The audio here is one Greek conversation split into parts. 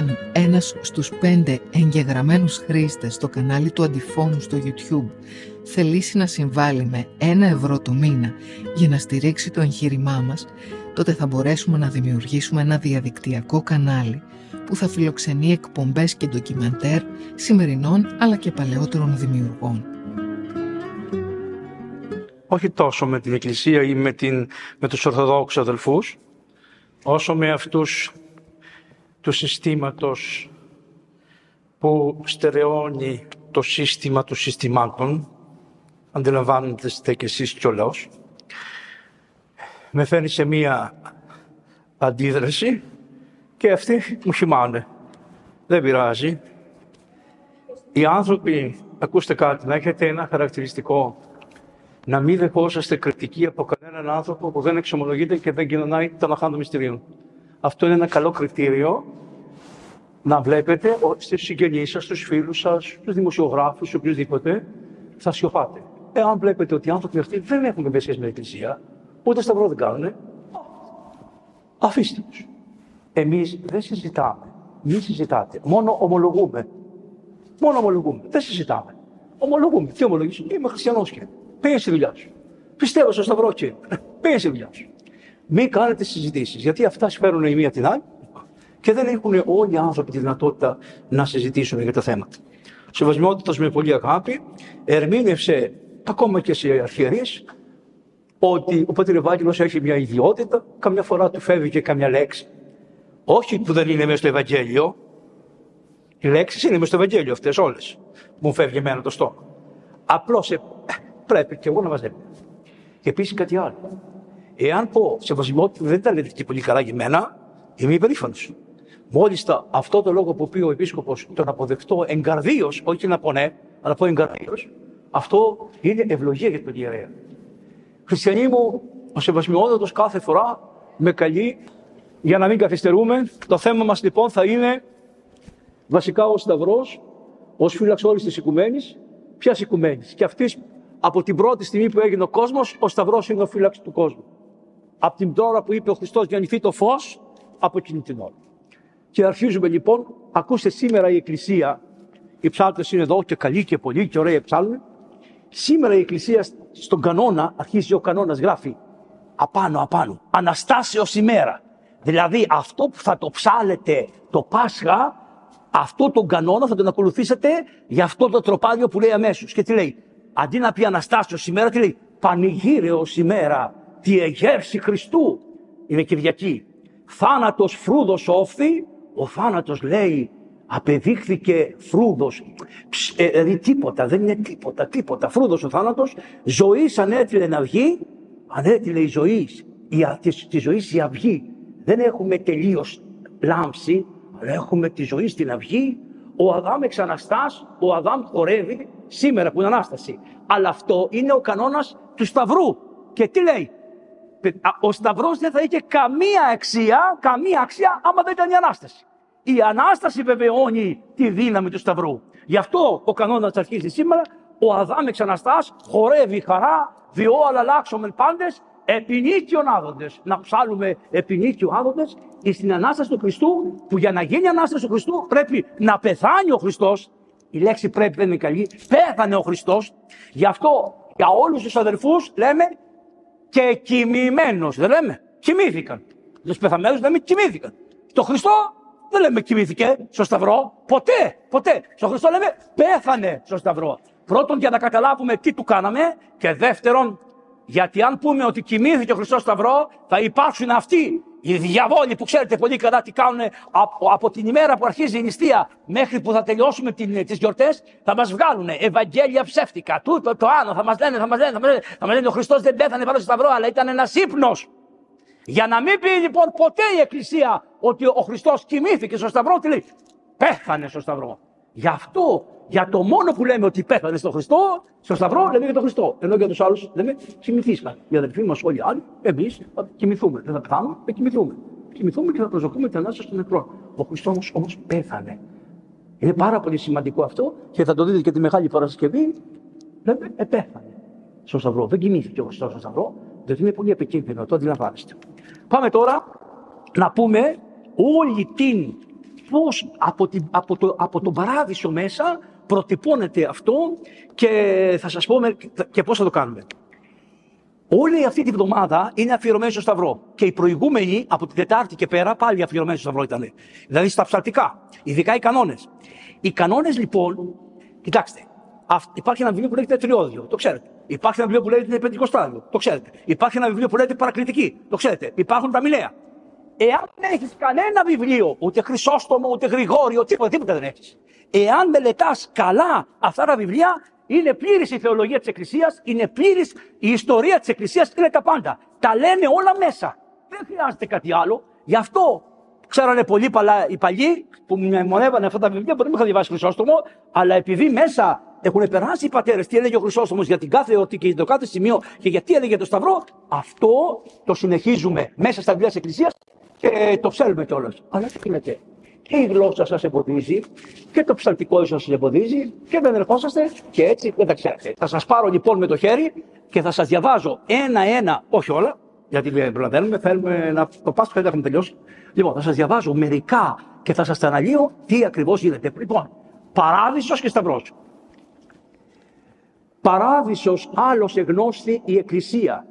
Αν ένας στους πέντε εγγεγραμμένους χρήστες στο κανάλι του Αντιφώνου στο YouTube θελήσει να συμβάλλει με ένα ευρώ το μήνα για να στηρίξει το εγχείρημά μας, τότε θα μπορέσουμε να δημιουργήσουμε ένα διαδικτυακό κανάλι που θα φιλοξενεί εκπομπές και ντοκιμαντέρ σημερινών αλλά και παλαιότερων δημιουργών. Όχι τόσο με την Εκκλησία ή με, την, με τους Ορθοδόξους αδελφούς, όσο με αυτούς του συστήματος που στερεώνει το σύστημα των συστημάτων, αντιλαμβάνεστε και εσείς κιόλας, με φέρνει σε μία αντίδραση και αυτοί μου χυμάνε. Δεν πειράζει. Οι άνθρωποι, ακούστε κάτι, να έχετε ένα χαρακτηριστικό, να μην δεχόσαστε κριτική από κανέναν άνθρωπο που δεν εξομολογείται και δεν κοινωνάει τα λαχά των μυστηρίων. Αυτό είναι ένα καλό κριτήριο να βλέπετε ότι στις συγγενείς σας, στους φίλους σας, στους δημοσιογράφους, στους οποιοδήποτε, θα σιωπάτε. Εάν βλέπετε ότι οι άνθρωποι αυτοί δεν έχουν κάποια σχέση με την Εκκλησία, ούτε σταυρό δεν κάνουν, αφήστε τους. Εμείς δεν συζητάμε. Μην συζητάτε. Μόνο ομολογούμε. Μόνο ομολογούμε. Δεν συζητάμε. Ομολογούμε. Τι ομολογείς; Είμαι χριστιανός και. Πήγε στη δουλειά σου. Πιστεύω στο Σταυρό και. Πήγε στη δουλειά σου. Μην κάνετε συζητήσεις. Γιατί αυτά σφαίρουν η μία την άλλη και δεν έχουν όλοι οι άνθρωποι τη δυνατότητα να συζητήσουν για τα θέματα. Σεβασμιότητας με πολύ αγάπη ερμήνευσε ακόμα και σε αρχιερείς ότι ο Πατήρ Ευάγγελος έχει μια ιδιότητα, καμιά φορά του φεύγει και καμιά λέξη. Όχι που δεν είναι μέσα στο Ευαγγέλιο, οι λέξεις είναι μέσα στο Ευαγγέλιο αυτές όλες. Μου φεύγει εμένα το στόμα. Απλώς ε, πρέπει και εγώ να μαζεύω. Και επίσης κάτι άλλο. Εάν πω σε βασιμότητα δεν τα λέτε και πολύ καλά για μένα, είμαι υπερήφανος. Μόλιστα αυτό το λόγο που πει ο επίσκοπος, τον αποδεχτώ εγκαρδίως, όχι να πω ναι, αλλά πω εγκαρδίως, αυτό είναι ευλογία για τον ιερέα. Χριστιανοί μου, ο Σεβασμιότατος κάθε φορά με καλεί για να μην καθυστερούμε. Το θέμα μας λοιπόν θα είναι βασικά ο Σταυρός, ω φύλαξ όλης της οικουμένης. Ποιας οικουμένης, και αυτής από την πρώτη στιγμή που έγινε ο κόσμος, ο Σταυρός είναι ο φύλαξη του κόσμου. Από την τώρα που είπε ο Χριστός διανυθεί το φως, από εκείνη την ώρα. Και αρχίζουμε λοιπόν, ακούστε σήμερα η Εκκλησία, οι ψάλτες είναι εδώ και καλοί και πολλοί και ωραίοι ψάλουν. Σήμερα η Εκκλησία στον κανόνα, αρχίζει ο κανόνας, γράφει απάνω, απάνω, Αναστάσεως ημέρα. Δηλαδή αυτό που θα το ψάλετε το Πάσχα, αυτό τον κανόνα θα τον ακολουθήσετε για αυτό το τροπάδιο που λέει αμέσως. Και τι λέει, αντί να πει Αναστάσεως ημέρα, τι λέει, Πανηγύρεως ημέρα, τη εγέρση Χριστού. Είναι Κυριακή. Θάνατος φρούδος όφθη, ο θάνατος λέει απεδείχθηκε φρούδος. Ε, δηλαδή τίποτα, δεν είναι τίποτα, τίποτα. Φρούδος ο θάνατος, ζωής ανέτειλε να βγει, ανέτειλε η ζωής, η, της, της ζωής η αυγή. Δεν έχουμε τελείως λάμψη, αλλά έχουμε τη ζωή στην αυγή. Ο Αδάμ εξαναστάς, ο Αδάμ χορεύει σήμερα που είναι Ανάσταση. Αλλά αυτό είναι ο κανόνας του Σταυρού. Και τι λέει, ο Σταυρός δεν θα είχε καμία αξία, καμία αξία άμα δεν ήταν η Ανάσταση. Η Ανάσταση βεβαιώνει τη δύναμη του Σταυρού. Γι' αυτό ο κανόνας αρχίζει σήμερα, ο Αδάμ εξαναστάς χορεύει χαρά, διό αλλάξομεν πάντες, επινίκιον άδοντες. Να ψάλουμε επινίκιο άδοντες στην Ανάσταση του Χριστού, που για να γίνει η Ανάσταση του Χριστού πρέπει να πεθάνει ο Χριστός. Η λέξη πρέπει δεν είναι καλή. Πέθανε ο Χριστός. Γι' αυτό για όλους τους αδερφούς λέμε και κοιμημένος. Δεν λέμε. Κοιμήθηκαν. Του πεθαμένου λέμε κοιμήθηκαν. Στο Χριστό δεν λέμε κοιμήθηκε στο Σταυρό. Ποτέ, ποτέ. Στο Χριστό λέμε πέθανε στο Σταυρό. Πρώτον για να καταλάβουμε τι του κάναμε και δεύτερον γιατί αν πούμε ότι κοιμήθηκε ο Χριστός Σταυρό θα υπάρξουν αυτοί οι διαβόλοι που ξέρετε πολύ καλά τι κάνουν από, από την ημέρα που αρχίζει η νηστεία μέχρι που θα τελειώσουμε την, τις γιορτές θα μας βγάλουν Ευαγγέλια ψεύτικα, τούτο το άλλο θα μας λένε, θα μας λένε, θα μας λένε, θα μας λένε ο Χριστός δεν πέθανε πάνω στο σταυρό αλλά ήταν ένας ύπνος. Για να μην πει λοιπόν ποτέ η Εκκλησία ότι ο Χριστός κοιμήθηκε στο σταυρό, τι λέει, πέθανε στο σταυρό. Γι' αυτό, για το μόνο που λέμε ότι πέθανε στο Χριστό, στο Σταυρό, λέμε για τον Χριστό. Ενώ για τους άλλους λέμε κοιμηθήσαν. Οι αδελφοί μας όλοι οι άλλοι, εμείς θα κοιμηθούμε. Δεν θα πεθάνουμε, θα κοιμηθούμε. Κοιμηθούμε και θα προσδοκούμε την ανάσταση των νεκρών. Ο Χριστός όμως πέθανε. Είναι πάρα πολύ σημαντικό αυτό και θα το δείτε και τη Μεγάλη Παρασκευή. Λέμε, επέθανε στο Σταυρό. Δεν κοιμήθηκε ο Χριστός στο Σταυρό, διότι είναι πολύ επικίνδυνο, το αντιλαμβάνεστε. Πάμε τώρα να πούμε όλη την πώς από, την, από, το, από τον παράδεισο μέσα προτυπώνεται αυτό και θα σας πω και πώς θα το κάνουμε. Όλη αυτή τη βδομάδα είναι αφιερωμένη στο Σταυρό. Και οι προηγούμενοι, από την Τετάρτη και πέρα, πάλι αφιερωμένοι στο Σταυρό ήταν. Δηλαδή στα ψαλτικά. Ειδικά οι κανόνες. Οι κανόνες λοιπόν, κοιτάξτε, υπάρχει ένα βιβλίο που λέγεται Τριώδιο, το ξέρετε. Υπάρχει ένα βιβλίο που λέγεται Πεντηκοστάδιο, το ξέρετε. Υπάρχει ένα βιβλίο που λέγεται Παρακλητική, το ξέρετε. Υπάρχουν τα Μιλέα. Εάν δεν έχεις κανένα βιβλίο, ούτε Χρυσόστομο, ούτε Γρηγόριο, τίποτα, τίποτα δεν έχεις. Εάν μελετάς καλά αυτά τα βιβλία, είναι πλήρης η θεολογία της Εκκλησίας, είναι πλήρης η ιστορία της Εκκλησίας, είναι τα πάντα. Τα λένε όλα μέσα. Δεν χρειάζεται κάτι άλλο. Γι' αυτό ξέρανε πολύ παλά οι παλιοί που μου μονεύανε αυτά τα βιβλία, που δεν είχαν διαβάσει Χρυσόστομο, αλλά επειδή μέσα έχουν περάσει οι πατέρες τι έλεγε ο Χρυσόστομος για την κάθε ότι και για το κάθε σημείο και γιατί έλεγε το Σταυρό, αυτό το συνεχίζουμε μέσα στα βιβλία της Εκκλησίας και το ξέρουμε κιόλας. Αλλά τι γίνεται; Και η γλώσσα σας εμποδίζει και το ψαλτικό σας εμποδίζει και δεν ερχόσαστε και έτσι δεν τα ξέρετε. Θα σας πάρω λοιπόν με το χέρι και θα σας διαβάζω ένα-ένα, όχι όλα, γιατί δεν προλαβαίνουμε, θέλουμε να το Πάσχα δεν έχουμε τελειώσει. Λοιπόν, θα σας διαβάζω μερικά και θα σας τα αναλύω τι ακριβώς γίνεται. Λοιπόν, παράδεισος και σταυρός. Παράδεισος άλλος εγνώστη η Εκκλησία.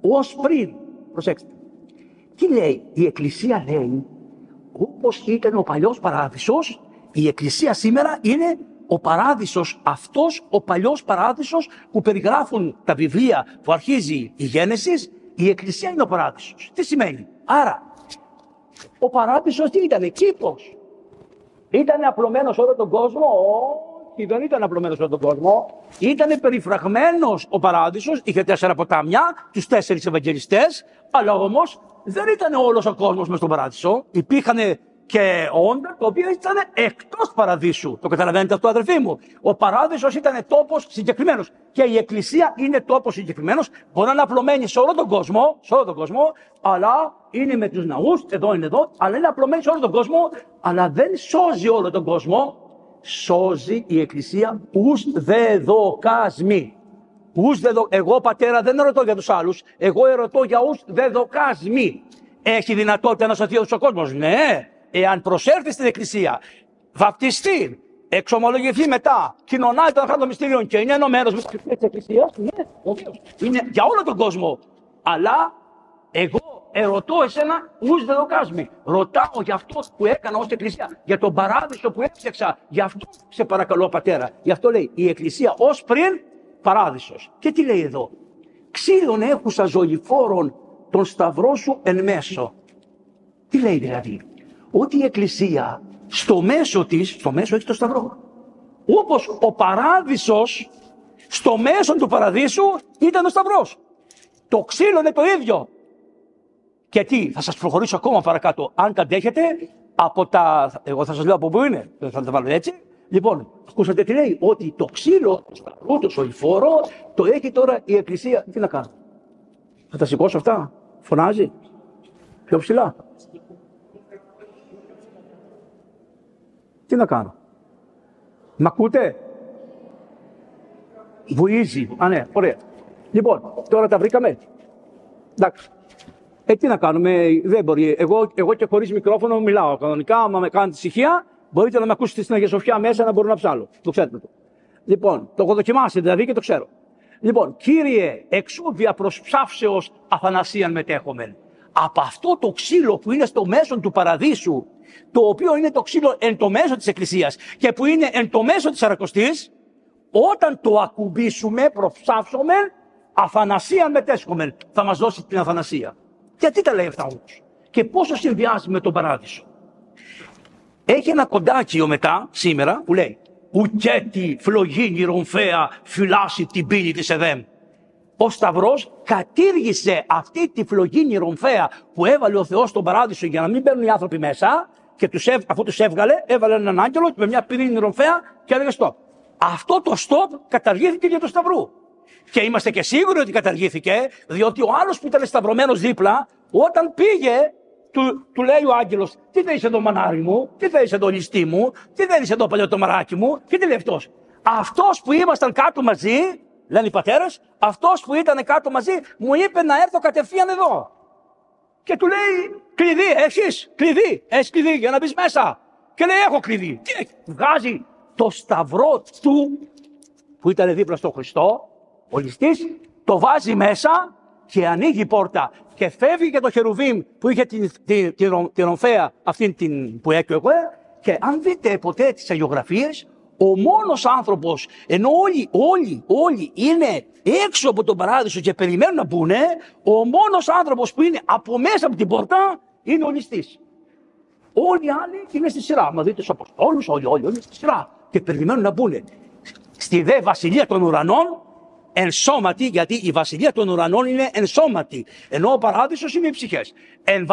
Ω πριν, προσέξτε, τι λέει, η Εκκλησία λέει όπως ήταν ο παλιός παράδεισος, η Εκκλησία σήμερα είναι ο παράδεισος αυτός, ο παλιός παράδεισος που περιγράφουν τα βιβλία που αρχίζει η Γένεσης, η Εκκλησία είναι ο παράδεισος. Τι σημαίνει; Άρα, ο παράδεισος τι ήταν, κήπος. Ήταν απλωμένος όλο τον κόσμο, όχι δεν ήταν απλωμένος όλο τον κόσμο. Ήταν περιφραγμένος ο παράδεισος, είχε τέσσερα ποτάμια, τους τέσσερις Ευαγγελιστές, αλλά όμως δεν ήταν όλος ο κόσμος μες στον παράδεισο. Υπήρχαν και όντα τα οποία ήταν εκτός παραδείσου. Το καταλαβαίνετε αυτό, αδερφοί μου. Ο παράδεισος ήταν τόπος συγκεκριμένος. Και η εκκλησία είναι τόπος συγκεκριμένος. Μπορεί να είναι απλωμένη σε όλο τον κόσμο, σε όλο τον κόσμο, αλλά είναι με τους ναούς, εδώ είναι εδώ, αλλά είναι απλωμένη σε όλο τον κόσμο, αλλά δεν σώζει όλο τον κόσμο. Σώζει η εκκλησία ους δεδοκάσμη. Ους δεδο... Εγώ πατέρα δεν ερωτώ για τους άλλους, εγώ ερωτώ για ους δεδοκάσμοι. Έχει δυνατότητα να σωθεί ος κόσμος; Ναι, εάν προσέρθει στην εκκλησία, βαπτιστεί, εξομολογηθεί μετά, κοινωνάει τον χρόνο μυστήριων και είναι ενωμένος με την εκκλησία, ναι, Είναι για όλο τον κόσμο. Αλλά εγώ ερωτώ εσένα ους δεδοκάσμοι. Ρωτάω για αυτό που έκανα ως εκκλησία, για τον παράδεισο που έφτιαξα. Γι' αυτό σε παρακαλώ πατέρα. Γι' αυτό λέει η εκκλησία ως πριν παράδεισος. Και τι λέει εδώ; Ξύλων έχουσα ζωηφόρων τον σταυρό σου εν μέσω. Τι λέει δηλαδή; Ότι η εκκλησία στο μέσο της, στο μέσο έχει το σταυρό. Όπως ο παράδεισος στο μέσο του παραδείσου ήταν ο σταυρός. Το ξύλο είναι το ίδιο. Και τι, θα σας προχωρήσω ακόμα παρακάτω. Αν τα αντέχετε, από τα, εγώ θα σας λέω από πού είναι, δεν θα τα βάλω έτσι, Λοιπόν, ακούσατε τι λέει, ότι το ξύλο, το σταυρό, το σοϊφόρο, το έχει τώρα η Εκκλησία. Τι να κάνω. Θα τα σηκώσω αυτά. Φωνάζει. Πιο ψηλά. Τι να κάνω. Μ' ακούτε; Βουίζει. Α, ναι, ωραία. Λοιπόν, τώρα τα βρήκαμε. Εντάξει. Ε, τι να κάνουμε, δεν μπορεί. Εγώ, εγώ και χωρίς μικρόφωνο μιλάω κανονικά. Άμα με κάνετε ησυχία, Μπορείτε να με ακούσετε στην Αγία Σοφιά μέσα να μπορώ να ψάλω. Το ξέρετε το. Λοιπόν, το έχω δοκιμάσει δηλαδή και το ξέρω. Λοιπόν, κύριε, εξούδια προς ψάυσεως αθανασίαν μετέχομεν. Από αυτό το ξύλο που είναι στο μέσο του παραδείσου, το οποίο είναι το ξύλο εν το μέσο της Εκκλησίας και που είναι εν το μέσο της Αρακοστής, όταν το ακουμπήσουμε, προψάψουμε, αθανασίαν μετέσχομεν. Θα μας δώσει την αθανασία. Γιατί τα λέει αυτά όμως; Και πόσο συνδυάζει με τον παράδεισο; Έχει ένα κοντάκιο μετά, σήμερα, που λέει «Ουκέτη φλογίνη ρομφέα φυλάσει την πύλη της Εδέμ». Ο Σταυρός κατήργησε αυτή τη φλογίνη ρομφέα που έβαλε ο Θεός στον παράδεισο για να μην μπαίνουν οι άνθρωποι μέσα και τους, αφού τους έβγαλε, έβαλε έναν άγγελο με μια πυρήνη ρομφέα και έλεγε stop. Αυτό το stop καταργήθηκε για το Σταυρού. Και είμαστε και σίγουροι ότι καταργήθηκε, διότι ο άλλος που ήταν σταυρωμένος δίπλα, όταν πήγε του, του λέει ο άγγελος, τι θέλεις εδώ μανάρι μου, τι θέλεις εδώ ληστή μου, τι θέλεις εδώ παλιό το μαράκι μου, και τι λέει αυτός. Αυτός που ήμασταν κάτω μαζί, λένε οι πατέρες, αυτός που ήταν κάτω μαζί, μου είπε να έρθω κατευθείαν εδώ. Και του λέει, κλειδί, έχεις κλειδί, έχεις κλειδί για να μπεις μέσα. και λέει έχω κλειδί. Τι έχει. Βγάζει το σταυρό του που ήταν δίπλα στο Χριστό, ο ληστής, το βάζει μέσα και ανοίγει η πόρτα και φεύγει και το χερουβίμ που είχε την, την, την, την ομφαία αυτή την που έκαιγε και αν δείτε ποτέ τις αγιογραφίες, ο μόνος άνθρωπος, ενώ όλοι, όλοι, όλοι είναι έξω από τον παράδεισο και περιμένουν να μπουν, ο μόνος άνθρωπος που είναι από μέσα από την πόρτα είναι ο ληστής. Όλοι οι άλλοι είναι στη σειρά. Μα δείτε στου Αποστόλους, όλοι, όλοι, όλοι στη σειρά. Και περιμένουν να μπουν. Στη δε βασιλεία των ουρανών, ενσώματι, γιατί η βασιλεία των ουρανών είναι ενσώματη. Ενώ ο παράδεισος είναι οι ψυχές.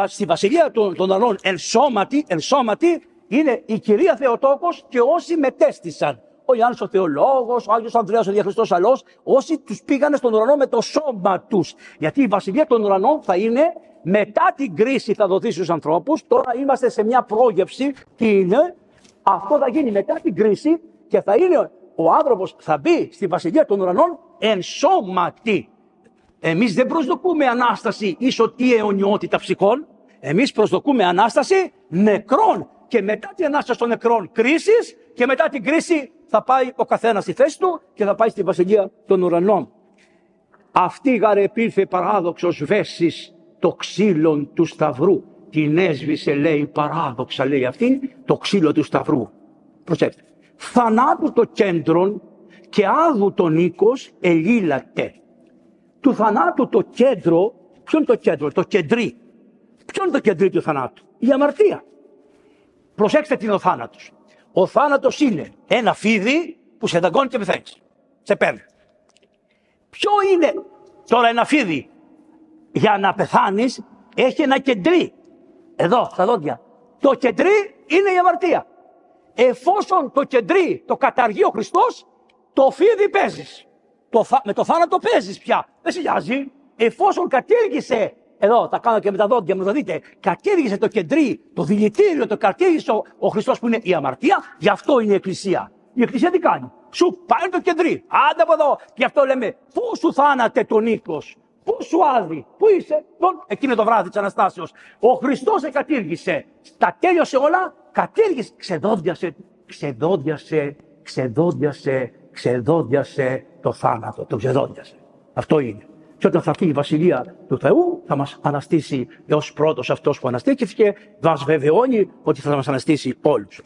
Στη βασιλεία των, των ουρανών, ενσώματι, ενσώματι, είναι η κυρία Θεοτόκος και όσοι μετέστησαν. Ο Ιάννη ο Θεολόγος, ο Άγιος Ανδρέας ο Διαχριστό Αλός, όσοι τους πήγανε στον ουρανό με το σώμα τους. Γιατί η βασιλεία των ουρανών θα είναι μετά την κρίση θα δοθεί στους ανθρώπους. Τώρα είμαστε σε μια πρόγευση. Τι είναι. Αυτό θα γίνει μετά την κρίση και θα είναι ο άνθρωπος θα μπει στη βασιλεία των ουρανών εν σώματι. Εμείς δεν προσδοκούμε Ανάσταση ίσο ή αιωνιότητα ψυχών. Εμείς προσδοκούμε Ανάσταση νεκρών και μετά την Ανάσταση των νεκρών κρίσης και μετά την κρίση θα πάει ο καθένας στη θέση του και θα πάει στη βασιλεία των ουρανών. Αυτή γαρεπήρθε παράδοξος βέσης το ξύλο του σταυρού. Την έσβησε λέει παράδοξα λέει αυτή το ξύλο του σταυρού. Προσέξτε. Θανάτου το κέντρο και άδου το νίκος ελίλατε. Του θανάτου το κέντρο, ποιο είναι το κέντρο, το κεντρί. Ποιο είναι το κεντρί του θανάτου, η αμαρτία. Προσέξτε τι είναι ο θάνατος. Ο θάνατος είναι ένα φίδι που σε δαγκώνει και πεθαίνεις. Σε παίρνει. Ποιο είναι τώρα ένα φίδι; Για να πεθάνεις έχει ένα κεντρί. Εδώ, στα δόντια. Το κεντρί είναι η αμαρτία. Εφόσον το κεντρί το καταργεί ο Χριστός, το φίδι παίζεις. Το, με το θάνατο παίζεις πια. Δεν σε Εφόσον κατήργησε, εδώ τα κάνω και με τα δόντια μου, θα δείτε, κατήργησε το κεντρί, το δηλητήριο, το κατήργησε ο, ο Χριστός που είναι η αμαρτία, γι' αυτό είναι η Εκκλησία. Η Εκκλησία τι κάνει; Σου πάει το κεντρί. Άντε από εδώ. Γι' αυτό λέμε, πού σου θάνατε τον οίκος; Πού σου άδει, πού είσαι, τον, εκείνο το βράδυ της Αναστάσεως. Ο Χριστός σε κατήργησε. Τα τέλειωσε όλα, κατήργησε, ξεδόντιασε, ξεδόντιασε, ξεδόντιασε, ξεδόντιασε το θάνατο. Το ξεδόντιασε. Αυτό είναι. Και όταν θα έρθει η βασιλεία του Θεού, θα μας αναστήσει ως πρώτος αυτός που αναστήθηκε, μας βεβαιώνει ότι θα μας αναστήσει όλους.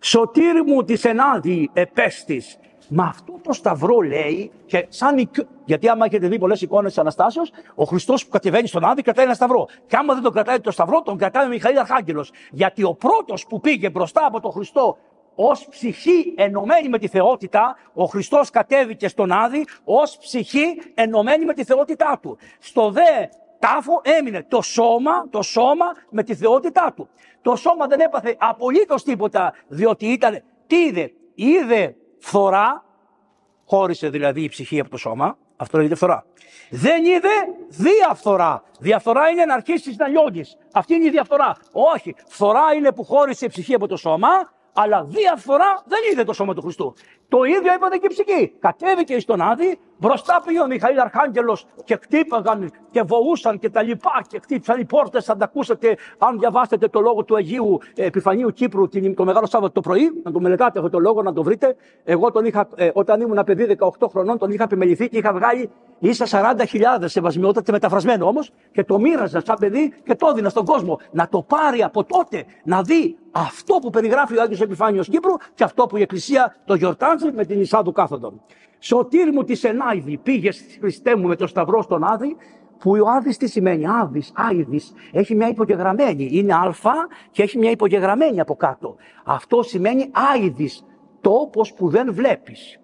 Σωτήρ μου της ενάδη επέστης Μα αυτό το σταυρό λέει, και σαν γιατί άμα έχετε δει πολλές εικόνες της Αναστάσεως, ο Χριστός που κατεβαίνει στον Άδη κρατάει ένα σταυρό. Και άμα δεν τον κρατάει το σταυρό, τον κρατάει ο Μιχαήλ Αρχάγγελος. Γιατί ο πρώτος που πήγε μπροστά από τον Χριστό ως ψυχή ενωμένη με τη θεότητα, ο Χριστός κατέβηκε στον Άδη ως ψυχή ενωμένη με τη θεότητά του. Στο δε τάφο έμεινε το σώμα, το σώμα με τη θεότητά του. Το σώμα δεν έπαθε απολύτως τίποτα, διότι ήταν, τι είδε, είδε φθορά, χώρισε δηλαδή η ψυχή από το σώμα, αυτό λέγεται φθορά. Δεν είδε διαφθορά. Διαφθορά είναι να αρχίσεις να λιώνει. Αυτή είναι η διαφθορά. Όχι. Φθορά είναι που χώρισε η ψυχή από το σώμα αλλά διαφορά δεν είδε το σώμα του Χριστού. Το ίδιο είπατε και η ψυχή. Κατέβηκε στον Άδη, μπροστά πήγε ο Μιχαήλ Αρχάγγελος και χτύπαγαν και βοούσαν και τα λοιπά και χτύπησαν οι πόρτες. Αν τα ακούσατε, αν διαβάσετε το λόγο του Αγίου Επιφανίου Κύπρου το Μεγάλο Σάββατο το πρωί, να το μελετάτε αυτό το λόγο, να το βρείτε. Εγώ τον είχα, ε, όταν ήμουν παιδί 18 χρονών, τον είχα επιμεληθεί και είχα βγάλει ίσα 40.000 σεβασμιότατε μεταφρασμένο όμως και το μοίραζα σαν παιδί και το έδινα στον κόσμο να το πάρει από τότε, να δει αυτό που περιγράφει ο Άγιος Επιφάνιος Κύπρου και αυτό που η Εκκλησία το γιορτάζει με την Ισά του κάθοντον. Σωτήρ μου της Ενάιδη πήγε Χριστέ μου με το σταυρό στον Άδη που ο Άδης τι σημαίνει, Άδης, Άιδης, έχει μια υπογεγραμμένη, είναι α και έχει μια υπογεγραμμένη από κάτω. Αυτό σημαίνει Άιδης, τόπος που δεν βλέπεις.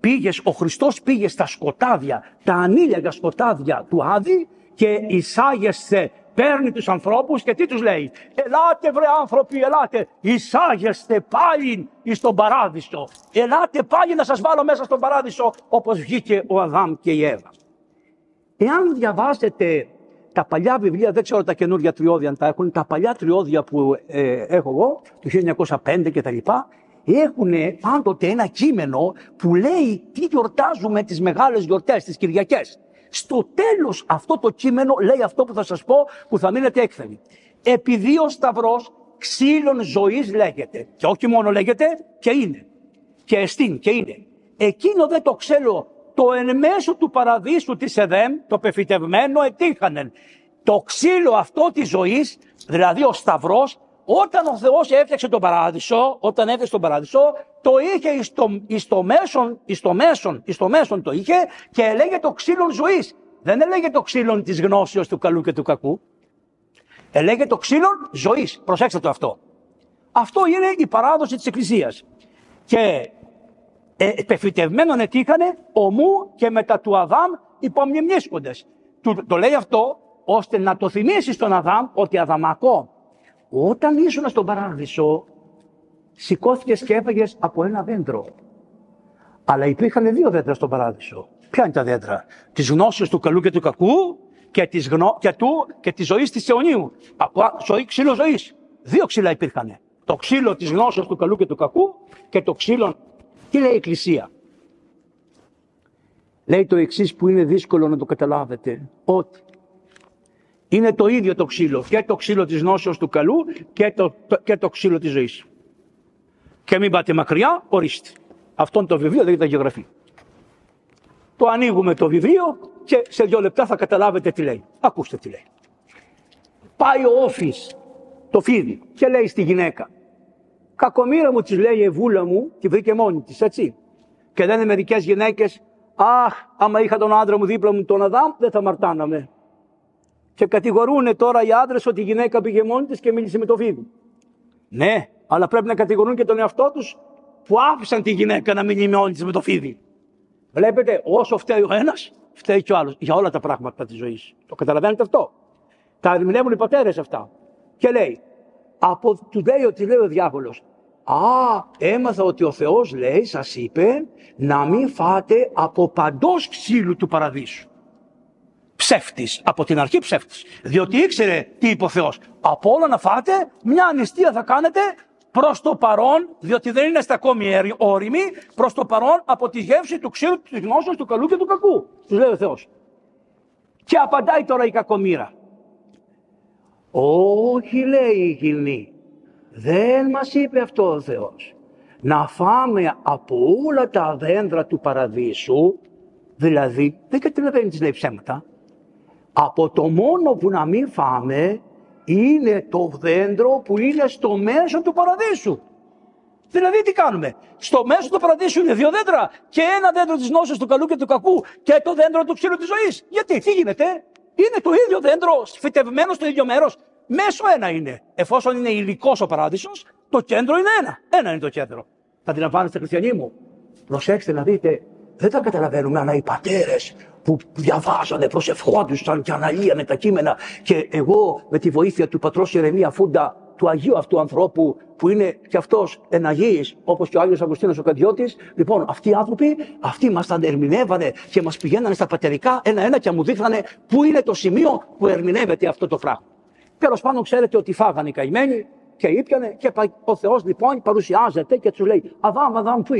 Πήγες, ο Χριστός πήγε στα σκοτάδια, τα ανήλιαγα σκοτάδια του Άδη και εισάγεσαι παίρνει τους ανθρώπους και τι τους λέει; Ελάτε βρε άνθρωποι, ελάτε, εισάγεστε πάλι στον παράδεισο. Ελάτε πάλι να σας βάλω μέσα στον παράδεισο όπως βγήκε ο Αδάμ και η Εύα. Εάν διαβάσετε τα παλιά βιβλία, δεν ξέρω τα καινούργια τριώδια αν τα έχουν, τα παλιά τριώδια που ε, έχω εγώ, το 1905 και τα λοιπά, έχουν πάντοτε ένα κείμενο που λέει τι γιορτάζουμε τις μεγάλες γιορτές, τις Κυριακές. Στο τέλος αυτό το κείμενο λέει αυτό που θα σας πω που θα μείνετε έκθελοι. Επειδή ο Σταυρός ξύλων ζωής λέγεται. Και όχι μόνο λέγεται, και είναι. Και εστίν και είναι. Εκείνο δεν το ξέρω. Το εν μέσω του παραδείσου της Εδέμ, το πεφυτευμένο, ετύχανεν. Το ξύλο αυτό της ζωής, δηλαδή ο Σταυρός, όταν ο Θεός έφτιαξε τον παράδεισο, όταν έφτιαξε τον παράδεισο, το είχε εις το, μέσον, εις το μέσον, εις το μέσον το είχε και έλεγε το ξύλο ζωής. Δεν έλεγε το ξύλο της γνώσεως του καλού και του κακού. Έλεγε το ξύλο ζωής. Προσέξτε το αυτό. Αυτό είναι η παράδοση της Εκκλησίας. Και ε, πεφυτευμένον ετύχανε ομού και μετά του Αδάμ υπομνημνίσκοντες. Το, το λέει αυτό ώστε να το θυμίσει στον Αδάμ ότι Αδαμακό όταν ήσουν στον παράδεισο σηκώθηκες και έφαγες από ένα δέντρο. Αλλά υπήρχαν δύο δέντρα στον παράδεισο. Ποια είναι τα δέντρα, τη γνώση του καλού και του κακού και τη γνω... και του... και της ζωής της αιωνίου. Από ζωή, ξύλο ζωής. Δύο ξύλα υπήρχαν. Το ξύλο της γνώση του καλού και του κακού και το ξύλο. Τι λέει η Εκκλησία; Λέει το εξής που είναι δύσκολο να το καταλάβετε. Ότι είναι το ίδιο το ξύλο. Και το ξύλο της γνώσεως του καλού και το, το, και το ξύλο της ζωής. Και μην πάτε μακριά, ορίστε. Αυτό το βιβλίο λέγεται γεωγραφία. Το ανοίγουμε το βιβλίο και σε δύο λεπτά θα καταλάβετε τι λέει. Ακούστε τι λέει. Πάει ο όφης, το φίδι, και λέει στη γυναίκα. Κακομήρα μου της λέει η Εβούλα μου, τη βρήκε μόνη της, έτσι. Και λένε μερικές γυναίκες, Αχ, άμα είχα τον άντρα μου δίπλα μου τον Αδάμ, δεν θα μαρτάναμε. Και κατηγορούν τώρα οι άντρες ότι η γυναίκα πήγε μόνη της και μίλησε με το φίδι. Ναι, αλλά πρέπει να κατηγορούν και τον εαυτό τους που άφησαν τη γυναίκα να μείνει μόνη της με το φίδι. Βλέπετε, όσο φταίει ο ένας, φταίει και ο άλλος για όλα τα πράγματα της ζωής. Το καταλαβαίνετε αυτό; Τα ερμηνεύουν οι πατέρες αυτά. Και λέει, από, του λέει ότι λέει ο διάβολος, Α, έμαθα ότι ο Θεός λέει, σας είπε, να μην φάτε από παντός ξύλου του παραδείσου. Ψεύτης, από την αρχή ψεύτης. Διότι ήξερε τι είπε ο Θεός. Από όλα να φάτε, μια ανιστία θα κάνετε προς το παρόν, διότι δεν είναι ακόμη όριμοι, προς το παρόν από τη γεύση του ξύλου της γνώσεως του καλού και του κακού. Τους λέει ο Θεός. Και απαντάει τώρα η κακομήρα. Όχι λέει η γυνή. Δεν μας είπε αυτό ο Θεός. Να φάμε από όλα τα δέντρα του παραδείσου, δηλαδή δεν καταλαβαίνεις τι λέει ψέματα. Από το μόνο που να μην φάμε είναι το δέντρο που είναι στο μέσο του παραδείσου. Δηλαδή τι κάνουμε; Στο μέσο του παραδείσου είναι δύο δέντρα και ένα δέντρο της γνώσης του καλού και του κακού και το δέντρο του ξύλου της ζωής. Γιατί, τι γίνεται; Είναι το ίδιο δέντρο φυτευμένο στο ίδιο μέρος. Μέσο ένα είναι. Εφόσον είναι υλικός ο παράδεισος, το κέντρο είναι ένα. Ένα είναι το κέντρο. Θα αντιλαμβάνεστε χριστιανοί μου. Προσέξτε να δείτε, δεν τα καταλαβαίνουμε, αλλά οι πατέρες που διαβάζανε, προσευχόντουσαν και αναλύανε τα κείμενα και εγώ με τη βοήθεια του πατρός Ιερεμία Φούντα, του Αγίου αυτού ανθρώπου που είναι και αυτός εναγίης όπως και ο Άγιος Αυγουστίνος ο Καντιώτης, λοιπόν αυτοί οι άνθρωποι, αυτοί μας τα ερμηνεύανε και μας πηγαίνανε στα πατερικά ένα-ένα και μου δείχνανε πού είναι το σημείο που ερμηνεύεται αυτό το πράγμα. Τέλος πάντων ξέρετε ότι φάγανε οι καημένοι και ήπιανε και ο Θεός λοιπόν παρουσιάζεται και τους λέει Αδάμ, Αδάμ, πού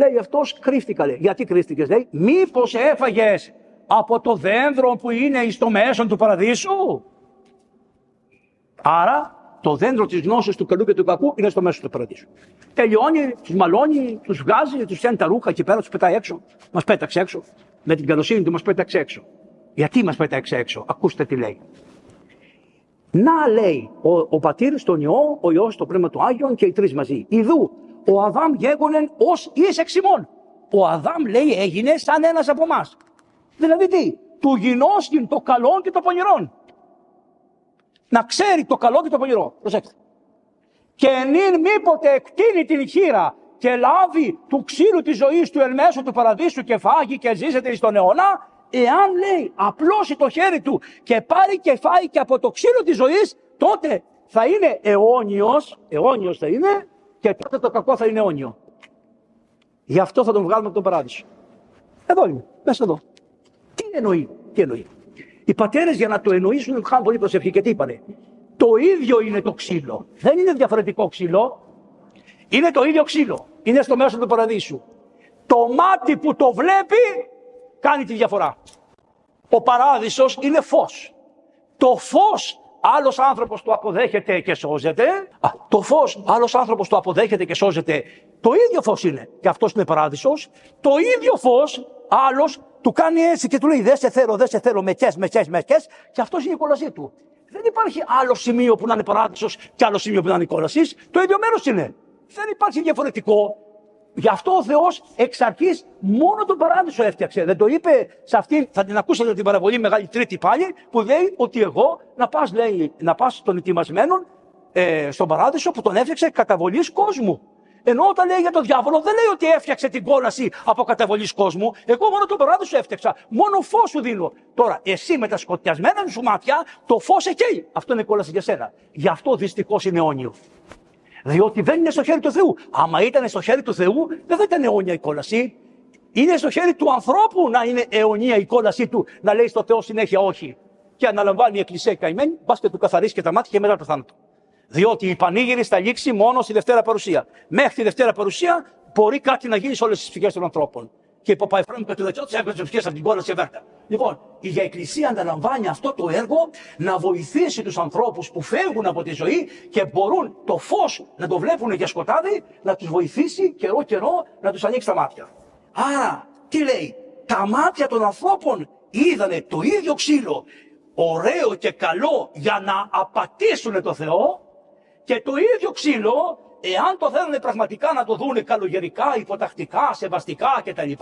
Λέει αυτός κρύφτηκα, λέει. Γιατί κρύφτηκες, λέει. Μήπως έφαγες από το δέντρο που είναι στο μέσον του παραδείσου. Άρα το δέντρο της γνώσης του καλού και του κακού είναι στο μέσο του παραδείσου. Τελειώνει, τους μαλώνει, τους βγάζει, τους φτιάχνει τα ρούχα και πέρα, τους πετάει έξω. Μας πέταξε έξω. Με την καλοσύνη του μας πέταξε έξω. Γιατί μας πέταξε έξω, ακούστε τι λέει. Να λέει ο, ο πατήρ τον ιό, ο ιό το πνεύμα του Άγιον και οι τρεις μαζί. Ιδού ο Αδάμ γέγονεν ως εις εξημών. Ο Αδάμ λέει έγινε σαν ένας από εμάς. Δηλαδή τι, του γινώσκην το καλό και το πονηρό. Να ξέρει το καλό και το πονηρό. Προσέξτε. Και νυν μήποτε εκτείνει την χείρα και λάβει του ξύλου της ζωής του εν μέσω του παραδείσου και φάγει και ζήσεται στον αιώνα, εάν λέει απλώσει το χέρι του και πάρει και φάει και από το ξύλο της ζωής, τότε θα είναι αιώνιος, αιώνιος θα είναι και τότε το κακό θα είναι αιώνιο. Γι' αυτό θα τον βγάλουμε από τον παράδεισο. Εδώ είναι, μέσα εδώ. Τι εννοεί, τι εννοεί. Οι πατέρες για να το εννοήσουν είχαν πολύ προσευχή και τι είπανε. Το ίδιο είναι το ξύλο. Δεν είναι διαφορετικό ξύλο. Είναι το ίδιο ξύλο. Είναι στο μέσο του παραδείσου. Το μάτι που το βλέπει κάνει τη διαφορά. Ο παράδεισος είναι φως. Το φως άλλος άνθρωπος το αποδέχεται και σώζεται. Α, το φως, άλλος άνθρωπος το αποδέχεται και σώζεται. Το ίδιο φως είναι. Και αυτός είναι παράδεισος. Το ίδιο φως, άλλος του κάνει έτσι και του λέει: Δεν σε θέλω, δεν σε θέλω, με με μεκέ, με Και αυτός είναι η κόλασή του. Δεν υπάρχει άλλο σημείο που να είναι παράδεισος και άλλο σημείο που να είναι κόλαση. Το ίδιο μέρος είναι. Δεν υπάρχει διαφορετικό. Γι' αυτό ο Θεός εξ αρχής μόνο τον παράδεισο έφτιαξε. Δεν το είπε σε αυτή, θα την ακούσατε την παραβολή Μεγάλη Τρίτη πάλι, που λέει ότι εγώ να πας να πας των ετοιμασμένων ε, στον παράδεισο που τον έφτιαξε καταβολής κόσμου. Ενώ όταν λέει για τον διάβολο, δεν λέει ότι έφτιαξε την κόλαση από καταβολής κόσμου. Εγώ μόνο τον παράδεισο έφτιαξα. Μόνο φως σου δίνω. Τώρα, εσύ με τα σκοτιασμένα σου μάτια, το φως εκεί. Αυτό είναι κόλαση για σένα. Γι' αυτό δυστυχώς είναι αιώνιο. Διότι δεν είναι στο χέρι του Θεού. Άμα ήταν στο χέρι του Θεού, δεν θα ήταν αιώνια η κόλαση. Είναι στο χέρι του ανθρώπου να είναι αιωνία η κόλασή του, να λέει στο Θεό συνέχεια όχι. Και αναλαμβάνει η Εκκλησία καημένη, μπα και του καθαρίσει και τα μάτια και μετά το θάνατο. Διότι η πανήγυρη θα λήξει μόνο στη Δευτέρα Παρουσία. Μέχρι τη Δευτέρα Παρουσία μπορεί κάτι να γίνει σε όλες τις ψυχές των ανθρώπων. Και η Παπαϊφρόνου και του Δεξιώτη έβγαλε τι ψυχέ από την κόλαση βέρτα. Λοιπόν, η Εκκλησία αναλαμβάνει αυτό το έργο να βοηθήσει τους ανθρώπους που φεύγουν από τη ζωή και μπορούν το φως να το βλέπουν για σκοτάδι, να τους βοηθήσει καιρό καιρό να τους ανοίξει τα μάτια. Άρα, τι λέει, τα μάτια των ανθρώπων είδανε το ίδιο ξύλο, ωραίο και καλό για να απατήσουν το Θεό και το ίδιο ξύλο, εάν το θέλουν πραγματικά να το δουν καλογερικά, υποτακτικά, σεβαστικά κτλ.,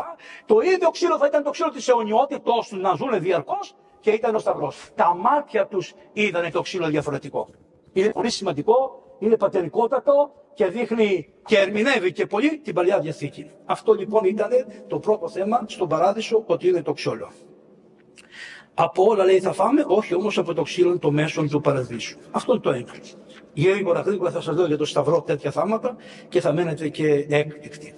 το ίδιο ξύλο θα ήταν το ξύλο της αιωνιότητός τους να ζουν διαρκώς και ήταν ο Σταυρός. Τα μάτια τους είδαν το ξύλο διαφορετικό. Είναι πολύ σημαντικό, είναι πατερικότατο και δείχνει και ερμηνεύει και πολύ την παλιά διαθήκη. Αυτό λοιπόν ήταν το πρώτο θέμα στον παράδεισο ότι είναι το ξύλο. Από όλα λέει θα φάμε, όχι όμως από το ξύλο το μέσον του παραδείσου. Αυτό είναι το ένα. Γρήγορα γρήγορα θα σας δω για το σταυρό τέτοια θάματα και θα μένετε και έκπληκτοι.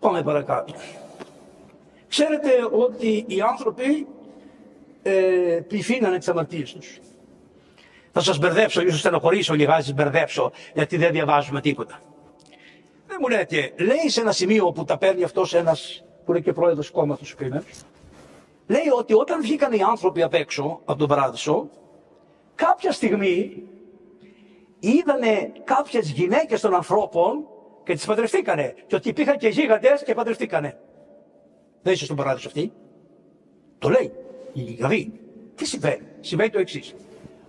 Πάμε παρακάτω. Ξέρετε ότι οι άνθρωποι ε, πληθύνανε τις αμαρτίες τους. Θα σας μπερδέψω, ίσως στενοχωρήσω λιγάκι, σας μπερδέψω, γιατί δεν διαβάζουμε τίποτα. Δεν μου λέτε, λέει σε ένα σημείο που τα παίρνει αυτός ένας που είναι και πρόεδρος κόμματος πριν, λέει ότι όταν βγήκαν οι άνθρωποι απ' έξω από τον παράδεισο, κάποια στιγμή είδανε κάποιες γυναίκες των ανθρώπων και τις παντρευτήκανε. Και ότι υπήρχαν και γίγαντες και παντρευτήκανε. Δεν είσαι στον παράδεισο αυτή. Το λέει. Δηλαδή, τι συμβαίνει; Συμβαίνει το εξής.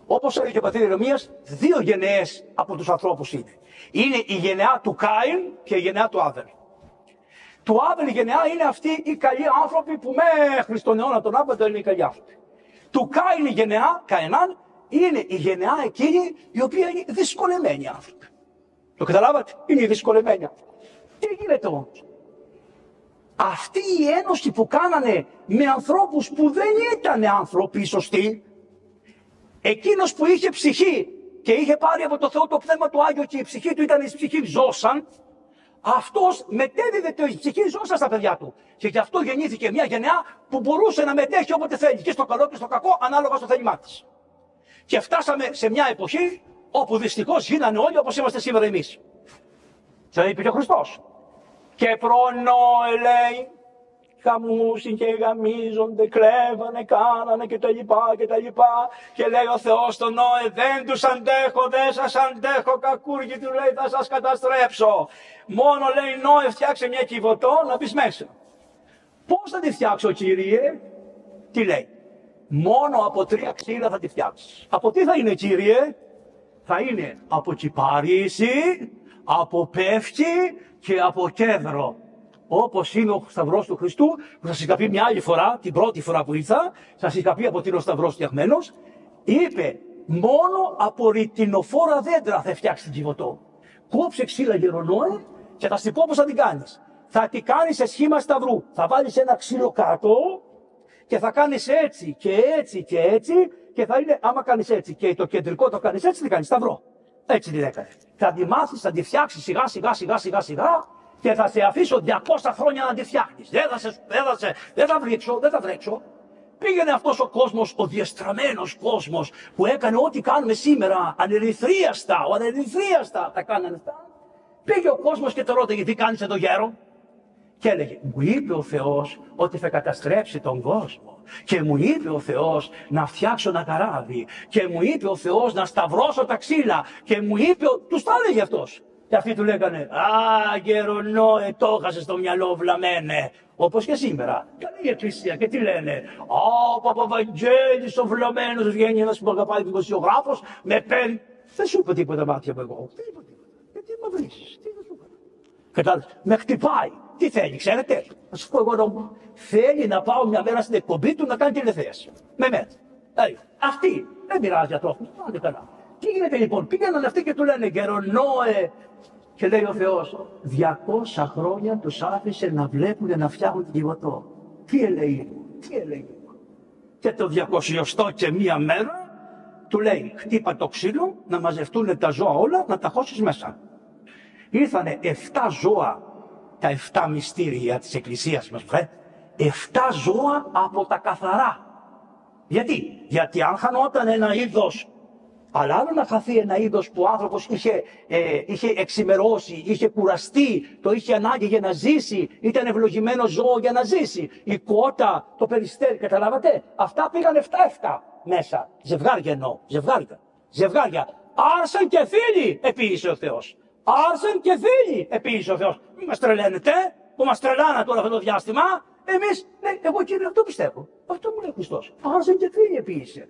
Όπως έλεγε ο πατήρ Ερμίας, δύο γενναίες από τους ανθρώπους είναι. Είναι η γενεά του Κάιν και η γενεά του Άβελ του Άβελ γενεά είναι αυτοί οι καλοί άνθρωποι που μέχρι στον αιώνα τον Άβελ είναι οι καλοί άνθρωποι. Του Κάιν η γενεά, Καενάν, είναι η γενεά εκείνη η οποία είναι δυσκολεμένη άνθρωποι. Το καταλάβατε, είναι οι δυσκολεμένοι άνθρωποι. Τι γίνεται όμως; Αυτή η ένωση που κάνανε με ανθρώπους που δεν ήταν άνθρωποι σωστοί, εκείνος που είχε ψυχή και είχε πάρει από το Θεό το πνεύμα του Άγιο και η ψυχή του ήταν η ψυχή ζώσαν, αυτός μετέδιδε την ψυχή ζώσα στα παιδιά του. Και γι' αυτό γεννήθηκε μια γενεά που μπορούσε να μετέχει όποτε θέλει, και στο καλό και στο κακό, ανάλογα στο θέλημά της. Και φτάσαμε σε μια εποχή όπου δυστυχώς γίνανε όλοι όπως είμαστε σήμερα εμείς. Και είπε και ο Χριστός. Και προνόε λέει, χαμούσιν και γαμίζονται, κλέβανε, κάνανε και τα λοιπά και τα λοιπά. Και λέει ο Θεός στον Νόε, δεν τους αντέχω, δεν σας αντέχω, κακούργοι του λέει, θα σας καταστρέψω. Μόνο λέει Νόε φτιάξε μια κυβωτό να μπεις μέσα. Πώς θα τη φτιάξω Κύριε, τι λέει. Μόνο από τρία ξύλα θα τη φτιάξεις. Από τι θα είναι Κύριε, θα είναι από κυπαρίσι, από πεύκι και από κέδρο. Όπως είναι ο Σταυρός του Χριστού, που σας είχα πει μια άλλη φορά, την πρώτη φορά που ήρθα, σας είχα πει από τι είναι ο Σταυρός φτιαγμένος, είπε μόνο από ρητινοφόρα δέντρα θα φτιάξεις την κυβωτό. Κόψε ξύλα γερονόε και θα σου πω πώς θα την κάνεις. Θα την κάνεις σε σχήμα σταυρού. Θα βάλεις ένα ξύλο κάτω και θα κάνεις έτσι και έτσι και έτσι και θα είναι, άμα κάνεις έτσι και το κεντρικό το κάνεις έτσι, τι κάνεις σταυρό. Έτσι την έκανε. Θα τη μάθεις, θα τη φτιάξεις σιγά σιγά σιγά σιγά σιγά και θα σε αφήσω 200 χρόνια να τη φτιάχνεις. Δεν θα, σε, δεν, θα σε, δεν θα βρήξω, δεν θα βρέξω. Πήγαινε αυτός ο κόσμος, ο διεστραμμένος κόσμος που έκανε ό,τι κάνουμε σήμερα ανερυθρίαστα, ο ανερυθρίαστα τα κάνανε αυτά. Πήγε ο κόσμος και το ρώτησε τι κάνεις εδώ γέρο; Και έλεγε, μου είπε ο Θεός ότι θα καταστρέψει τον κόσμο. Και μου είπε ο Θεός να φτιάξω ένα καράβι. Και μου είπε ο Θεός να σταυρώσω τα ξύλα. Και μου είπε, τους τα έλεγε αυτός. Και αυτοί του λέγανε, Α, γερονόε, το έχασες στο μυαλό, βλαμένε. Όπως και σήμερα. Καλή η Εκκλησία. Και τι λένε, Α, ο Παπαβαγγέλη, ο βλαμένο, βγαίνει ένας που αγαπάει δημοσιογράφος, με πεν. Δεν σου είπε τίποτα μάτια μου εγώ. Τίποτα. Γιατί με βρει, τι δεν σου Κατάλαβες, με χτυπάει. Τι θέλει, ξέρετε; Να σου πω εγώ Θέλει να πάω μια μέρα στην εκπομπή του να κάνει τηλεθέαση. Με μένα. Δηλαδή, αυτή δεν πειράζει για το Άντε καλά. Τι γίνεται λοιπόν, πήγαιναν αυτοί και του λένε Γερονόε. Και λέει ο Θεός, 200 χρόνια τους άφησε να βλέπουν να φτιάχνουν την κυβωτό. Τι έλεγε, τι έλεγε. Και το 200 και μία μέρα του λέει, χτύπα το ξύλο, να μαζευτούν τα ζώα όλα, να τα χώσεις μέσα. Ήρθανε 7 ζώα, τα 7 μυστήρια της Εκκλησίας μας, βρε, 7 ζώα από τα καθαρά. Γιατί, γιατί αν χανόταν ένα είδος αλλά άλλο να χαθεί ένα είδος που ο άνθρωπος είχε, ε, είχε εξημερώσει, είχε κουραστεί, το είχε ανάγκη για να ζήσει, ήταν ευλογημένο ζώο για να ζήσει. Η κότα, το περιστέρι, καταλάβατε; Αυτά πήγαν 7-7 μέσα. Ζευγάρια εννοώ, ζευγάρια. Ζευγάρια. Άρσεν και φίλοι, επίησε ο Θεός. Άρσεν και φίλοι, επίησε ο Θεός. Μην μας τρελαίνετε, που μας τρελάνα τώρα αυτό το διάστημα. Εμείς, ναι, εγώ κύριε, αυτό πιστεύω. Αυτό μου λέει ο Χριστός. Άρσε και φίλοι επίση.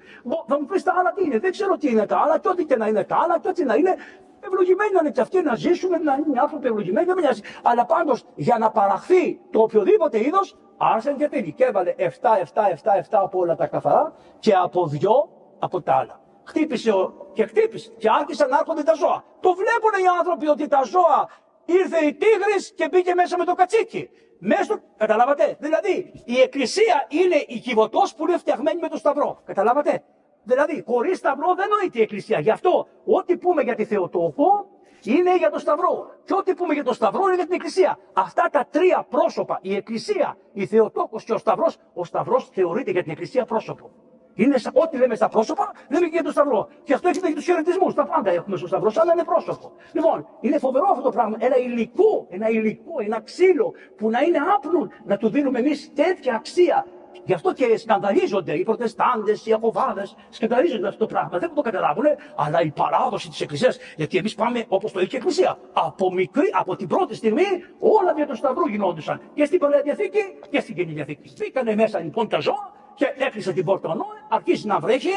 Θα μου πεις τα άλλα τι είναι. Δεν ξέρω τι είναι τα άλλα, και ό,τι και να είναι τα άλλα, και ό,τι να είναι. Ευλογημένοι να είναι και αυτοί να ζήσουν, να είναι άνθρωποι ευλογημένοι, δεν με νοιάζει. Αλλά πάντως για να παραχθεί το οποιοδήποτε είδος, άρσε και φίλοι. Και έβαλε 7, 7, 7, 7 από όλα τα καθαρά και από δυο από τα άλλα. Χτύπησε ο... και χτύπησε και άρχισαν να έρχονται τα ζώα. Το βλέπουν οι άνθρωποι ότι τα ζώα ήρθε η τίγρης και μπήκε μέσα με το κατσίκι. Μέσα καταλάβατε; Δηλαδή, η εκκλησία είναι η κυβωτός που είναι φτιαγμένη με το σταυρό. Καταλάβατε; Δηλαδή, χωρίς σταυρό δεν νοείται η εκκλησία. Γι' αυτό, ό,τι πούμε για τη Θεοτόκο είναι για το σταυρό. Και ό,τι πούμε για το σταυρό είναι για την εκκλησία. Αυτά τα τρία πρόσωπα, η εκκλησία, η Θεοτόκος και ο σταυρός, ο σταυρός θεωρείται για την εκκλησία πρόσωπο. Είναι σαν ό,τι λέμε στα πρόσωπα, λέμε και για τον Σταυρό. Και αυτό έχει και τους χαιρετισμούς. Τα πάντα έχουμε στο Σταυρό, αλλά είναι πρόσωπο. Λοιπόν, είναι φοβερό αυτό το πράγμα. Ένα υλικό, ένα υλικό, ένα ξύλο που να είναι άπλο να του δίνουμε εμείς τέτοια αξία. Γι' αυτό και σκανδαλίζονται οι προτεστάντες, οι αποβάδες, σκανδαλίζονται αυτό το πράγμα. Δεν το καταλάβουν, αλλά η παράδοση της Εκκλησίας, γιατί εμείς πάμε όπως το είχε η Εκκλησία. Από, μικρή, από την πρώτη στιγμή όλα για τον Σταυρό γινόντουσαν. Και στην Παλαιά Διαθήκη και στην Καινή Διαθήκη. Μπήκανε μέσα λοιπόν τα ζώα και έκλεισε την πόρτα ο Νόε, αρχίζει να βρέχει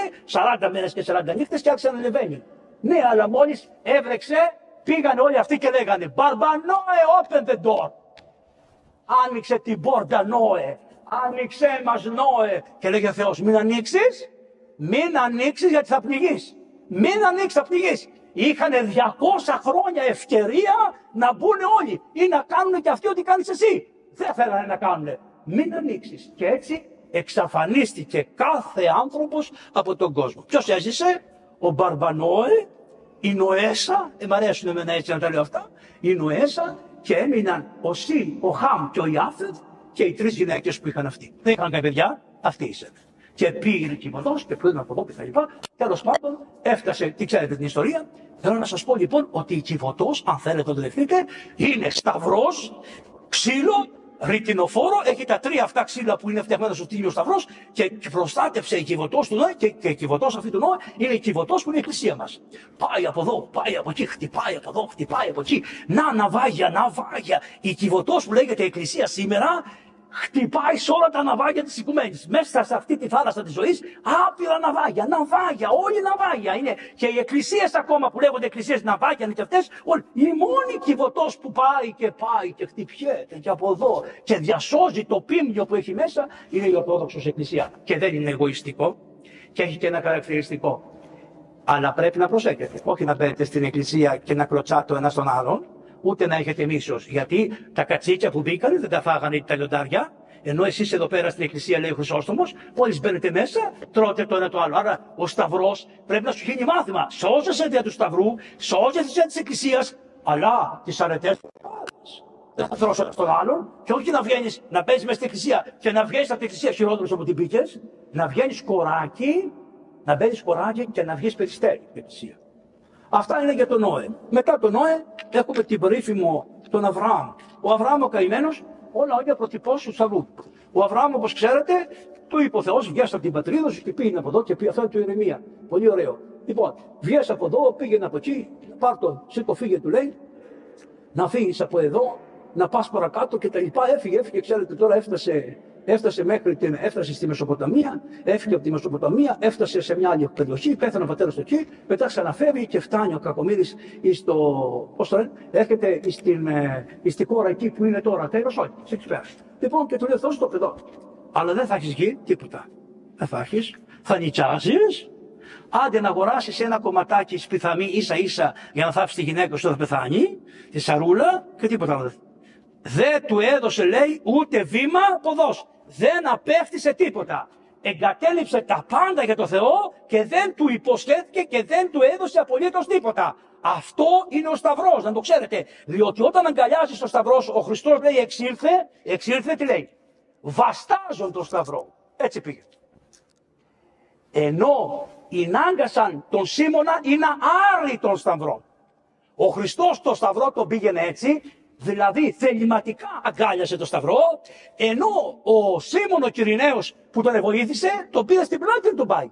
40 μέρες και 40 νύχτες και άρχισε να ανεβαίνει. Ναι, αλλά μόλις έβρεξε, πήγαν όλοι αυτοί και λέγανε Μπαρμπανόε, open the door. Άνοιξε την πόρτα Νόε, άνοιξε μας Νόε. Και λέγε ο Θεός, μην ανοίξεις, μην ανοίξεις γιατί θα πνιγείς. Μην ανοίξεις, θα πνιγείς. Είχαν 200 χρόνια ευκαιρία να μπουν όλοι ή να κάνουν και αυτοί ό,τι κάνεις εσύ. Δεν θέλανε να κάνουν. Μην ανοίξεις. Και έτσι εξαφανίστηκε κάθε άνθρωπος από τον κόσμο. Ποιος έζησε, ο Μπαρμπανόε, η Νοέσα, ε, μ' αρέσουν εμένα έτσι να τα λέω αυτά, η Νοέσα και έμειναν ο Σιλ, ο Χαμ και ο Ιάφετ και οι τρεις γυναίκες που είχαν αυτοί. Δεν είχαν κάποια παιδιά, αυτοί είσαι. Και πήγε εκεί και πριν από εδώ και τα λοιπά. Τέλος πάντων, έφτασε, τι ξέρετε την ιστορία. Θέλω να σας πω λοιπόν ότι η κυβωτό, αν θέλετε το δεχτείτε, είναι σταυρός, ξύλο ρητινοφόρο, έχει τα τρία αυτά ξύλα που είναι φτιαγμένα στο τίμιο σταυρός και προστάτευσε η κυβωτός του Νόε και, και η κυβωτός αυτή του Νόε είναι η κυβωτός που είναι η εκκλησία μας. Πάει από εδώ, πάει από εκεί, χτυπάει από εδώ, χτυπάει από εκεί. Να ναυάγια, ναυάγια. Η κυβωτός που λέγεται εκκλησία σήμερα χτυπάει σε όλα τα ναυάγια της οικουμένης. Μέσα σε αυτή τη θάλασσα της ζωής, άπειρα ναυάγια, ναυάγια, όλοι ναυάγια είναι. Και οι εκκλησίες ακόμα που λέγονται εκκλησίες ναυάγια είναι και αυτές, η μόνη κυβωτός που πάει και πάει και χτυπιέται και από εδώ και διασώζει το πίμνιο που έχει μέσα είναι η Ορθόδοξος Εκκλησία. Και δεν είναι εγωιστικό και έχει και ένα χαρακτηριστικό. Αλλά πρέπει να προσέχετε. Όχι να μπαίνετε στην εκκλησία και να κλωτσάτε ο ένας τον άλλον, ούτε να έχετε μίσο. Γιατί τα κατσίκια που μπήκαν δεν τα φάγανε τα λιοντάρια, ενώ εσείς εδώ πέρα στην εκκλησία λέει ο Χρυσόστομο, μόλις μπαίνετε μέσα, τρώτε το ένα το άλλο. Άρα ο Σταυρός πρέπει να σου γίνει μάθημα. Σώζεσαι δια του Σταυρού, σώζεσαι δια της εκκλησίας, αλλά τις αρετές δεν θα θρώσω τον άλλον, και όχι να βγαίνεις, να παίζει μέσα στην εκκλησία και να βγαίνεις από την εκκλησία χειρότερος από την πήκες, να βγαίνεις κοράκι, να μπαίνεις κοράκι και να βγεις περιστέρι την εκκλησία. Αυτά είναι για τον Νόε. Μετά τον Νόε έχουμε την περίφημο τον Αβραάμ. Ο Αβραάμ ο καημένος όλα είναι προτυπώσει του Σταυρού. Ο Αβραάμ, όπως ξέρετε, του είπε ο Θεός, βγαίνει από την πατρίδα σου και πήγαινε από εδώ και πήγε αυτό είναι το Ηρεμία. Πολύ ωραίο. Λοιπόν, βγαίνει από εδώ, πήγαινε από εκεί, πάρ το, σήκω φύγε, του λέει, να φύγεις από εδώ, να πας παρακάτω και τα λοιπά. Έφυγε, έφυγε, ξέρετε, τώρα έφτασε έφτασε μέχρι την, έφτασε στη Μεσοποταμία, έφυγε από τη Μεσοποταμία, έφτασε σε μια άλλη περιοχή, πέθανε ο πατέρας του εκεί, μετά ξαναφεύγει και φτάνει ο Κακομίδη στο. Πώς το λένε, έρχεται στην, ε, στη χώρα εκεί που είναι τώρα, τέλος όχι, σε Λοιπόν, και του λέει αυτό το παιδό. Αλλά δεν θα έχεις γη, τίποτα. Δεν θα έχεις, θα νοικιάζει, άντε να αγοράσεις ένα κομματάκι σπιθαμή ίσα ίσα για να θάψει τη γυναίκα σου θα πεθάνει, τη σαρούλα και τίποτα άλλο δεν του έδωσε λέει ούτε βήμα ποδός. Δεν απέφτισε τίποτα. Εγκατέλειψε τα πάντα για το Θεό και δεν του υποσχέθηκε και δεν του έδωσε απολύτως τίποτα. Αυτό είναι ο Σταυρός, να το ξέρετε. Διότι όταν αγκαλιάζει το Σταυρός ο Χριστός λέει εξήλθε, εξήλθε τι λέει; Βαστάζον το Σταυρό. Έτσι πήγε. Ενώ νάγκασαν τον Σίμωνα είναι άρρη τον Σταυρό. Ο Χριστός το Σταυρό τον πήγαινε έτσι Δηλαδή θεληματικά αγκάλιασε το σταυρό, ενώ ο Σίμων ο Κυριναίος που τον βοήθησε, τον πήρε στην πλάτη του πάει.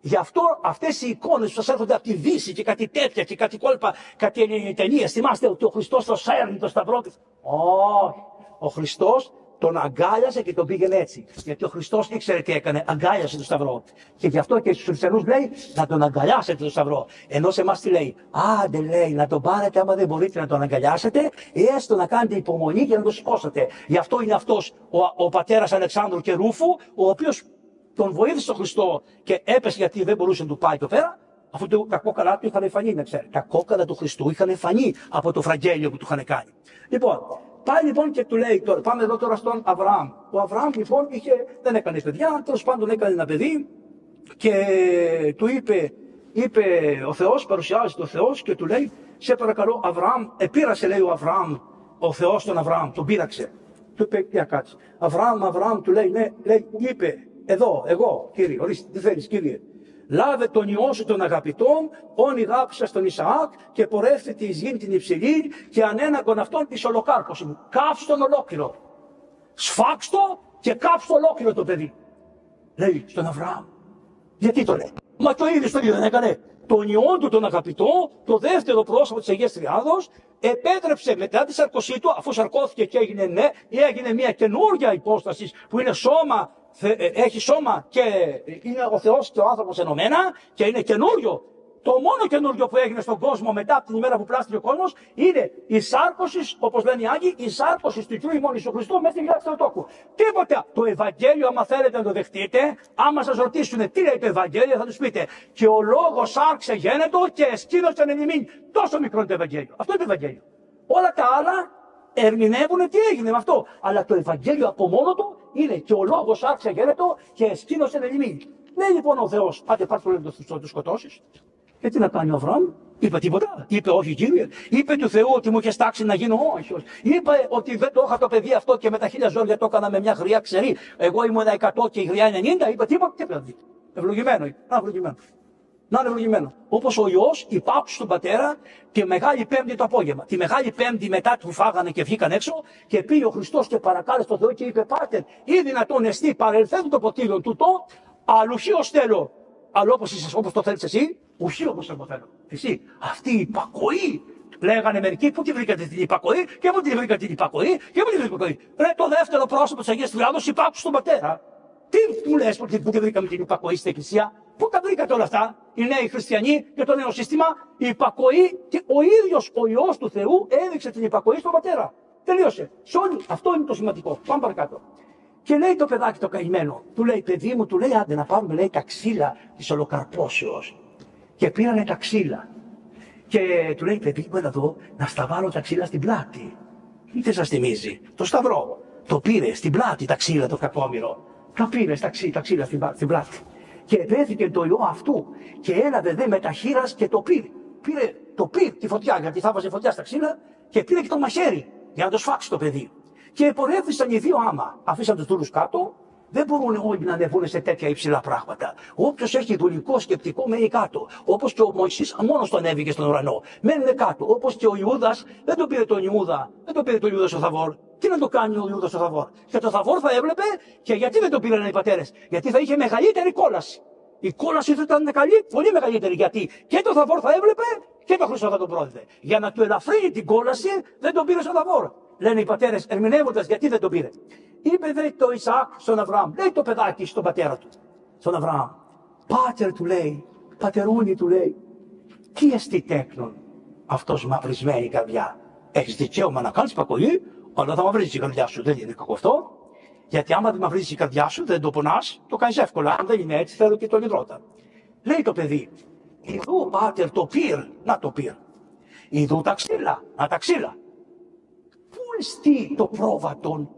Γι' αυτό αυτές οι εικόνες που σας έρχονται από τη Δύση και κάτι τέτοια και κάτι κόλπα, κάτι ταινίε, θυμάστε ότι ο Χριστός το σέρνει το σταυρό του. Όχι. Ο Χριστός τον αγκάλιασε και τον πήγαινε έτσι. Γιατί ο Χριστός ήξερε τι έκανε, αγκάλιασε τον Σταυρό. Και γι' αυτό και στους χριστιανούς λέει να τον αγκαλιάσετε τον Σταυρό. Ενώ σε εμάς τι λέει, Άντε λέει να τον πάρετε άμα δεν μπορείτε να τον αγκαλιάσετε, έστω να κάνετε υπομονή και να τον σηκώσετε. Γι' αυτό είναι αυτός ο, ο πατέρας Αλεξάνδρου και Ρούφου, ο οποίος τον βοήθησε τον Χριστό και έπεσε γιατί δεν μπορούσε να του πάει το πέρα, αφού το, τα κόκκαλα του είχαν φανεί, να ξέρει. Τα κόκκαλα του Χριστού είχαν φανεί από το φραγγέλιο που του είχαν κάνει. Λοιπόν, Πάει λοιπόν και του λέει τώρα, πάμε εδώ τώρα στον Αβραάμ. Ο Αβραάμ λοιπόν είχε, δεν έκανε παιδιά, τέλος πάντων έκανε ένα παιδί και του είπε, είπε ο Θεός, παρουσιάζει το Θεός και του λέει, σε παρακαλώ Αβραάμ, επήρασε λέει ο Αβραάμ, ο Θεός τον Αβραάμ, τον πείραξε. Του είπε, για κάτσε. Αβραάμ, Αβραάμ, του λέει, ναι, λέει, είπε, εδώ, εγώ, κύριε, ορίστε, τι θέλεις, κύριε λάβε τον ιό σου τον αγαπητό, όνει γάψα στον Ισαάκ και πορεύτε τη γη την υψηλή και ανέναγκον αυτόν της ολοκάρπωσης μου. Κάψ τον ολόκληρο. Σφάξτο και κάψ το ολόκληρο το παιδί. Λέει στον Αβραάμ. Γιατί το λέει; Μα το ίδιο το ίδιο δεν έκανε. Τον ιό του τον αγαπητό, το δεύτερο πρόσωπο της Αγίας Τριάδος, επέτρεψε μετά τη σαρκωσή του, αφού σαρκώθηκε και έγινε ναι, έγινε μια καινούργια υπόσταση που είναι σώμα ε, έχει σώμα και είναι ο Θεός και ο άνθρωπος ενωμένα και είναι καινούριο. Το μόνο καινούριο που έγινε στον κόσμο μετά από την ημέρα που πλάστηκε ο κόσμος είναι η σάρκωση, όπως λένε οι Άγιοι, η σάρκωση του Κύριου ημών Ιησού Χριστού μέσα στη του Θεοτόκου. Τίποτα. Το Ευαγγέλιο, άμα θέλετε να το δεχτείτε, άμα σας ρωτήσουν τι λέει το Ευαγγέλιο, θα τους πείτε. Και ο λόγος άρξε γένετο και εσκήνωσαν εν ημίν. Τόσο μικρό είναι το Ευαγγέλιο. Αυτό είναι το Ευαγγέλιο. Όλα τα άλλα ερμηνεύουν τι έγινε με αυτό. Αλλά το Ευαγγέλιο από μόνο του είναι και ο λόγος άρχισε γένετο και εσκήνωσε εν ελιμή. Λέει λοιπόν ο Θεός, άντε πάρ το λεπτό να το σκοτώσεις. Και τι να κάνει ο Αβραάμ, είπε τίποτα. Είπε όχι κύριε. Είπε του Θεού ότι μου είχες τάξει να γίνω όχι. όχι. Είπε ότι δεν το είχα το παιδί αυτό και με τα χίλια ζώδια το έκανα με μια γριά ξερή. Εγώ ήμουν ένα 100 και η γριά 90. Είπε τίποτα. Τι παιδί. Ευλογημένο. Ευλογημένο να είναι ευλογημένο. Όπως ο ιό υπάκουσε στον πατέρα τη Μεγάλη Πέμπτη το απόγευμα. Τη Μεγάλη Πέμπτη μετά που φάγανε και βγήκαν έξω και πήγε ο Χριστός και παρακάλεσε τον Θεό και είπε: Πάτερ, ή δυνατόν εστί παρελθέτω το ποτήριο τούτο, αλλουχίω θέλω. Αλλά όπως όπως το θέλεις εσύ, ουχή όπως το θέλω. Εσύ, αυτή η υπακοή Λέγανε μερικοί, πού τη βρήκατε την υπακοή και πού τη βρήκατε την υπακοή και πού τη βρήκατε την υπακοή. Ρε το δεύτερο πρόσωπο της Αγίας Τριάδο υπάκουσε στον πατέρα. Τι μου λες, που τη βρήκαμε την υπακοή στην Εκκλησία, Πού τα βρήκατε όλα αυτά, οι νέοι χριστιανοί και το νέο σύστημα, η υπακοή και ο ίδιος ο ιό του Θεού έδειξε την υπακοή στον πατέρα. Τελείωσε. Σε όλοι, αυτό είναι το σημαντικό. Πάμε παρακάτω. Και λέει το παιδάκι το καημένο, του λέει, παιδί μου, του λέει, άντε να πάρουμε λέει, τα ξύλα της ολοκαρπόσεως. Και πήρανε τα ξύλα. Και του λέει, παιδί μου, εδώ να σταβάλω τα ξύλα στην πλάτη. Τι σας θυμίζει, το σταυρό. Το πήρε στην πλάτη τα ξύλα το κακόμοιρο. Τα πήρε τα ξύλα στην πλάτη και επέθηκε το ιό αυτού και έλαβε δε με τα χείρας και το πήρε. Πήρε το πήρε τη φωτιά, γιατί θα βάζει φωτιά στα ξύλα και πήρε και το μαχαίρι για να το σφάξει το παιδί. Και πορεύθησαν οι δύο άμα. Αφήσαν τους δούλους κάτω, δεν μπορούν όλοι να ανεβούν σε τέτοια υψηλά πράγματα. Όποιος έχει δουλικό σκεπτικό μένει κάτω. Όπως και ο Μωυσής μόνος το ανέβηκε στον ουρανό. Μένουν κάτω. Όπως και ο Ιούδας δεν το πήρε τον Ιούδα, δεν το πήρε τον Ιούδα στο Θαβόρ. Τι να το κάνει ο Ιούδας στο Θαβόρ; Και το Θαβόρ θα έβλεπε και γιατί δεν το πήραν οι πατέρες; Γιατί θα είχε μεγαλύτερη κόλαση. Η κόλαση θα ήταν καλή, πολύ μεγαλύτερη. Γιατί και το Θαβόρ θα έβλεπε και το Χριστό θα τον πρόδιδε. Για να του ελαφρύνει την κόλαση δεν τον πήρε στο Θαβόρ. Λένε οι πατέρες, ερμηνεύοντας γιατί δεν τον πήρε. Είπε δε το Ισαάκ στον Αβραάμ, λέει το παιδάκι στον πατέρα του, στον Αβραάμ. Πάτερ του λέει, πατερούλη του λέει, τι εστί τέκνον αυτός μαυρισμένη καρδιά; Έχεις δικαίωμα να κάνεις πακοή, αλλά θα μαυρίζεις η καρδιά σου. Δεν είναι κακό αυτό. Γιατί άμα δεν μαυρίζεις η καρδιά σου, δεν το πονάς, το κάνεις εύκολα. Αν δεν είναι έτσι, θέλω και το υδρότα. Λέει το παιδί, Ιδού πάτερ το πυρ, να το πυρ. Ιδού τα ξύλα, να τα ξύλα. Πού εστί το πρόβατο,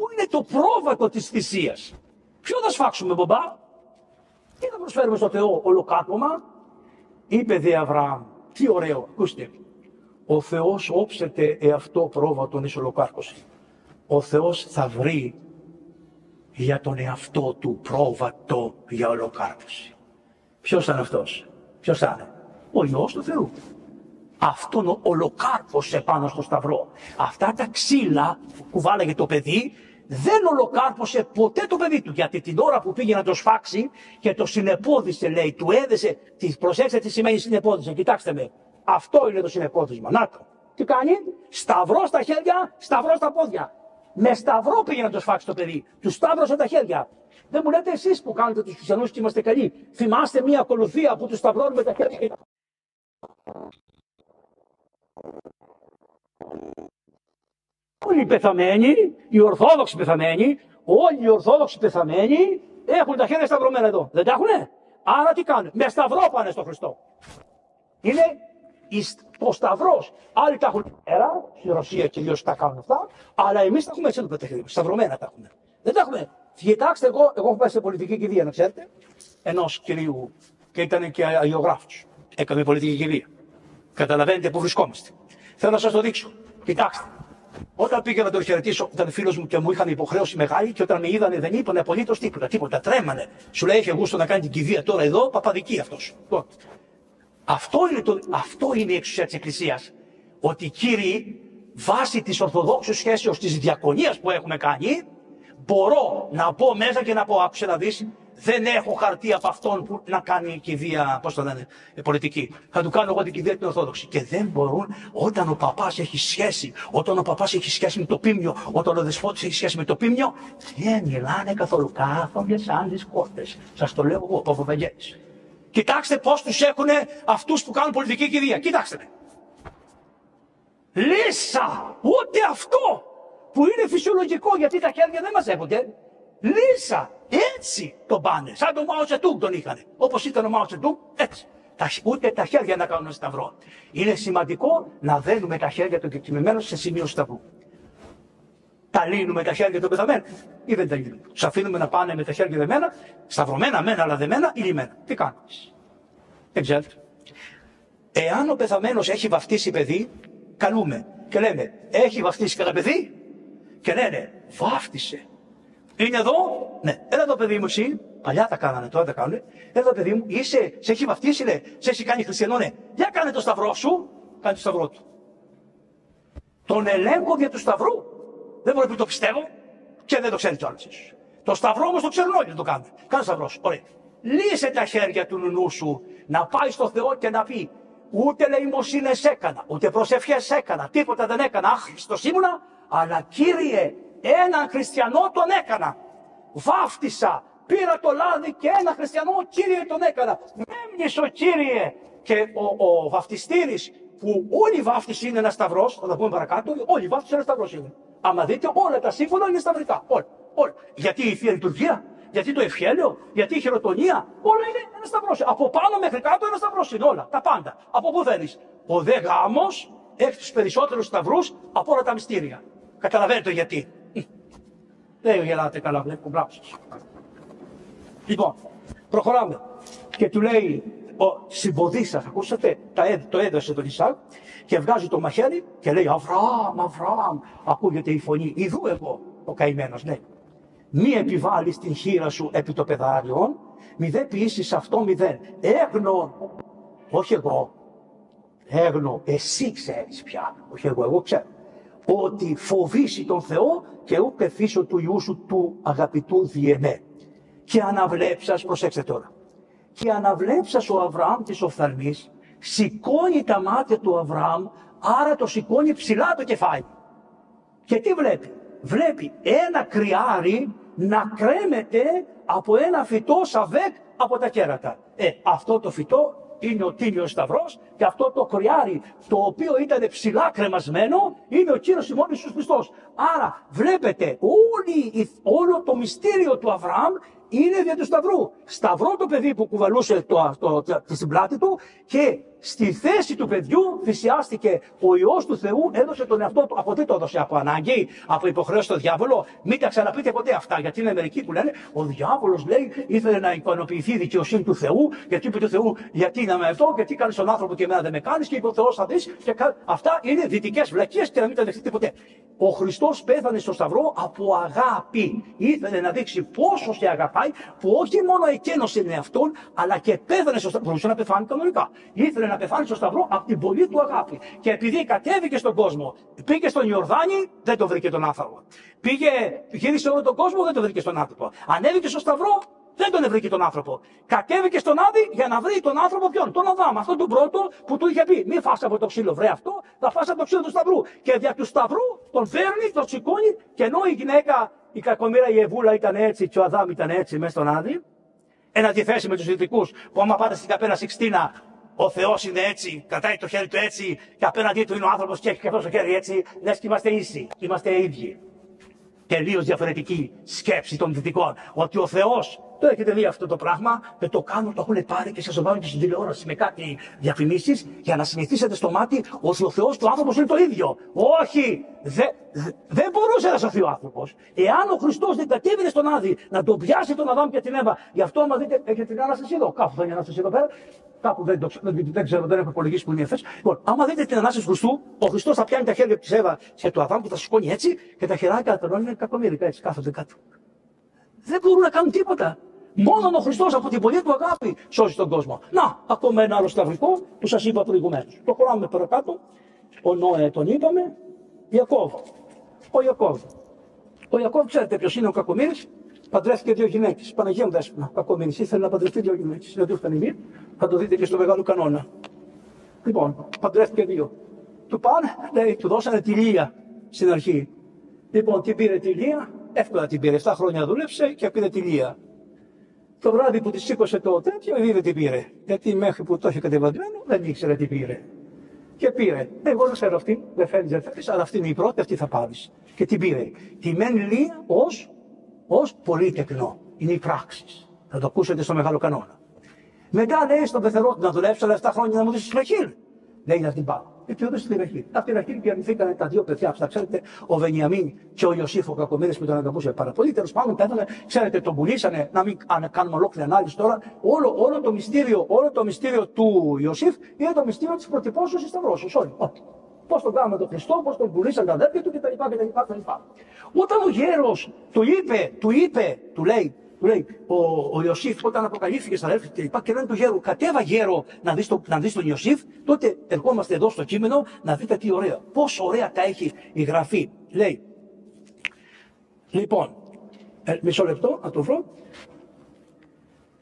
πού είναι το πρόβατο της θυσίας; Ποιο θα σφάξουμε μπαμπά, τι θα προσφέρουμε στο Θεό ολοκάτωμα; Είπε δε Αβραάμ, τι ωραίο, ακούστε. Ο Θεός όψεται εαυτό πρόβατον εις ολοκάρκωση. Ο Θεός θα βρει για τον εαυτό του πρόβατο για ολοκάρκωση. Ποιος ήταν αυτός, ποιος ήταν, ο Υιός του Θεού. Αυτόν ολοκάρπωσε πάνω στο σταυρό. Αυτά τα ξύλα που κουβάλαγε το παιδί δεν ολοκάρπωσε ποτέ το παιδί του. Γιατί την ώρα που πήγε να το σφάξει και το συνεπόδισε, λέει, του έδεσε. Τι, προσέξτε τι σημαίνει συνεπόδισε. Κοιτάξτε με. Αυτό είναι το συνεπόδισμα. Να το. Τι κάνει, σταυρό στα χέρια, σταυρό στα πόδια. Με σταυρό πήγε να το σφάξει το παιδί. Του σταύρωσε τα χέρια. Δεν μου λέτε εσείς που κάνετε τους χριστιανού και είμαστε καλοί. Θυμάστε μια ακολουθία που τους σταυρώνουμε τα χέρια. Όλοι οι πεθαμένοι, οι Ορθόδοξοι πεθαμένοι, όλοι οι Ορθόδοξοι πεθαμένοι έχουν τα χέρια σταυρωμένα εδώ. Δεν τα έχουνε; Άρα τι κάνουν; Με σταυρό πάνε στο Χριστό. Είναι ο σταυρός. Άλλοι τα έχουν πέρα, στη Ρωσία κυρίω τα κάνουν αυτά, αλλά εμείς τα έχουμε έτσι εδώ τα χέρια. Σταυρωμένα τα έχουμε. Δεν τα έχουμε. Κοιτάξτε, εγώ, εγώ έχω πάει σε πολιτική κηδεία, να ξέρετε, ενός κυρίου και ήταν και αγιογράφος. Έκανε πολιτική κηδεία. Καταλαβαίνετε πού βρισκόμαστε. Θέλω να σας το δείξω. Κοιτάξτε. Όταν πήγα να τον χαιρετήσω, ήταν φίλος μου και μου είχαν υποχρέωση μεγάλη και όταν με είδανε δεν είπαν απολύτως τίποτα. Τίποτα. Τρέμανε. Σου λέει: Έχει γούστο να κάνει την κηδεία τώρα εδώ, παπαδική αυτός. Αυτό είναι, το, αυτό είναι η εξουσία της Εκκλησίας. Ότι οι κύριοι, βάσει της Ορθοδόξου σχέσεως της διακονίας που έχουμε κάνει, μπορώ να πω μέσα και να πω: Άκουσε να δεις, δεν έχω χαρτί από αυτόν που να κάνει κηδεία, πώς το λένε, ε, πολιτική. Θα του κάνω εγώ την κηδεία την Ορθόδοξη. Και δεν μπορούν όταν ο παπάς έχει σχέση, όταν ο παπάς έχει σχέση με το πίμιο, όταν ο δεσπότης έχει σχέση με το πίμιο, δεν μιλάνε καθόλου. Κάθονται σαν τις κόρτες. Σας το λέω εγώ, ο Κοιτάξτε πώς τους έχουν αυτούς που κάνουν πολιτική κηδεία. Κοιτάξτε με. Λύσα! Ούτε αυτό που είναι φυσιολογικό γιατί τα χέρια δεν μαζεύονται. Λύσα! Έτσι τον πάνε. Σαν τον Μάο Τσετούγκ τον είχαν. Όπως ήταν ο Μάο Τσετούγκ, έτσι. Τα, ούτε τα χέρια να κάνουν σταυρό. Είναι σημαντικό να δένουμε τα χέρια των κεκτημένων σε σημείο σταυρού. Τα λύνουμε τα χέρια των πεθαμένων ή δεν τα λύνουμε. Τους αφήνουμε να πάνε με τα χέρια δεμένα, σταυρωμένα, μένα, αλλά δεμένα ή λυμμένα. Τι κάνουμε. Δεν ξέρετε. Εάν ο πεθαμένος έχει βαφτίσει παιδί, καλούμε και λέμε, έχει βαφτίσει κανένα παιδί, και λένε, βάφτισε. Είναι εδώ, ναι, έλα εδώ παιδί μου εσύ, παλιά τα κάνανε, τώρα τα κάνουν. Έλα εδώ παιδί μου, είσαι, σε έχει βαφτίσει, λέει, σε έχει κάνει χριστιανό, ναι. Για κάνε το σταυρό σου, κάνει το σταυρό του. Τον ελέγχω δια του σταυρού. Δεν μπορεί να το πιστεύω και δεν το ξέρει κιόλα. Το σταυρό όμως το ξέρουν όλοι να το κάνουν. Κάνε σταυρό σου. Ωραία. Λύσε τα χέρια του νουνού σου να πάει στο Θεό και να πει ούτε λαιμοσύνες έκανα, ούτε προσευχές έκανα, τίποτα δεν έκανα. Αχ, στο ήμουνα, αλλά κύριε, έναν χριστιανό τον έκανα. Βάφτισα, πήρα το λάδι και ένα χριστιανό, κύριε τον έκανα. Μέμνησο κύριε. Και ο, ο βαφτιστήρης που όλη η βάφτιση είναι ένα σταυρός, θα τα πούμε παρακάτω, όλη η βάφτιση είναι ένα σταυρός είναι. Άμα δείτε, όλα τα σύμφωνα είναι σταυρικά. Όλα. όλα. Γιατί η θεία λειτουργία, γιατί το ευχέλαιο, γιατί η χειροτονία, όλα είναι ένα σταυρός. Από πάνω μέχρι κάτω ένα σταυρός είναι όλα. Τα πάντα. Από πού θέλεις; Ο δε γάμος έχει τους περισσότερους σταυρούς από όλα τα μυστήρια. Καταλαβαίνετε γιατί. Δεν γελάτε καλά, βλέπω μπράβο Λοιπόν, προχωράμε. Και του λέει, ο συμποδίσα, ακούσατε, το έδωσε τον Ισάκ και βγάζει το μαχαίρι και λέει Αβραάμ, Αβραάμ. Ακούγεται η φωνή, Ιδού εγώ, ο καημένος λέει. Μη επιβάλλεις την χείρα σου επί το πεδάριον, μη δε ποιήσεις αυτό μηδέν. Έγνω, όχι εγώ. Έγνω, εσύ ξέρεις πια. Όχι εγώ, εγώ ξέρω ότι φοβήσει τον Θεό και ούτε φύσω του Ιού σου του αγαπητού διεμέ. Και αναβλέψας, προσέξτε τώρα, και αναβλέψας ο Αβραάμ της οφθαλμής, σηκώνει τα μάτια του Αβραάμ, άρα το σηκώνει ψηλά το κεφάλι. Και τι βλέπει; Βλέπει ένα κρυάρι να κρέμεται από ένα φυτό σαβέκ από τα κέρατα. Ε, αυτό το φυτό είναι ο τίμιος σταυρός και αυτό το κρυάρι το οποίο ήταν ψηλά κρεμασμένο είναι ο Κύριος ημών Ιησούς Χριστός. Άρα βλέπετε όλη, όλο το μυστήριο του Αβραάμ είναι δια του σταυρού. Σταυρό το παιδί που κουβαλούσε το, το, το, στην πλάτη του και στη θέση του παιδιού θυσιάστηκε ο Υιός του Θεού, έδωσε τον εαυτό του. Από τι το έδωσε, από ανάγκη, από υποχρέωση στο διάβολο. Μην τα ξαναπείτε ποτέ αυτά, γιατί είναι μερικοί που λένε ο διάβολος λέει ήθελε να ικανοποιηθεί η δικαιοσύνη του Θεού, γιατί είπε του Θεού, γιατί να με αυτό, γιατί κάνεις τον άνθρωπο και εμένα δεν με κάνεις και είπε ο Θεός θα δεις. Αυτά είναι δυτικές βλακίες και να μην τα δεχτείτε ποτέ. Ο Χριστός πέθανε στο Σταυρό από αγάπη. Ήθελε να δείξει πόσο σε αγαπάει, που όχι μόνο εκένωσε τον εαυτόν, αλλά και πέθανε στο Σταυρό. Μπορούσε να πεθάνει κανονικά. Ήθελε να πεθάνει στο Σταυρό από την πολύ του αγάπη. Και επειδή κατέβηκε στον κόσμο, πήγε στον Ιορδάνη, δεν το βρήκε τον άνθρωπο. Πήγε, γύρισε όλο τον κόσμο, δεν το βρήκε στον άνθρωπο. Ανέβηκε στο Σταυρό, δεν τον βρήκε τον άνθρωπο. Κατέβηκε στον Άδη για να βρει τον άνθρωπο ποιον; Τον Αδάμ, αυτόν τον πρώτο που του είχε πει: Μη φάσα από το ξύλο, βρε αυτό, θα φάσα από το ξύλο του Σταυρού. Και δια του Σταυρού τον φέρνει, τον σηκώνει και ενώ η γυναίκα, η κακομήρα η Εβούλα ήταν έτσι και ο Αδάμ ήταν έτσι μέσα στον Άδη, εν αντιθέσει με τους δυτικού που άμα πάτε στην καπένα Σιξτίνα, ο Θεός είναι έτσι, κρατάει το χέρι του έτσι και απέναντί του είναι ο άνθρωπος και έχει και αυτός το χέρι έτσι, λες και είμαστε ίσοι, είμαστε ίδιοι. Τελείως διαφορετική σκέψη των δυτικών. Ότι ο Θεός το έχετε δει αυτό το πράγμα και το κάνουν, το έχουν πάρει και σα το βάλουν και στην τηλεόραση με κάτι διαφημίσεις για να συνηθίσετε στο μάτι ότι ο Θεός του άνθρωπος είναι το ίδιο. Όχι! Δεν δε μπορούσε να σωθεί ο άνθρωπος. Εάν ο Χριστός δεν κατέβαινε στον Άδη να τον πιάσει τον Αδάμ και την Εύα, γι' αυτό άμα δείτε, έχετε την ανάσταση εδώ. Κάπου θα είναι ανάσταση εδώ πέρα. Κάπου δεν, το, δεν, δεν ξέρω, δεν έχω υπολογίσει που είναι η θέση. Λοιπόν, άμα δείτε την ανάσταση του Χριστού, ο Χριστός θα πιάνει τα χέρια της Εύα και του Αδάμ που θα σηκώνει έτσι και τα χεράκια των είναι κακομίρικα έτσι, κάθονται κάτω. Δεν μπορούν να κάνουν τίποτα. Μόνο ο Χριστός από την πολύ του αγάπη σώζει τον κόσμο. Να, ακόμα ένα άλλο σταυρικό που σας είπα προηγουμένως. Προχωράμε παρακάτω. Ο Νόε τον είπαμε. Ιακώβ. Ο Ιακώβ. Ο Ιακώβ, ξέρετε ποιος είναι ο Κακομήρη. Παντρεύτηκε δύο γυναίκες. Παναγία μου δέσπινα. Κακομήρη ήθελε να παντρευτεί δύο γυναίκες. Δεν του έφτανε μία. Θα το δείτε και στο μεγάλο κανόνα. Λοιπόν, παντρεύτηκε δύο. Του πάνε, λέει, του δώσανε τη Λία στην αρχή. Λοιπόν, την πήρε τη Λία, εύκολα την πήρε. 7 χρόνια δούλεψε και πήρε τη Λία. Το βράδυ που τη σήκωσε το τέτοιο, δεν την πήρε. Γιατί μέχρι που το είχε κατεβασμένο δεν ήξερε τι πήρε. Και πήρε. Εγώ δεν ξέρω αυτή, δεν φέρνει, δεν φέρνει, αλλά αυτή είναι η πρώτη, αυτή θα πάρεις. Και την πήρε. Τη μένει λία ως ως πολύ τεκνό. Είναι η πράξη. Θα το ακούσετε στο μεγάλο κανόνα. Μετά λέει στον πεθερό του να δουλέψει αλλά 7 χρόνια να μου δώσει χείλη. Λέει να την πάω και του έδωσε τη Ραχήλ. Αυτή η Ραχήλ διαρνηθήκαν τα δύο παιδιά. Αυτά ξέρετε, ο Βενιαμίν και ο Ιωσήφ ο Κακομήρη που τον αγαπούσε πάρα πολύ. Τέλος πάντων, πέθανε, ξέρετε, τον πουλήσανε. Να μην κάνουμε ολόκληρη ανάλυση τώρα. Όλο, όλο, το μυστήριο, όλο το μυστήριο του Ιωσήφ είναι το μυστήριο της προτυπώσεω σταυρώσεω. Όλοι. Πώς τον κάνουμε τον Χριστό, πώς τον πουλήσαν τα αδέρφια του κτλ. Όταν ο γέρος του είπε, του είπε, του λέει, του λέει ο, ο Ιωσήφ όταν αποκαλύφθηκε στα αδέρφια και λοιπά και λένε του γέρου, κατέβα γέρο να δεις, το, να δεις τον Ιωσήφ, τότε ερχόμαστε εδώ στο κείμενο να δείτε τι ωραία. Πόσο ωραία τα έχει η γραφή. Λέει, λοιπόν, ε, μισό λεπτό, να το βρω.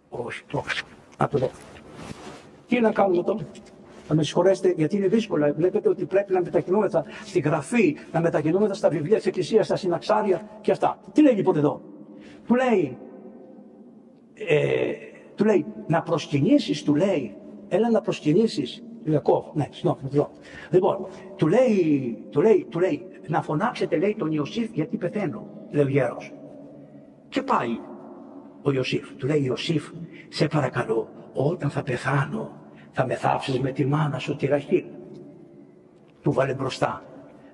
Όχι, το να το δω. Τι να κάνουμε τώρα. Να με συγχωρέσετε, γιατί είναι δύσκολα. Βλέπετε ότι πρέπει να μετακινούμεθα στη γραφή, να μετακινούμεθα στα βιβλία της Εκκλησίας, στα συναξάρια και αυτά. Τι λέει λοιπόν εδώ; Του λέει, ε, του λέει να προσκυνήσεις, του λέει, έλα να προσκυνήσεις, Ιακώβ, ναι, συγγνώμη, Λοιπόν, του λέει, του λέει, του λέει, να φωνάξετε, λέει, τον Ιωσήφ γιατί πεθαίνω, λέει ο γέρος. Και πάει ο Ιωσήφ, του λέει Ιωσήφ, σε παρακαλώ, όταν θα πεθάνω, θα με θάψεις με τη μάνα σου τη Ραχήλ. Του βάλε μπροστά.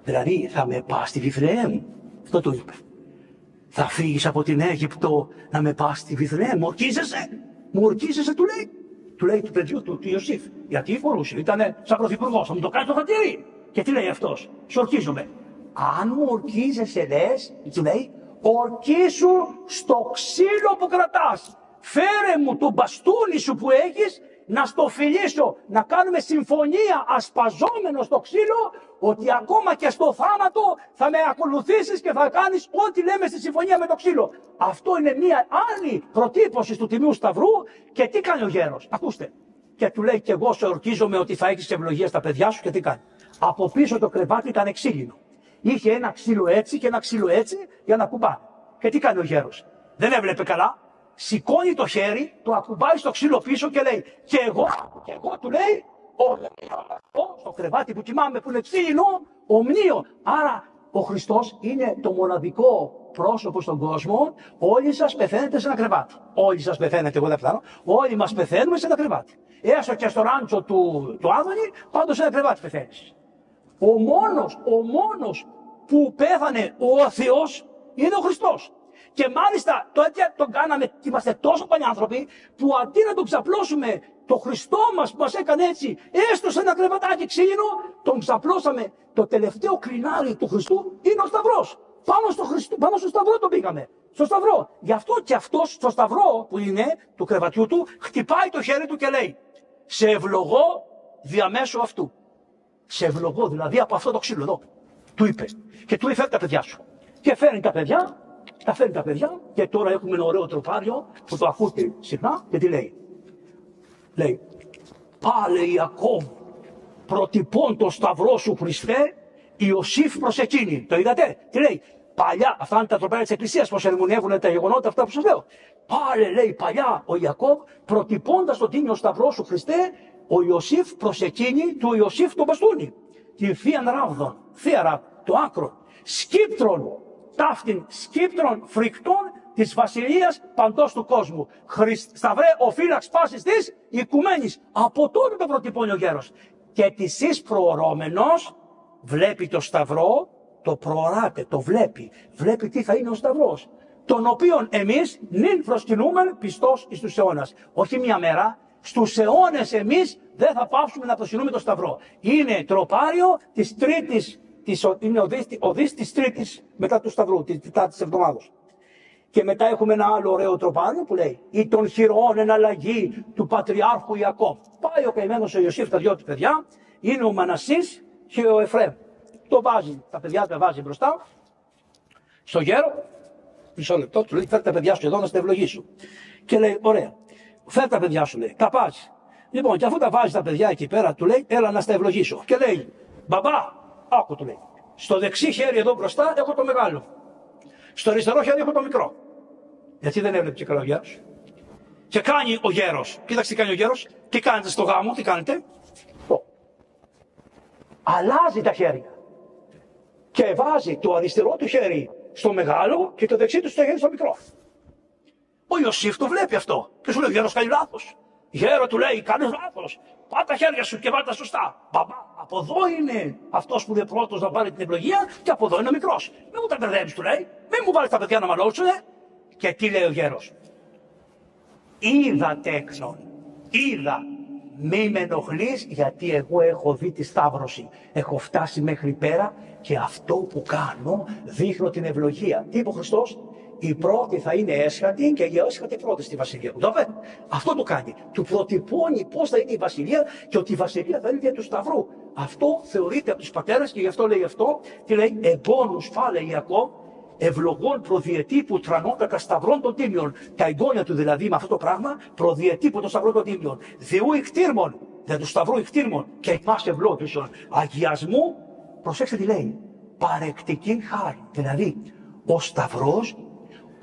Δηλαδή θα με πας στη Βιθλεέμ. Αυτό του είπε. Θα φύγεις από την Αίγυπτο να με πας στη Βιθλεέμ. Μου ορκίζεσαι. Μου ορκίζεσαι, του λέει. Του λέει του παιδιού του, του Ιωσήφ. Γιατί μπορούσε, ήταν σαν πρωθυπουργός, θα μου το κάνει το χατήρι. Και τι λέει αυτός, Σου ορκίζομαι. Αν μου ορκίζεσαι, λες, του λέει, ορκίσου στο ξύλο που κρατάς. Φέρε μου το μπαστούνι σου που έχεις να στο φιλήσω, να κάνουμε συμφωνία ασπαζόμενο στο ξύλο, ότι ακόμα και στο θάνατο θα με ακολουθήσεις και θα κάνεις ό,τι λέμε στη συμφωνία με το ξύλο. Αυτό είναι μια άλλη προτύπωση του Τιμίου Σταυρού και τι κάνει ο γέρος. Ακούστε. Και του λέει και εγώ σε ορκίζομαι ότι θα έχεις ευλογία στα παιδιά σου και τι κάνει. Από πίσω το κρεβάτι ήταν ξύλινο. Είχε ένα ξύλο έτσι και ένα ξύλο έτσι για να κουμπά. Και τι κάνει ο γέρος. Δεν έβλεπε καλά. Σηκώνει το χέρι, το ακουμπάει στο ξύλο πίσω και λέει και εγώ, και εγώ του λέει ο, στο κρεβάτι που κοιμάμαι που είναι ξύλινο, ομνίο. Άρα ο Χριστός είναι το μοναδικό πρόσωπο στον κόσμο. Όλοι σας πεθαίνετε σε ένα κρεβάτι. Όλοι σας πεθαίνετε, εγώ δεν φτάνω. Όλοι μας πεθαίνουμε σε ένα κρεβάτι. Έστω και στο ράντσο του, του Άδωνη, πάντως σε ένα κρεβάτι πεθαίνεις. Ο μόνος, ο μόνος που πέθανε ο Θεός είναι ο Χριστός. Και μάλιστα το έτσι τον κάναμε και είμαστε τόσο πανιάνθρωποι που αντί να τον ξαπλώσουμε το Χριστό μας που μας έκανε έτσι, έστω σε ένα κρεβατάκι ξύλινο, τον ξαπλώσαμε. Το τελευταίο κρινάρι του Χριστού είναι ο Σταυρός. Πάνω στο, Χριστό, πάνω στο Σταυρό τον πήγαμε. Στο Σταυρό. Γι' αυτό και αυτός στο Σταυρό που είναι του κρεβατιού του, χτυπάει το χέρι του και λέει «Σε ευλογώ διαμέσου αυτού». Σε ευλογώ δηλαδή από αυτό το ξύλο εδώ. Του είπε. Και του είπε τα παιδιά σου. Και φέρνει τα παιδιά τα φέρνει τα παιδιά και τώρα έχουμε ένα ωραίο τροπάριο που το ακούτε συχνά και τι λέει. Λέει, πάλε Ιακώβ, προτυπών το σταυρό σου Χριστέ, Ιωσήφ προς εκείνη. Το είδατε, τι λέει; Παλιά, αυτά είναι τα τροπάρια της Εκκλησίας, πως ερμηνεύουν τα γεγονότα αυτά που σας λέω. Πάλε λέει παλιά ο Ιακώβ, προτυπώντας το τίμιο σταυρό σου Χριστέ, ο Ιωσήφ προς εκείνη του Ιωσήφ τον μπαστούνι. Την θεία ράβδον, θεία το άκρο, σκύπτρον, ταύτην σκύπτρων φρικτών της βασιλείας παντός του κόσμου. Χριστ, σταυρέ ο φύλαξ πάσης της οικουμένης. Από τότε το προτυπώνει ο γέρος. Και της εις προορώμενος βλέπει το σταυρό, το προοράται, το βλέπει. Βλέπει τι θα είναι ο σταυρός. Τον οποίον εμείς νυν προσκυνούμε πιστός εις τους αιώνας. Όχι μια μέρα, στους αιώνες εμείς δεν θα πάψουμε να προσκυνούμε το σταυρό. Είναι τροπάριο της τρίτης της, είναι ο Δής της Τρίτης μετά του Σταυρού, της Τετάρτης Εβδομάδος. Και μετά έχουμε ένα άλλο ωραίο τροπάριο που λέει «Ή των χειρών εν αλλαγή του Πατριάρχου Ιακώβ». Πάει ο καημένος ο Ιωσήφ, τα δυο του παιδιά, είναι ο Μανασής και ο Εφραίμ. Το βάζει, τα παιδιά τα βάζει μπροστά, στο γέρο, μισό λεπτό, του λέει «Φέρ τα παιδιά σου εδώ να στα ευλογήσω». Και λέει «Ωραία, φέρ τα παιδιά σου» λέει, «Τα πας». Λοιπόν, και αφού τα βάζει τα παιδιά εκεί πέρα, του λέει «Έλα να στα ευλογήσω». Και λέει «Μπαμπά, Άκου του λέει. Στο δεξί χέρι εδώ μπροστά έχω το μεγάλο. Στο αριστερό χέρι έχω το μικρό. Γιατί δεν έβλεπε και καλά ο γέρος. Και κάνει ο γέρος. Κοίταξε τι κάνει ο γέρος. Τι κάνετε στο γάμο, τι κάνετε. Αλλάζει τα χέρια. Και βάζει το αριστερό του χέρι στο μεγάλο και το δεξί του στο χέρι στο μικρό. Ο Ιωσήφ το βλέπει αυτό. Και σου λέει: Γέρος κάνει λάθος. Γέρο του λέει: Κάνεις λάθος. Πάτα τα χέρια σου και βάλτε σωστά. Μπαμπά, από εδώ είναι αυτός που είναι πρώτος να πάρει την ευλογία και από εδώ είναι ο μικρός. Μην μου τα μπερδεύει, του λέει. Μην μου βάλεις τα παιδιά να μαλώσουνε. Και τι λέει ο γέρος. Είδα τέκνον. Είδα. Μη με ενοχλείς γιατί εγώ έχω δει τη σταύρωση. Έχω φτάσει μέχρι πέρα και αυτό που κάνω δείχνω την ευλογία. Τι είπε ο Χριστός, η πρώτη θα είναι έσχατη και η έσχατη πρώτη στη βασιλεία. Το Αυτό το κάνει. Του προτυπώνει πώς θα είναι η βασιλεία και ότι η βασιλεία θα είναι δια του Σταυρού. Αυτό θεωρείται από τους πατέρες και γι' αυτό λέει αυτό. Τι λέει, εμπόνους φάλε Ιακώ, ευλογών προδιετή που τρανότακα σταυρών των τίμιων. Τα εγγόνια του δηλαδή με αυτό το πράγμα, προδιετή που το σταυρό των τίμιων. Θεού εκτήρμων, δεν του σταυρού εκτήρμων και εμάς ευλόγησον. Αγιασμού, προσέξτε τι λέει, παρεκτική χάρη. Δηλαδή, ο Σταυρός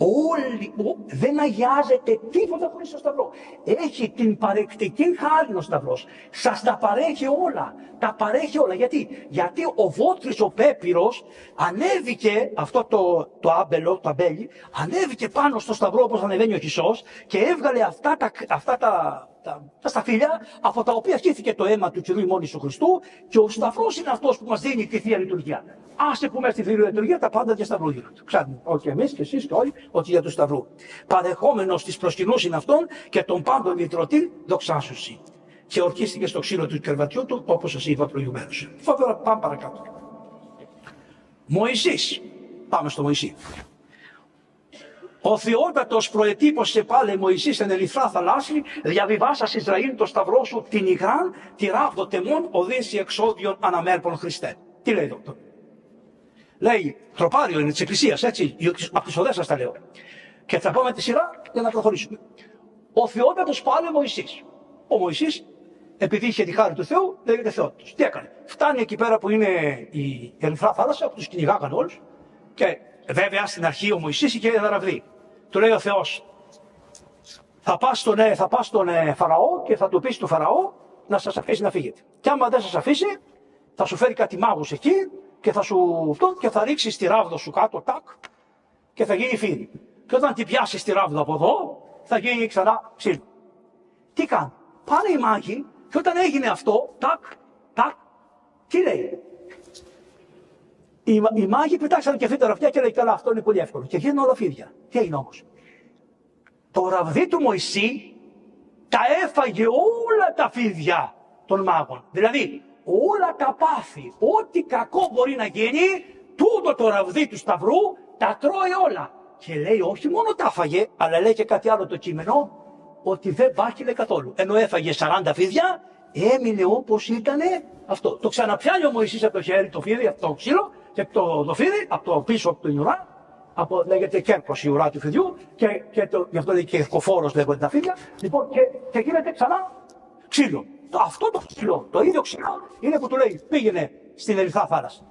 Όλοι, δεν αγιάζεται τίποτα χωρίς το Σταυρό. Έχει την παρεκτική χάρη ο Σταυρός. Σας τα παρέχει όλα. Τα παρέχει όλα. Γιατί, Γιατί ο Βότρης ο Πέπυρος ανέβηκε, αυτό το, το άμπελο, το αμπέλι, ανέβηκε πάνω στο Σταυρό όπως ανεβαίνει ο Χισός και έβγαλε αυτά τα, αυτά τα, τα, τα σταφύλια από τα οποία χύθηκε το αίμα του Κυρίου ημών του Χριστού και ο Σταυρός είναι αυτός που μας δίνει τη θεία λειτουργία. Άσε που μέσα στη θεία λειτουργία τα πάντα για σταυρού γίνονται. Ξέρουμε όχι εμείς και εσείς και όλοι ότι για τους Σταυρού. Παρεχόμενος τη προσκυνούσιν αυτών και τον πάντων λυτρωτή δοξάσουσι. Και ορκίστηκε στο ξύλο του κερβατιού του όπως σας είπα προηγουμένως. Φοβερά, πάμε παρακάτω. Μωυσής. Πάμε στο Μωυσή. Ο Θεότατος προετύπωσε πάλι Μωυσής εν ερυθρά θαλάσσι, διαβιβάσας Ισραήλ το σταυρό σου την υγράν, τη ράβδο τεμών, οδύση εξόδιον αναμέρπων Χριστέ. Τι λέει εδώ. Λέει, τροπάριο είναι της Εκκλησίας, έτσι, από τις οδές σας τα λέω. Και θα πάμε τη σειρά για να προχωρήσουμε. Ο Θεότατος πάλι Μωυσής. Ο Μωυσής, επειδή είχε τη χάρη του Θεού, λέγεται Θεότατος. Τι έκανε; Φτάνει εκεί πέρα που είναι η Ερυθρά θάλασσα, που τους κυνηγάγαν όλους. Και βέβαια στην αρχή ο Μωυσής είχε ένα ραβδί. Του λέει ο Θεός, θα πας στον, ε, θα πας στον ε, Φαραώ και θα του πεις του Φαραώ να σας αφήσει να φύγετε. Και άμα δεν σας αφήσει, θα σου φέρει κάτι μάγους εκεί και θα σου αυτό και θα ρίξεις τη ράβδο σου κάτω, τάκ, και θα γίνει φίδι. Και όταν την πιάσεις τη ράβδο από εδώ, θα γίνει ξανά ξύλο. Τι κάνει; Πάνε οι μάγοι και όταν έγινε αυτό, τάκ, τάκ, τι λέει; Οι, οι μάγοι πετάξαν και αυτή τα ραβδιά και λέει καλά αυτό είναι πολύ εύκολο. Και γίνουν όλα φίδια. Τι έγινε όμως; Το ραβδί του Μωυσή τα έφαγε όλα τα φίδια των μάγων. Δηλαδή όλα τα πάθη, ό,τι κακό μπορεί να γίνει, τούτο το ραβδί του Σταυρού τα τρώει όλα. Και λέει όχι μόνο τα έφαγε, αλλά λέει και κάτι άλλο το κείμενο, ότι δεν βάχιλε καθόλου. Ενώ έφαγε 40 φίδια, έμεινε όπως ήταν αυτό. Το ξαναπιάνει ο Μωυσής από το χέρι το φίδι, από το ξύλο, και το, το φίδι, από το πίσω από την ουρά, από, λέγεται κέρκος η ουρά του φιδιού, και, και το, γι' αυτό λέει και κοφόρος λέγονται τα φίδια. Λοιπόν, και, και γίνεται ξανά ξύλο αυτό το ξύλο, το ίδιο ξύλο, είναι που του λέει πήγαινε στην ερυθρά θάλασσα.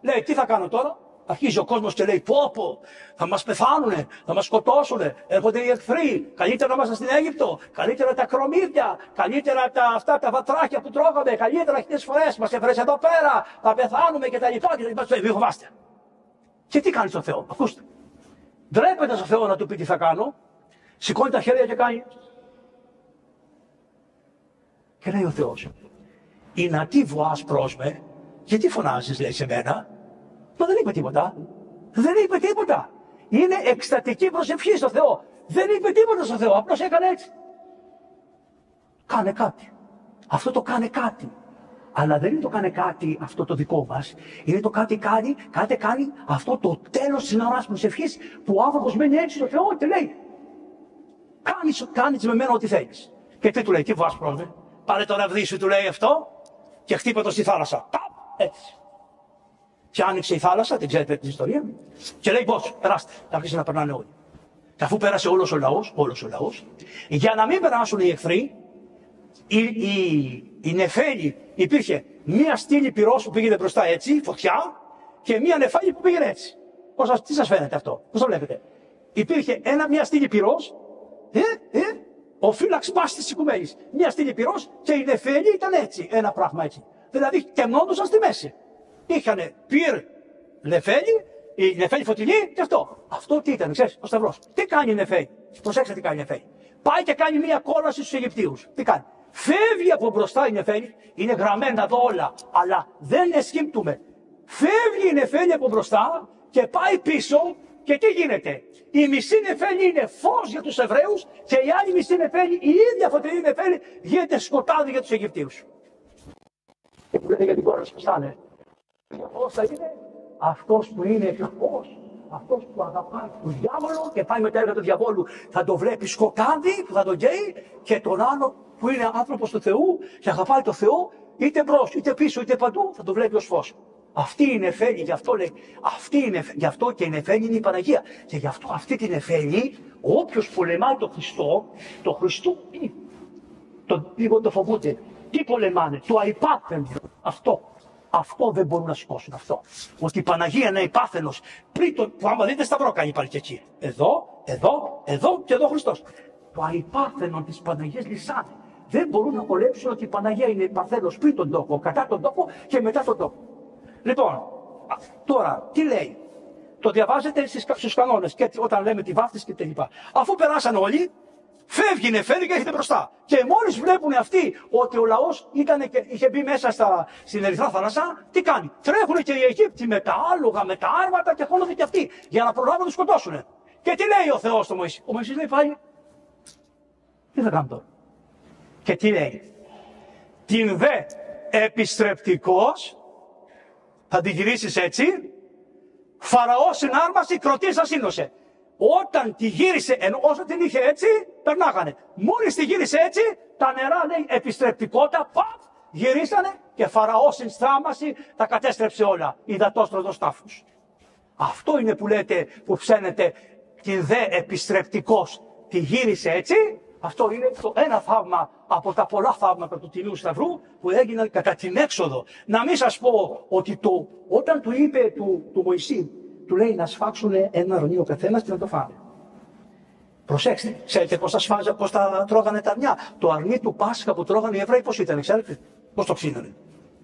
Λέει τι θα κάνω τώρα, Αρχίζει ο κόσμος και λέει: Πω, πω, θα μας πεθάνουνε, θα μας σκοτώσουνε, έρχονται οι εχθροί. Καλύτερα να είμαστε στην Αίγυπτο, καλύτερα τα κρομίδια, καλύτερα τα, αυτά τα βατράκια που τρώγαμε, καλύτερα χτες φορές μας έφερες εδώ πέρα, θα πεθάνουμε κτλ. Και τα λοιπά. Και τι κάνει στο Θεό, ακούστε. Ντρέπεται στο Θεό να του πει τι θα κάνω, σηκώνει τα χέρια και κάνει. Και λέει ο Θεός, η να τι βοάς πρόσμε, γιατί φωνάζεις λέει σε μένα. Μα δεν είπε τίποτα. Δεν είπε τίποτα. Είναι εκστατική προσευχή στο Θεό. Δεν είπε τίποτα στο Θεό, απλώς έκανε έτσι. Κάνε κάτι. Αυτό το κάνε κάτι. Αλλά δεν είναι το κάνε κάτι αυτό το δικό μας. Είναι το κάτι κάνει, κάτι κάνει αυτό το τέλος της συναρά προσευχής που ο άνθρωπος μένει έτσι στο Θεό και λέει: Κάνεις κάνεις με μένα ό,τι θέλεις. Και τι του λέει, τι βάζει πρόσμε. Πάρε το ραβδί σου, του λέει αυτό και χτύπα το στη θάλασσα. Ταπ, έτσι. Και άνοιξε η θάλασσα, την ξέρετε την ιστορία, και λέει πώς, περάστε. Και άρχισε να περνάνε όλοι. Και αφού πέρασε όλος ο λαός, όλος ο λαός, για να μην περάσουν οι εχθροί, η, η, η νεφέλη υπήρχε μία στήλη πυρός που πήγαινε μπροστά έτσι, φωτιά, και μία νεφάλη που πήγαινε έτσι. Πώς σας, τι σας φαίνεται αυτό, πώς το βλέπετε. Υπήρχε ένα, μία στήλη πυρός, ε, ε, ο φύλαξ πάστης της οικουμένη. Μια στήλη πυρός και η νεφέλη ήταν έτσι. Ένα πράγμα έτσι. Δηλαδή τεμνόντουσαν στη μέση. Είχαν πυρ νεφέλη, η νεφέλη φωτεινή και αυτό. Αυτό τι ήταν, ξέρεις, ο Σταυρός. Τι κάνει η νεφέλη; Προσέξτε τι κάνει η νεφέλη. Πάει και κάνει μια κόλαση στους Αιγυπτίους. Τι κάνει; Φεύγει από μπροστά η νεφέλη, είναι γραμμένα εδώ όλα, αλλά δεν εσκύπτουμε. Φεύγει η νεφέλη από μπροστά και πάει πίσω και τι γίνεται; Η μισή νεφέλη είναι φως για τους Εβραίους και η άλλη μισή νεφέλη, η ίδια φωτεινή νεφέλη, γίνεται σκοτάδι για τους Αιγυπτίους. Και που λένε για την κόρη σα είναι. Πώ θα είναι; Αυτός που είναι κακός, αυτός που αγαπάει τον διάβολο και πάει με τα έργα του διαβόλου, θα το βλέπεις σκοτάδι που θα τον καίει και τον άλλο που είναι άνθρωπος του Θεού και αγαπάει τον Θεό, είτε μπρος, είτε πίσω, είτε παντού, θα το βλέπει ως φως. Αυτή είναι νεφέλη, γι' αυτό λέει, αυτή είναι, γι' αυτό και η νεφέλη είναι η Παναγία. Και γι' αυτό αυτή την νεφέλη, όποιος πολεμάει τον Χριστό, το Χριστό, το λίγο το φοβούνται. Τι πολεμάνε, το αϊπάθεν, αυτό. Αυτό δεν μπορούν να σηκώσουν αυτό. Ότι η Παναγία είναι υπάθενο. Πριν το, που άμα δείτε σταυρό κάνει πάλι και εκεί. Εδώ, εδώ, εδώ και εδώ Χριστός. Το αϊπάθενο της Παναγίας λυσάνε. Δεν μπορούν να πολέψουν ότι η Παναγία είναι υπαθένο πριν τον τόπο, κατά τον τόπο και μετά τον τόπο. Λοιπόν, τώρα, τι λέει; Το διαβάζετε στους κανόνες και όταν λέμε τη βάφτιση και τα Αφού περάσαν όλοι, φεύγει η νεφέλη και έρχεται μπροστά. Και μόλις βλέπουν αυτοί ότι ο λαός είχε μπει μέσα στα, στην Ερυθρά θάλασσα, τι κάνει; Τρέχουν και οι Αιγύπτιοι με τα άλογα, με τα άρματα και χώνονται και αυτοί για να προλάβουν να τους σκοτώσουν. Και τι λέει ο Θεός στο Μωυσή. Ο Μωυσής λέει πάλι, τι θα κάνω τώρα; Και τι λέει; Την δε επιστρεπτικός θα την γυρίσεις έτσι. Φαραώ συνάρμαση, κροτή σας σύνωσε. Όταν τη γύρισε, ενώ όσο την είχε έτσι, περνάγανε. Μόλις τη γύρισε έτσι, τα νερά λέει επιστρεπτικότητα, παπ, γυρίσανε και Φαραώ στην στράμμαση τα κατέστρεψε όλα. Υδατόστρωτο τάφου. Αυτό είναι που λέτε, που ψένετε την δε επιστρεπτικός. Τη γύρισε έτσι, αυτό είναι το ένα θαύμα από τα πολλά θαύματα του Τιμίου Σταυρού που έγιναν κατά την έξοδο. Να μην σας πω ότι το, όταν του είπε του, του Μωυσή, του λέει να σφάξουν ένα αρνί ο καθένας και να το φάνε. Προσέξτε, ξέρετε πώς τα, πώς τα τρώγανε τα αρνιά. Το αρνί του Πάσχα που τρώγανε οι Εβραίοι πώς ήταν, ξέρετε, πώς το ψήνανε.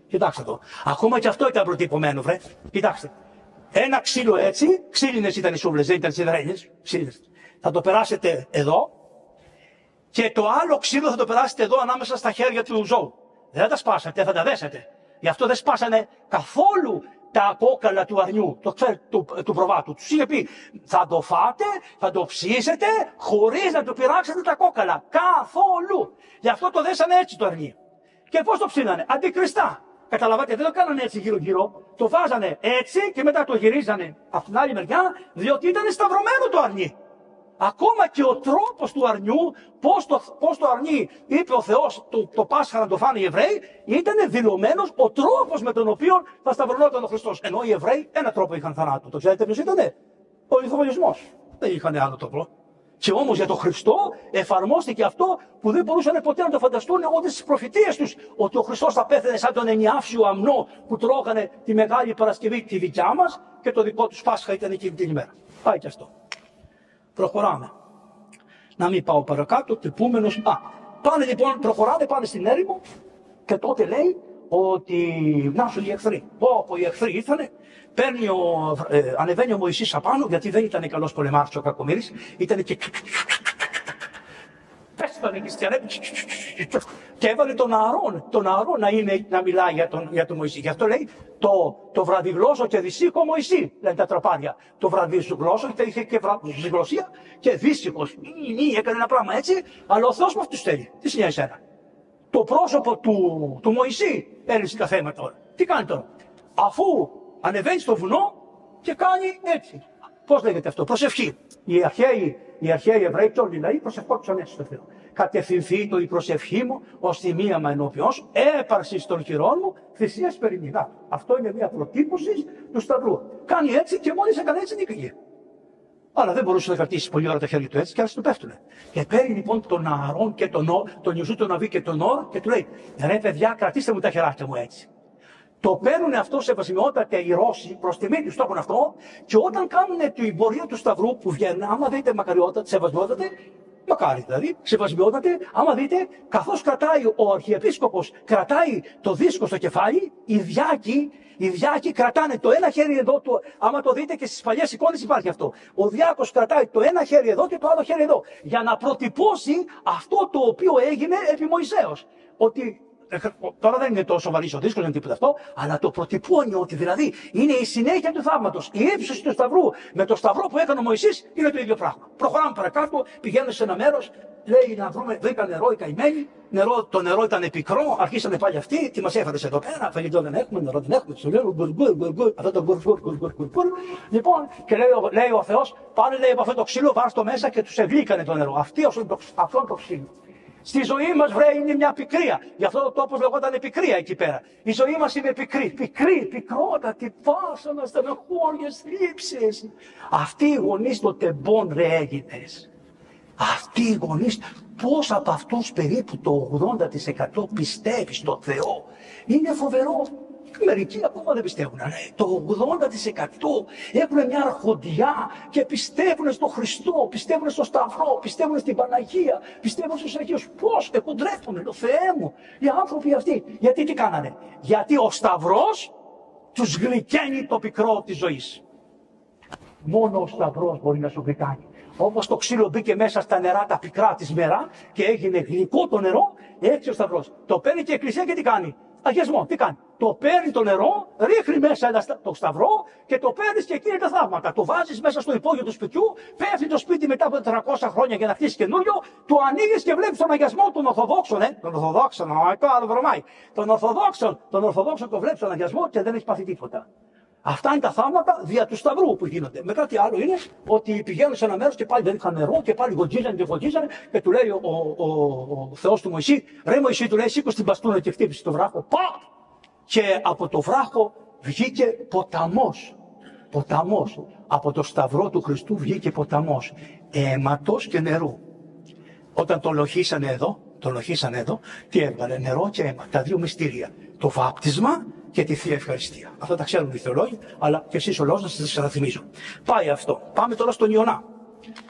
Κοιτάξτε το. Ακόμα και αυτό ήταν προτυπωμένο, βρε. Κοιτάξτε. Ένα ξύλο έτσι, ξύλινες ήταν οι σούβλες, δεν ήταν σιδερένιε. Θα το περάσετε εδώ και το άλλο ξύλο θα το περάσετε εδώ ανάμεσα στα χέρια του ζώου. Δεν θα τα σπάσατε, θα τα δέσετε. Γι' αυτό δεν σπάσανε καθόλου τα κόκαλα του αρνιού, το ξέρει του, του προβάτου. Τους είχε πει, θα το φάτε, θα το ψήσετε, χωρίς να του πειράξετε τα κόκαλα. Καθόλου. Γι' αυτό το δέσανε έτσι το αρνί. Και πώς το ψήνανε, αντικριστά. Καταλαβαίνετε, δεν το κάνανε έτσι γύρω-γύρω. Το βάζανε έτσι και μετά το γυρίζανε από την άλλη μεριά, διότι ήταν σταυρωμένο το αρνί. Ακόμα και ο τρόπος του αρνιού, πώς το, πώς το αρνί είπε ο Θεός το, το Πάσχα να το φάνε οι Εβραίοι, ήταν δηλωμένος ο τρόπος με τον οποίο θα σταυρωνόταν ο Χριστός. Ενώ οι Εβραίοι ένα τρόπο είχαν θανάτου. Το ξέρετε ποιος ήταν, ο Ιθοβολισμό. Δεν είχαν άλλο τρόπο. Και όμως για τον Χριστό εφαρμόστηκε αυτό που δεν μπορούσαν ποτέ να το φανταστούν ούτε στι προφητείες τους. Ότι ο Χριστός θα πέθανε σαν τον ενιάφσιο αμνό που τρώγανε τη μεγάλη Παρασκευή τη δικιά μας και το δικό τους Πάσχα ήταν εκείνη την ημέρα. Πάει και αυτό. Προχωράμε. Να μην πάω παρακάτω, τυπούμενος. Α, πάνε λοιπόν, προχωράνε, πάνε στην έρημο και τότε λέει ότι να σου οι εχθροί. Όπου οι εχθροί ήρθανε, παίρνει ο, ε, ανεβαίνει ο Μωυσής απάνω, γιατί δεν ήταν καλός πολεμάρχης ο Κακομύρης, ήταν και πέσανε και στερεύει και έβαλε τον Ααρών, τον Ααρών να, είναι, να μιλάει για τον, για τον Μωυσή. Γι' αυτό λέει το, το βραδιγλώσσο και δυσίχο Μωυσή, λένε τα τραπάρια. Το βραδιγλώσσο και είχε και βραδιγλωσσία και δύσυχο. Ή, έκανε ένα πράγμα έτσι, αλλά ο Θεός με αυτούς θέλει. Τι σημαίνει εσένα. Το πρόσωπο του, του Μωυσή έλυσε τα θέματα τώρα. Τι κάνει τώρα. Αφού ανεβαίνει στο βουνό και κάνει έτσι. Πώς λέγεται αυτό, προσευχή. Οι αρχαίοι, οι αρχαίοι Εβραίοι και όλοι οι λαοί προσευχόντουσαν έτσι στο Θεό. Κατευθυνθεί το η προσευχή μου ως θυμίαμα ενώπιον σου, έπαρσης των χειρών μου, θυσίας περιμηνά. Αυτό είναι μια προτύπωση του Σταυρού. Κάνει έτσι και μόλις έκανε έτσι νίκηκε. Αλλά δεν μπορούσε να κρατήσει πολύ ώρα τα χέρια του έτσι και άρχισε του πέφτουνε. Και παίρνει λοιπόν τον Αρών και τον Ορ, τον Ιωσού, τον Αβί και τον Ορ και του λέει: Ρε παιδιά, κρατήστε μου τα χεράκια μου έτσι. Το παίρνουν αυτό σε βασιμιότατα οι Ρώσοι, προς τιμή τους το έχουν αυτό, και όταν κάνουν την πορεία του Σταυρού που βγαίνουν, άμα δείτε μακαριότατε, σεβασμιότατε, μακάρι δηλαδή, σεβασμιότατε, άμα δείτε, καθώς κρατάει ο Αρχιεπίσκοπος, κρατάει το δίσκο στο κεφάλι, οι διάκοι, οι διάκοι κρατάνε το ένα χέρι εδώ, το, άμα το δείτε και στις παλιές εικόνες υπάρχει αυτό. Ο διάκος κρατάει το ένα χέρι εδώ και το άλλο χέρι εδώ, για να προτυπώσει αυτό το οποίο έγινε επί Μωυσέως. Ότι ε, τώρα δεν είναι τόσο βαρύ ο δίσκος, δεν τίποτα αυτό, αλλά το προτυπώνει ότι δηλαδή είναι η συνέχεια του θαύματος. Η ύψωση του Σταυρού με το Σταυρό που έκανε ο Μωυσής είναι το ίδιο πράγμα. Προχωράμε παρακάτω, πηγαίνουμε σε ένα μέρος, λέει να βρούμε, βρήκα νερό οι καημένοι, νερό, το νερό ήταν πικρό, αρχίσανε πάλι αυτοί, τι μας έφερες εδώ πέρα, φαγητό δεν έχουμε, νερό δεν έχουμε, σου λέω γκουρ γκουρ γκουρ, αυτό το γκουρ γκουρ γκουρ γκουρ γκουρ. Λοιπόν, και λέει, λέει ο Θεός, πάνε λέει από αυτό το ξύλο, βάλ' το μέσα και τους εγλύκανε το νερό. Αυτή, αυτό το ξύλο. Στη ζωή μας, βρε, είναι μια πικρία. Γι' αυτό το τόπος λεγόταν πικρία εκεί πέρα. Η ζωή μας είναι πικρή. Πικρή, πικρότατη, βάσανα, στενοχώρια, θλίψεις. Αυτοί οι γονείς των τεμπών, ρε, έγινες. Αυτοί οι γονείς, πώς από αυτούς περίπου το 80% πιστεύεις στο Θεό. Είναι φοβερό. Μερικοί ακόμα δεν πιστεύουν. Αλλά το 80% έχουν μια αρχοντιά και πιστεύουν στο Χριστό, πιστεύουν στο Σταυρό, πιστεύουν στην Παναγία, πιστεύουν στους Αγίους. Πώς εκοντρέφονται, το Θεέ μου, οι άνθρωποι αυτοί. Γιατί τι κάνανε. Γιατί ο Σταυρός τους γλυκαίνει το πικρό της ζωής. Μόνο ο Σταυρός μπορεί να σου γλυκάνει. Όπως το ξύλο μπήκε μέσα στα νερά τα πικρά της μέρα και έγινε γλυκό το νερό, έτσι ο Σταυρός. Το παίρνει και η Εκκλησία και τι κάνει. Αγιασμό, τι κάνει. Το παίρνει το νερό, ρίχνει μέσα ένα, το σταυρό και το παίρνεις και εκεί είναι τα θαύματα. Το βάζεις μέσα στο υπόγειο του σπιτιού, πέφτει το σπίτι μετά από 400 χρόνια για να χτίσει καινούριο, το ανοίγεις και βλέπεις τον αγιασμό των Ορθοδόξων, ε. Των Ορθοδόξων, το άλλο βρωμάει. Των Ορθοδόξων, τον Ορθοδόξων το βλέπεις τον αγιασμό και δεν έχει πάθει τίποτα. Αυτά είναι τα θαύματα δια του Σταυρού που γίνονται. Με κάτι άλλο είναι ότι πηγαίνουν σε ένα μέρος και πάλι δεν είχαν νερό και πάλι γοντζίζανε και γοντζίζανε και του λέει ο, ο, ο, ο Θεός του Μωυσή, ρε Μωυσή του λέει, σήκω στην μπαστούνα και χτύπησε το βράχο. Παπ! Και από το βράχο βγήκε ποταμός. Ποταμός. Από το Σταυρό του Χριστού βγήκε ποταμός. Αίματος και νερού. Όταν το λοχίσανε εδώ, το λοχίσανε εδώ, τι έβγαλε, νερό και αίμα. Τα δύο μυστήρια. Το βάπτισμα και τη Θεία Ευχαριστία. Αυτά τα ξέρουν οι θεολόγοι, αλλά και εσείς ο λόγο να σας ξαναθυμίζω. Πάει αυτό. Πάμε τώρα στον Ιωνά.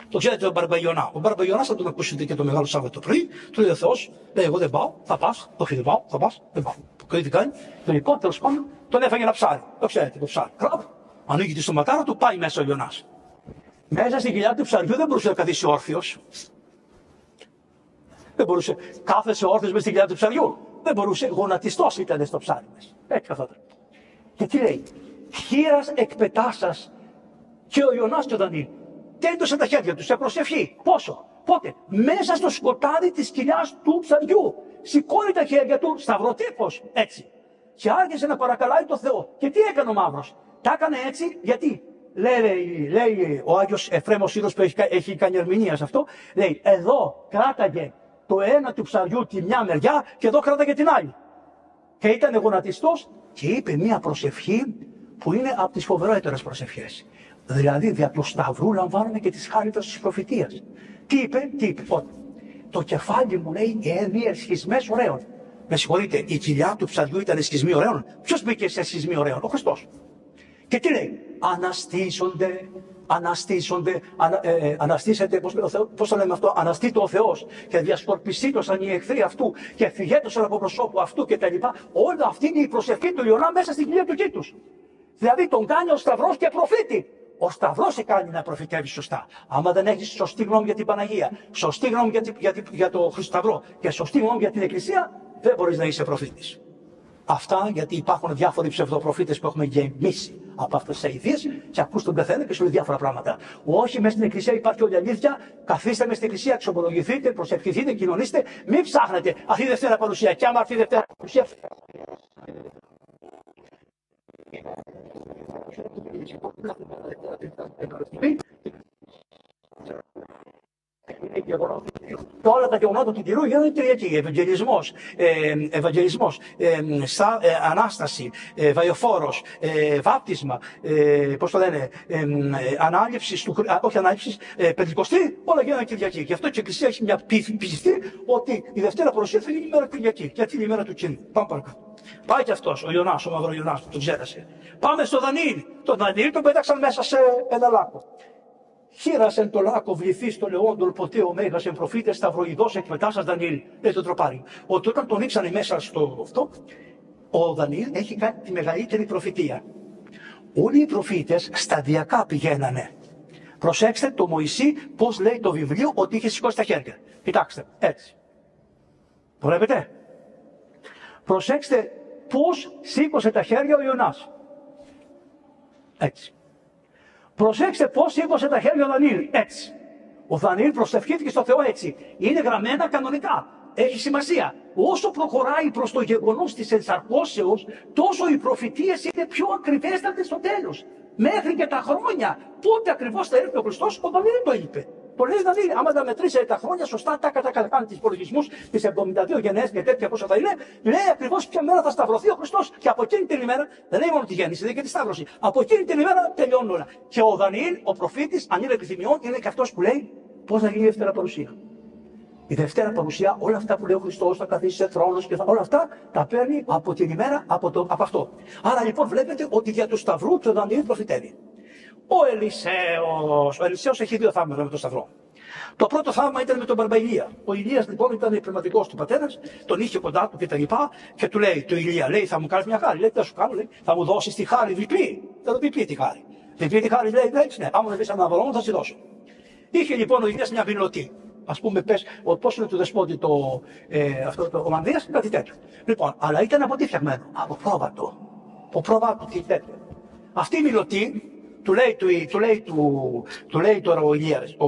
Το ξέρετε τον Μπαρμπαγιονά. Ο Μπαρμπαγιονάς θα τον ακούσετε και το μεγάλο Σάββατο το πρωί. Του λέει ο Θεός, λέει: Εγώ δεν πάω, θα πας. Όχι, δεν πάω, θα πας, δεν πάω. Και τι κάνει, τελικό τέλο πάντων τον έφαγε ένα ψάρι. Το ξέρετε το ψάρι. Κραπ, ανοίγει τη στοματάρα του, πάει μέσα ο Ιωνά. Μέσα στην κοιλιά του ψαριού δεν μπορούσε να καθίσει όρθιος. Δεν μπορούσε. Κάθεσε όρθιος μες στην κοιλιά του ψαριού. Δεν μπορούσε. Γονατιστός ήταν στο ψάρι μα. Έτσι καθόταν. Και τι λέει. Χείρας εκπετάσα και ο Ιωνά και ο Δανίλ. Τέντωσε τα χέρια τους σε προσευχή. Πόσο; Πότε; Μέσα στο σκοτάδι της κοιλιάς του ψαριού. Σηκώνει τα χέρια του σταυροτύπω. Έτσι. Και άρχισε να παρακαλάει το Θεό. Και τι έκανε ο μαύρος; Τα έκανε έτσι γιατί; Λέει, λέει ο Άγιος Εφρέμος Σύρος που έχει, έχει κάνει ερμηνεία σε αυτό, λέει, εδώ κράταγε το ένα του ψαριού τη μια μεριά και εδώ κράταγε την άλλη. Και ήταν γονατιστός και είπε μια προσευχή που είναι από τις φοβερότερες προσευχές. Δηλαδή, δια του Σταυρού λαμβάνουμε και τις χάριτες της προφητείας. Τι είπε, τι είπε, ότι το κεφάλι μου λέει έδιε σχισμές ωραίων. Με συγχωρείτε, η κοιλιά του ψαριού ήταν σχισμή ωραίων. Ποιος μπήκε σε σχισμή ωραίων, ο Χριστός. Και τι λέει, αναστήσονται, αναστήσονται, ανα, ε, ε, αναστήσετε, πώς, πώς το λέμε αυτό, αναστείται ο Θεός και διασκορπιστήτωσαν οι εχθροί αυτού και φυγέτωσαν από προσώπου αυτού και τα λοιπά. Όλα αυτή είναι η προσευχή του Ιωνά μέσα στην κοιλιά του κήτους. Δηλαδή τον κάνει ο Σταυρός και προφήτη. Ο Σταυρός σε κάνει να προφητεύεις σωστά. Άμα δεν έχεις σωστή γνώμη για την Παναγία, σωστή γνώμη για, για, για το Χριστοσταυρό και σωστή γνώμη για την Εκκλησία, δεν μπορείς να είσαι προφήτης. Αυτά γιατί υπάρχουν διάφοροι ψευδοπροφήτες που έχουμε γεμίσει από αυτές τις αειδίε και ακούς τον καθένα και σου λέει διάφορα πράγματα. Όχι, μέσα στην Εκκλησία υπάρχει όλη η αλήθεια. Καθίστε μες στην Εκκλησία, εξομολογηθείτε, προσευχηθείτε, κοινωνήστε. Μην ψάχνετε αυτή η Δευτέρα παρουσία. Και άμα αυτή η Δευτέρα παρουσία. Thank you. Και όλα τα γεγονότα του Κυρίου γίνονται Κυριακή. Ευαγγελισμός, ε, ευαγγελισμός, ε, στα, ε, ανάσταση, ε, βαϊοφόρος, ε, βάπτισμα, ε, πώς το λένε, ε, ανάληψης, του, όχι ανάληψης, ε, πεντηκοστή, όλα γίνονται Κυριακή. Γι' αυτό και η Εκκλησία έχει μια πίστη ότι η Δευτέρα παρουσία θα γίνει η μέρα Κυριακή. Γιατί είναι η μέρα του Κυρίου. Πάμε παρακάτω. Πάει και αυτός, ο Ιωνάς, ο μαύρος Ιωνάς, τον ξέρασε. Πάμε στο Δανίλ. Τον Δανίλ τον πέταξαν μέσα σε ένα λάκκο. Χείρασεν το λάκκο βληθή στο λεόντολ ποτέ ο Μέγα εν προφήτες σταυροειδός σα Δανίλ. Δεν το τροπάρει. Ότι όταν τον ρίξανε μέσα στο αυτό, ο Δανίλ έχει κάνει τη μεγαλύτερη προφητεία. Όλοι οι προφήτες σταδιακά πηγαίνανε. Προσέξτε το Μωυσή πώς λέει το βιβλίο ότι είχε σηκώσει τα χέρια. Κοιτάξτε, έτσι. Το βλέπετε. Προσέξτε πώς σήκωσε τα χέρια ο Ιωνάς. Έτσι. Προσέξτε πώς σήκωσε τα χέρια ο Δανίλ. Έτσι. Ο Δανίλ προσευχήθηκε στο Θεό έτσι. Είναι γραμμένα κανονικά. Έχει σημασία. Όσο προχωράει προς το γεγονός της ενσαρκώσεως, τόσο οι προφητείες είναι πιο ακριβέστατες στο τέλος. Μέχρι και τα χρόνια. Πότε ακριβώς θα έρθει ο Χριστός, ο Δανίλ το είπε. Το λέει δηλαδή, άμα τα μετρήσετε τα χρόνια σωστά, τα κατά κάνει τις υπολογισμούς, τι 72 γενναίε και τέτοια πόσα θα είναι, λέει ακριβώς ποια μέρα θα σταυρωθεί ο Χριστός. Και από εκείνη την ημέρα, δεν λέει μόνο τη γέννηση, λέει και τη σταύρωση. Από εκείνη την ημέρα τελειώνουν όλα. Και ο Δανιήλ, ο προφήτης, αν είναι επιθυμιών, είναι και αυτός που λέει πώς θα γίνει η δεύτερη παρουσία. Η Δευτέρα παρουσία, όλα αυτά που λέει ο Χριστός, θα καθίσει σε θρόνο και θα, όλα αυτά τα παίρνει από την ημέρα από, το, από αυτό. Άρα λοιπόν βλέπετε ότι για του Σταυρού και ο Δανιήλ προφητεύει. Ο Ελισέος. Ο Ελισέος έχει δύο θαύματα με τον Σταυρό. Το πρώτο θαύμα ήταν με τον Μπαρμπαϊλία. Ο Ηλίας λοιπόν ήταν πνευματικός του πατέρας, τον είχε κοντά του και τα λοιπά και του λέει του Ηλία, λέει θα μου κάνεις μια χάρη. Λέει θα σου κάνω, λέει, θα μου δώσεις τη χάρη διπλή. Θα το διπλή τη χάρη. Διπλή τη χάρη λέει, λέει ναι, άμα δεν δει ένα δωρό θα σε δώσω. Είχε λοιπόν ο Ηλίας μια βιλωτή. Α πούμε, πες, πώς είναι του δεσπότη το, ε, αυτό το Ομανδία, κάτι τέτοιο. Λοιπόν, αλλά ήταν από τι φτιαγμένο, από πρόβατο. Από πρόβατο, τι τέτοιο. Αυτή η μιλωτή του λέει, του, του, λέει, του, του λέει τώρα ο Ηλίας, ο,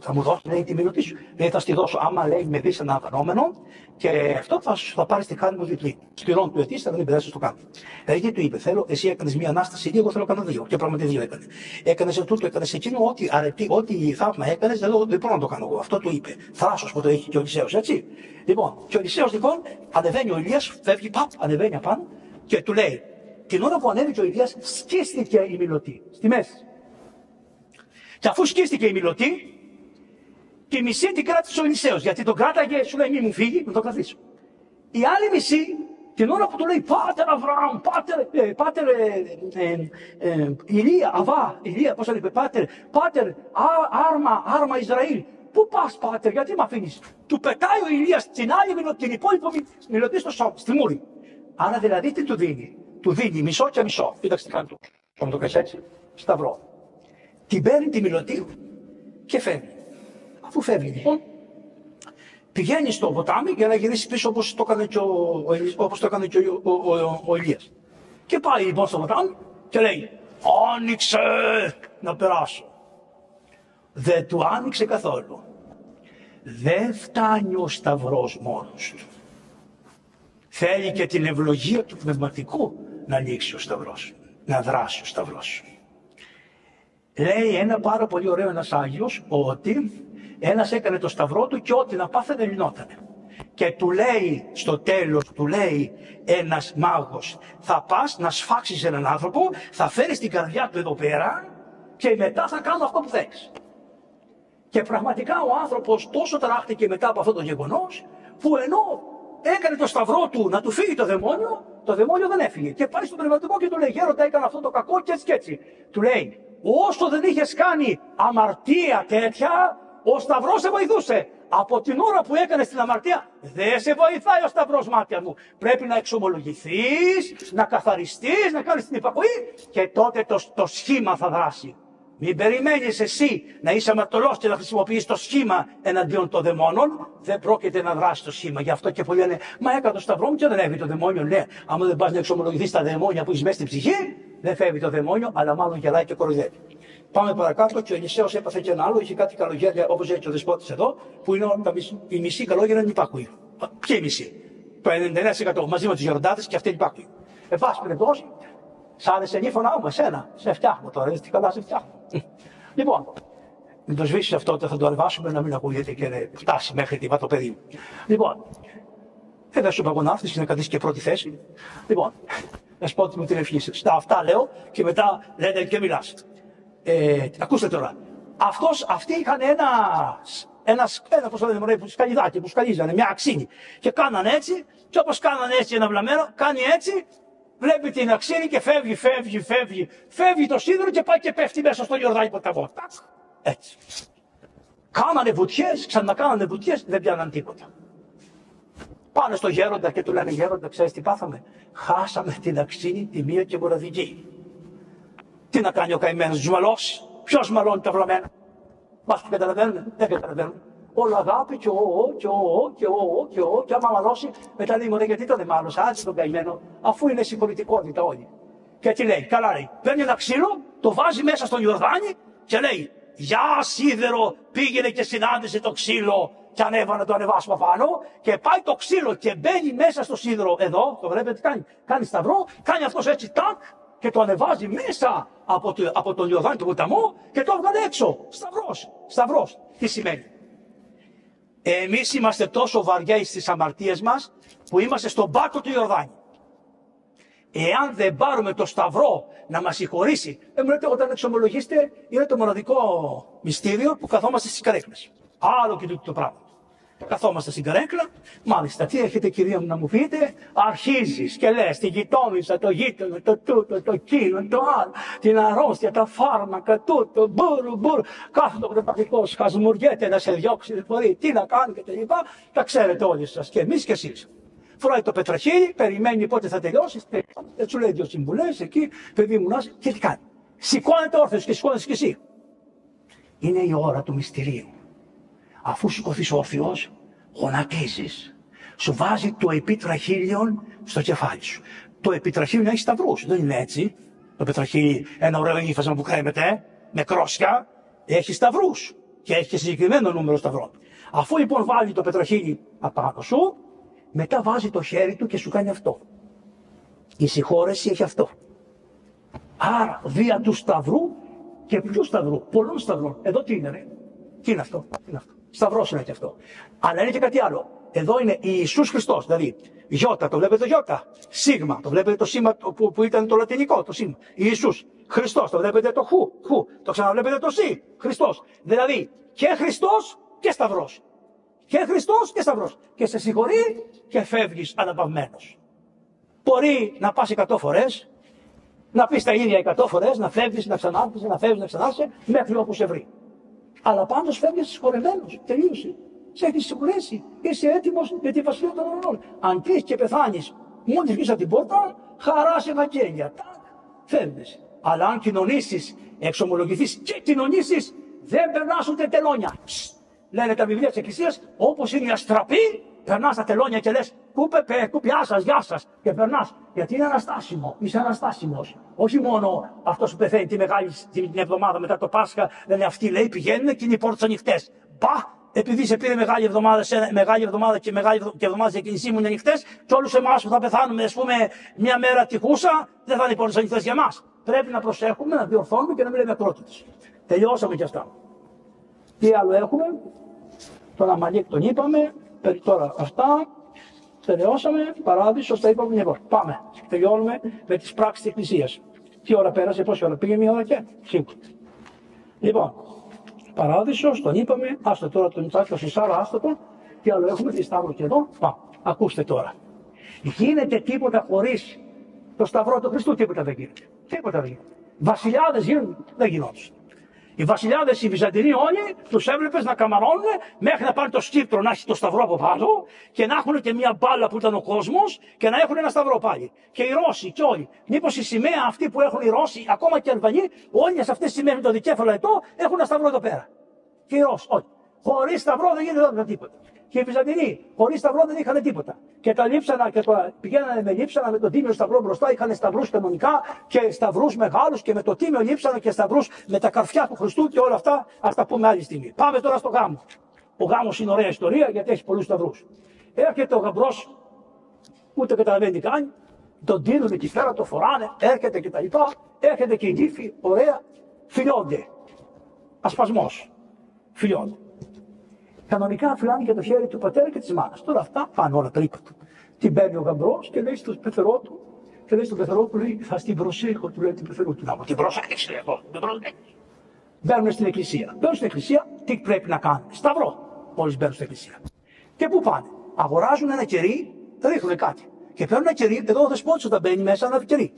θα μου δώσει λέει, τη μηνωτή σου. Λέει, θα στη δώσω. Άμα λέει με δεις ένα φαινόμενο και αυτό θα, θα πάρεις τη χάρη μου διπλή. Σκληρών του ετή, θα δεν περάσει στο κάνω. Δηλαδή τι του είπε, θέλω, εσύ έκανες μία ανάσταση, δύο, εγώ θέλω να κάνω δύο. Και πράγματι δύο έκανε. Έκανες σε τούτο, έκανες σε εκείνο, ό,τι αρετή, ό,τι θαύμα έκανες, δεν, δεν μπορώ να το κάνω εγώ. Αυτό του είπε. Θράσος που το έχει και ο Οδυσσέο, έτσι. Λοιπόν, και ο Οδυσσέο λοιπόν ανεβαίνει ο Ηλίας, φεύγει, παπ, ανεβαίνει απάνω και του λέει, την ώρα που ανέβηκε ο Ηλίας σκίστηκε η μιλωτή στη μέση. Και αφού σκίστηκε η μιλωτή, τη μισή την κράτησε ο Ηλυσέος, γιατί τον κράταγε, σου λέει μη μου φύγει, να το κρατήσω. Η άλλη μισή, την ώρα που του λέει Πάτερ Αβραάμ, Πάτερ, ε, πάτερ ε, ε, ε, Ηλία, Αβά, Ηλία, πώς θα λέει, Πάτερ, Πάτερ, α, άρμα, άρμα Ισραήλ. Πού πας Πάτερ, γιατί με αφήνεις; Του πετάει ο Ηλίας την άλλη μιλωτή, την υπόλοιπη μιλωτή στο σώμα, στη μούρη. Άρα δηλαδή τι του δίνει; Του δίνει μισό και μισό. Κοίταξε τι κάνει του. Θα μου το κάνει έτσι. Σταυρό. Την παίρνει τη μιλωτή και φεύγει. Αφού φεύγει λοιπόν, πηγαίνει στο ποτάμι για να γυρίσει πίσω όπως το έκανε και ο, όπως το έκανε και ο, ο, ο, ο Ηλίας. Και πάει λοιπόν στο ποτάμι και λέει άνοιξε να περάσω. Δεν του άνοιξε καθόλου. Δεν φτάνει ο σταυρός μόνος του. Θέλει και την ευλογία του πνευματικού να ανοίξει ο Σταυρός, να δράσει ο Σταυρός. Λέει ένα πάρα πολύ ωραίο ένας Άγιος ότι ένας έκανε το Σταυρό του και ό,τι να πάθαινε λυνότανε. Και του λέει στο τέλος, του λέει ένας μάγος, θα πας να σφάξεις έναν άνθρωπο, θα φέρεις την καρδιά του εδώ πέρα και μετά θα κάνω αυτό που θέλεις. Και πραγματικά ο άνθρωπος τόσο τράχτηκε μετά από αυτό το γεγονός, που ενώ έκανε το σταυρό του να του φύγει το δαιμόνιο, το δαιμόνιο δεν έφυγε. Και πάει στον πνευματικό και του λέει: Γέροντα, έκανε αυτό το κακό και έτσι και έτσι. Του λέει: Όσο δεν είχες κάνει αμαρτία τέτοια, ο σταυρός σε βοηθούσε. Από την ώρα που έκανες την αμαρτία, δεν σε βοηθάει ο σταυρός μάτια μου. Πρέπει να εξομολογηθείς, να καθαριστείς, να κάνεις την υπακοή και τότε το, το σχήμα θα δράσει. Μην περιμένεις εσύ να είσαι αμαρτωλός και να χρησιμοποιείς το σχήμα εναντίον των δαιμόνων. Δεν πρόκειται να δράσει το σχήμα. Γι' αυτό και πολλοί λένε Μα έκανα το σταυρό μου και δεν έβγει το δαιμόνιο; Ναι, άμα δεν πας να εξομολογηθείς τα δαιμόνια που είσαι μέσα στην ψυχή, δεν φεύγει το δαιμόνιο, αλλά μάλλον γελάει και κοροϊδεύει. Πάμε παρακάτω και ο Ελισέο έπαθε και ένα άλλο, είχε κάτι καλογέρια όπως έχει ο δεσπότης εδώ, που είναι τα μισή, η μισή καλόγερια είναι υπάκουοι. Ποια η μισή. Το 99% μαζί με τους γεροντάδες και αυτοί υπάκουοι. Εν πάση περιπτώσει, Σ' άρεσε νύφωνα μου, εσένα. Σε φτιάχνω τώρα, τι καλά σε φτιάχνω. λοιπόν, μην το σβήσεις αυτό, θα το ανεβάσουμε να μην ακούγεται και να φτάσει μέχρι τη το παιδί μου. Λοιπόν, ε, δεν σου είπα να έρθεις να κρατήσει και πρώτη θέση. Λοιπόν, να σου πω ότι μου την ευχής Στα αυτά λέω και μετά λένε και μιλάς. Ε, ακούστε τώρα. Αυτός, αυτοί είχαν ένα, ένα, ένα πώς το λένε, σκαλιδάκι που σκαλίζανε, μια αξίνη. Και κάνανε έτσι, και όπως κάνανε έτσι ένα βλαμμένο, κάνει έτσι βλέπει την αξίνη και φεύγει, φεύγει, φεύγει. Φεύγει το σίδερο και πάει και πέφτει μέσα στο Ιορδάνη ποταμό. Έτσι. Κάνανε βουτιές, ξανακάνανε βουτιές, δεν πιάναν τίποτα. Πάνε στο γέροντα και του λένε γέροντα, ξέρεις τι πάθαμε; Χάσαμε την αξίνη τη μία και μοναδική. Τι να κάνει ο καημένος, του μαλώσει. Ποιος μαλώνει τα βλαμμένα; Μας καταλαβαίνουν, δεν καταλαβαίνουν όλο αγάπη και ο, και ο, και ο, και ο, και άμα μαλώσει, μετά λέει μωρέ γιατί τον μάλωσα, άτσε τον καημένο, αφού είναι συμπολιτικότητα όλοι. Και τι λέει, καλά λέει, παίρνει ένα ξύλο, το βάζει μέσα στον Ιορδάνη και λέει, Γεια σίδερο, πήγαινε και συνάντησε το ξύλο και ανέβανε το ανεβάσμα πάνω και πάει το ξύλο και μπαίνει μέσα στο σίδερο εδώ, το βλέπετε τι κάνει, κάνει σταυρό, κάνει αυτός έτσι τάκ και το ανεβάζει μέσα από, το, από τον Ιορδάνη του ποταμό και το έβγαλε έξω. Σταυρός, σταυρός. Τι σημαίνει. Εμείς είμαστε τόσο βαριά στις αμαρτίες μας που είμαστε στον πάτο του Ιορδάνη. Εάν δεν πάρουμε το σταυρό να μας συγχωρήσει, δεν μου λέτε όταν εξομολογήσετε είναι το μοναδικό μυστήριο που καθόμαστε στις καρέκλες. Άλλο και το πράγμα. Καθόμαστε στην καρέκλα, μάλιστα τι έχετε κυρία μου να μου πείτε, αρχίζεις και λες τη γειτόνισσα, το γείτονο, το τούτο, το εκείνο, το άλλο, την αρρώστια, τα φάρμακα, τούτο, μπούρου, μπούρου, κάθεται ο πνευματικός, χασμουριέται να σε διώξει, δεν μπορεί, τι να κάνει και τα λοιπά, τα ξέρετε όλοι σας και εμείς και εσείς. Φοράει το πετραχίλι, περιμένει πότε θα τελειώσει, έτσι λέει δύο συμβουλές εκεί, παιδί μου να και τι κάνει. Σηκώνεται όρθιος και σηκώνεται και εσύ. Είναι η ώρα του μυστηρίου αφού σηκωθείς όρθιος, γονατίζεις. Σου βάζει το επιτραχύλιον στο κεφάλι σου. Το επιτραχύλιον έχει σταυρούς, δεν είναι έτσι; το πετραχύλι, ένα ωραίο ύφασμα που κρέμεται, ε, με κρόσια, έχει σταυρούς. Και έχει και συγκεκριμένο νούμερο σταυρών. Αφού λοιπόν βάλει το πετραχύλι απάνω σου, μετά βάζει το χέρι του και σου κάνει αυτό. Η συγχώρεση έχει αυτό. Άρα, δια του σταυρού και ποιου σταυρού, πολλών σταυρών. Εδώ τι είναι, ρε. Τι είναι αυτό, τι είναι αυτό; Σταυρός είναι και αυτό. Αλλά είναι και κάτι άλλο. Εδώ είναι Ιησούς Χριστός, δηλαδή Ιώτα, το βλέπετε Ιώτα. Σίγμα, το βλέπετε το σήμα που, που ήταν το λατινικό, το σήμα. Ιησούς. Χριστός, το βλέπετε το χου, χου. Το ξαναβλέπετε το σι, Χριστός. Δηλαδή και Χριστός και Σταυρός. Και Χριστός και Σταυρός. Και σε συγχωρεί και φεύγεις αναπαυμένος. Μπορεί να πας 100 φορές, να πεις τα ίδια 100 φορές, να φεύγεις, να ξανάρθεις, να φεύγεις, να ξανάρθεις, μέχρι όπου σε βρει. Αλλά πάντως φεύγεις συγχωρεμένος. Τελείωσε σε έχεις σιγουρέσει. Είσαι έτοιμος για τη βασιλεία των ουρανών. Αν πει και πεθάνεις, μόλι βγει από την πόρτα, χαράς σε Ευαγγέλια. Τάκ, φεύγεις. Αλλά αν κοινωνήσεις, εξομολογηθείς και κοινωνήσεις, δεν περνάς ούτε τελώνια. Λένε τα βιβλία της Εκκλησίας, όπως είναι η αστραπή, περνάς τα τελώνια και λες: Κούπε, πε, κουπιά σας, γεια σας. Και περνάς. Γιατί είναι αναστάσιμο. Είσαι αναστάσιμος. Όχι μόνο αυτός που πεθαίνει τη μεγάλη την εβδομάδα μετά το Πάσχα, λένε αυτοί λέει πηγαίνουν και είναι οι πόρτε ανοιχτέ. Μπα, επειδή σε πήρε μεγάλη εβδομάδα, σε μεγάλη εβδομάδα και μεγάλη και εβδομάδα σε κινησή μου είναι ανοιχτέ, και όλους εμάς που θα πεθάνουμε, ας πούμε, μια μέρα τυχούσα, δεν θα είναι πόρτε ανοιχτέ για μας. Πρέπει να προσέχουμε, να διορθώνουμε και να μην λέμε ακρότητε. Τελειώσαμε κι αυτά. Τι άλλο έχουμε, τον Αμαλίκ τον είπαμε, περί τώρα αυτά, τελειώσαμε, παράδεισος, τα είπαμε μια φορά. Πάμε, τελειώνουμε με τις πράξεις της Εκκλησίας. Τι ώρα πέρασε, πόση ώρα πήγε, μια ώρα και σίγουρα. Λοιπόν, Παράδεισος, τον είπαμε, άστο τώρα τον Ιτσάκιο Σισάρα, άστο τον, τι άλλο έχουμε, τη Σταύρο και εδώ, πάμε, ακούστε τώρα. Γίνεται τίποτα χωρίς το Σταυρό του Χριστού, τίποτα δεν γίνεται. Τίποτα δεν γίνεται. Βασιλιάδες γίνονται, δεν γινόντουσαν. Οι βασιλιάδες, οι Βυζαντινοί όλοι, τους έβλεπες να καμαρώνουν μέχρι να πάρει το σκύπτρο να έχει το σταυρό από πάνω και να έχουν και μια μπάλα που ήταν ο κόσμος και να έχουν ένα σταυρό πάλι. Και οι Ρώσοι και όλοι. Μήπως η σημαία αυτή που έχουν οι Ρώσοι, ακόμα και οι Αλβανοί, όλε αυτές τις σημαίες με το δικέφαλο ετώ έχουν ένα σταυρό εδώ πέρα. Και οι Ρώσοι, όχι. Χωρίς σταυρό δεν γίνεται τίποτα. Και οι Βυζαντινοί, χωρίς σταυρό δεν είχαν τίποτα. Και τα λείψανα και το, πηγαίνανε με λείψανα με το τίμιο σταυρό μπροστά, είχαν σταυρούς κανονικά και σταυρούς μεγάλους και με το τίμιο λείψανα και σταυρούς με τα καρφιά του Χριστού και όλα αυτά. Α τα πούμε άλλη στιγμή. Πάμε τώρα στο γάμο. Ο γάμος είναι ωραία ιστορία γιατί έχει πολλούς σταυρούς. Έρχεται ο γαμπρός, ούτε καταλαβαίνει τι κάνει, τον δίνουν εκεί πέρα, το φοράνε, έρχεται και τα λοιπά, έρχεται και η νύφη, ωραία, φιλιώνται. Ασπασμός. Φιλιώνται. Κανονικά φυλάνε και το χέρι του πατέρα και της μάνας. Τώρα αυτά πάνε όλα τρύπα του. Την παίρνει ο γαμπρός και λέει στον πεθερό του, και λέει στον πεθερό του, λέει, θα στην προσέχω, του λέει την πεθερό του. Να μου την προσέχεις, εγώ. Μπαίνουν στην εκκλησία. Μπαίνουν στην εκκλησία, τι πρέπει να κάνουν. Σταυρό, μόλις μπαίνουν στην εκκλησία. Και πού πάνε; Αγοράζουν ένα κερί, ρίχνουν κάτι. Και παίρνουν ένα κερί, εδώ ο δεσπότης όταν μπαίνει μέσα ένα κερί.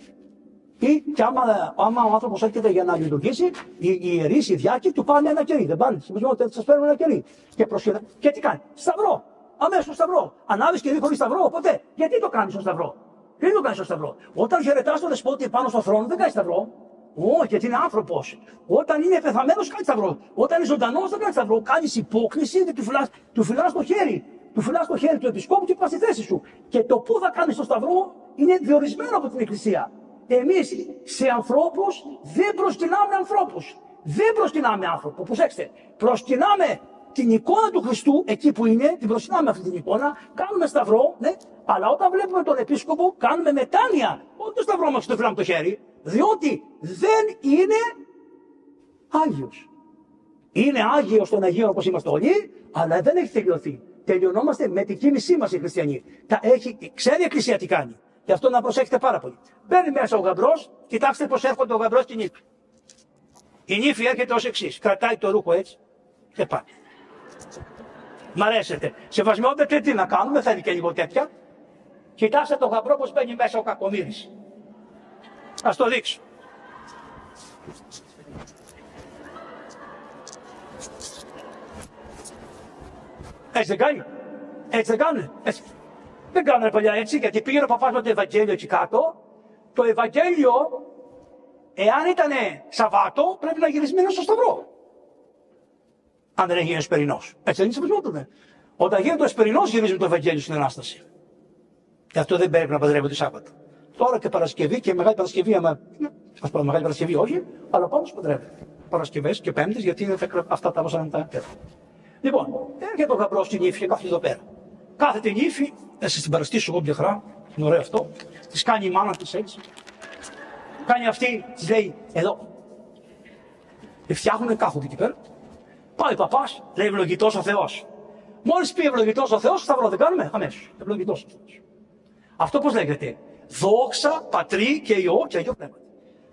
Ή και άμα, άμα ο άνθρωπος έρχεται για να λειτουργήσει, οι ιερεί, οι διάκοι του πάνε ένα κερί. Δεν πάνε. Σημαίνει σας παίρνουν ένα κερί. Και, προσχεδε... και τι κάνει; Σταυρό. Αμέσως σταυρό. Ανάβεις κερί χωρί σταυρό. Ποτέ. Γιατί το κάνεις στο σταυρό; Γιατί το κάνεις στο σταυρό; Όταν χαιρετάς τον δεσπότη πάνω στο θρόνο, δεν κάνεις σταυρό. Όχι, γιατί είναι άνθρωπος. Όταν είναι πεθαμένος, κάνεις σταυρό. Όταν είναι ζωντανός, δεν κάνεις σταυρό. Κάνεις υπόκληση και του φυλά το χέρι. Του φυλάς το χέρι του επισκόπου και πας στη θέση σου. Και το πού θα κάνεις το σταυρό είναι διορισμένο από την Εκκλησία. Εμείς σε ανθρώπους δεν προσκυνάμε ανθρώπους. Δεν προσκυνάμε άνθρωπο. Προσέξτε. Προσκυνάμε την εικόνα του Χριστού εκεί που είναι, την προσκυνάμε αυτή την εικόνα, κάνουμε σταυρό, ναι, αλλά όταν βλέπουμε τον επίσκοπο κάνουμε μετάνοια. Όχι το σταυρό μας το φυλάμε το χέρι, διότι δεν είναι Άγιος. Είναι Άγιος των Αγίων όπως είμαστε όλοι, αλλά δεν έχει τελειωθεί. Τελειωνόμαστε με την κίνησή μας οι χριστιανοί. Τα έχει, ξέρει η Εκκλησία τι κάνει. Γι' αυτό να προσέχετε πάρα πολύ. Μπαίνει μέσα ο γαμπρός, κοιτάξτε πώς έρχονται ο γαμπρός και η νύφη. Η νύφη έρχεται ως εξής. Κρατάει το ρούχο έτσι και πάει. Μ' αρέσετε. Σεβασμιότητα τι να κάνουμε, θέλει και λίγο τέτοια. Κοιτάξτε το γαμπρό πώς μπαίνει μέσα ο κακομοίρη. Α το δείξω. Έτσι δεν κάνει; Έτσι δεν κάνει. Έτσι. Δεν κάνανε παλιά έτσι, γιατί πήγαινε ο παπάς με το Ευαγγέλιο εκεί κάτω. Το Ευαγγέλιο, εάν ήταν Σαββάτο, πρέπει να γυρισμένο στο Σταυρό. Αν δεν έγινε Εσπερινός. Έτσι δεν είναι τότε. Όταν γίνεται ο Εσπερινός, γυρίζουμε το Ευαγγέλιο στην Ανάσταση. Και αυτό δεν πρέπει να παντρεύεται Σάββατο. Τώρα και Παρασκευή και Μεγάλη Παρασκευή, άμα. Α πούμε Μεγάλη Παρασκευή, όχι, αλλά πάντω παντρεύεται. Παρασκευές και Πέμπτε, γιατί είναι αυτά τα όσα τα Λοιπόν, έρχεται ο γαμπρός στην ύφη και κάθεται εδώ πέρα. Κάθεται η ύφη, θα σας την παραστήσω εγώ μια χαρά, είναι ωραίο αυτό. Της κάνει η μάνα της έτσι. Κάνει αυτή, της λέει εδώ. Και φτιάχνουν, κάθονται εκεί πέρα. Πάει ο παπάς, λέει ευλογητός ο Θεός. Μόλις πει ευλογητός ο Θεός, σταυρό δεν κάνουμε αμέσως. Ευλογητός ο Θεός. Αυτό πώς λέγεται; Δόξα, πατρί και ιό και αγιο πνεύμα.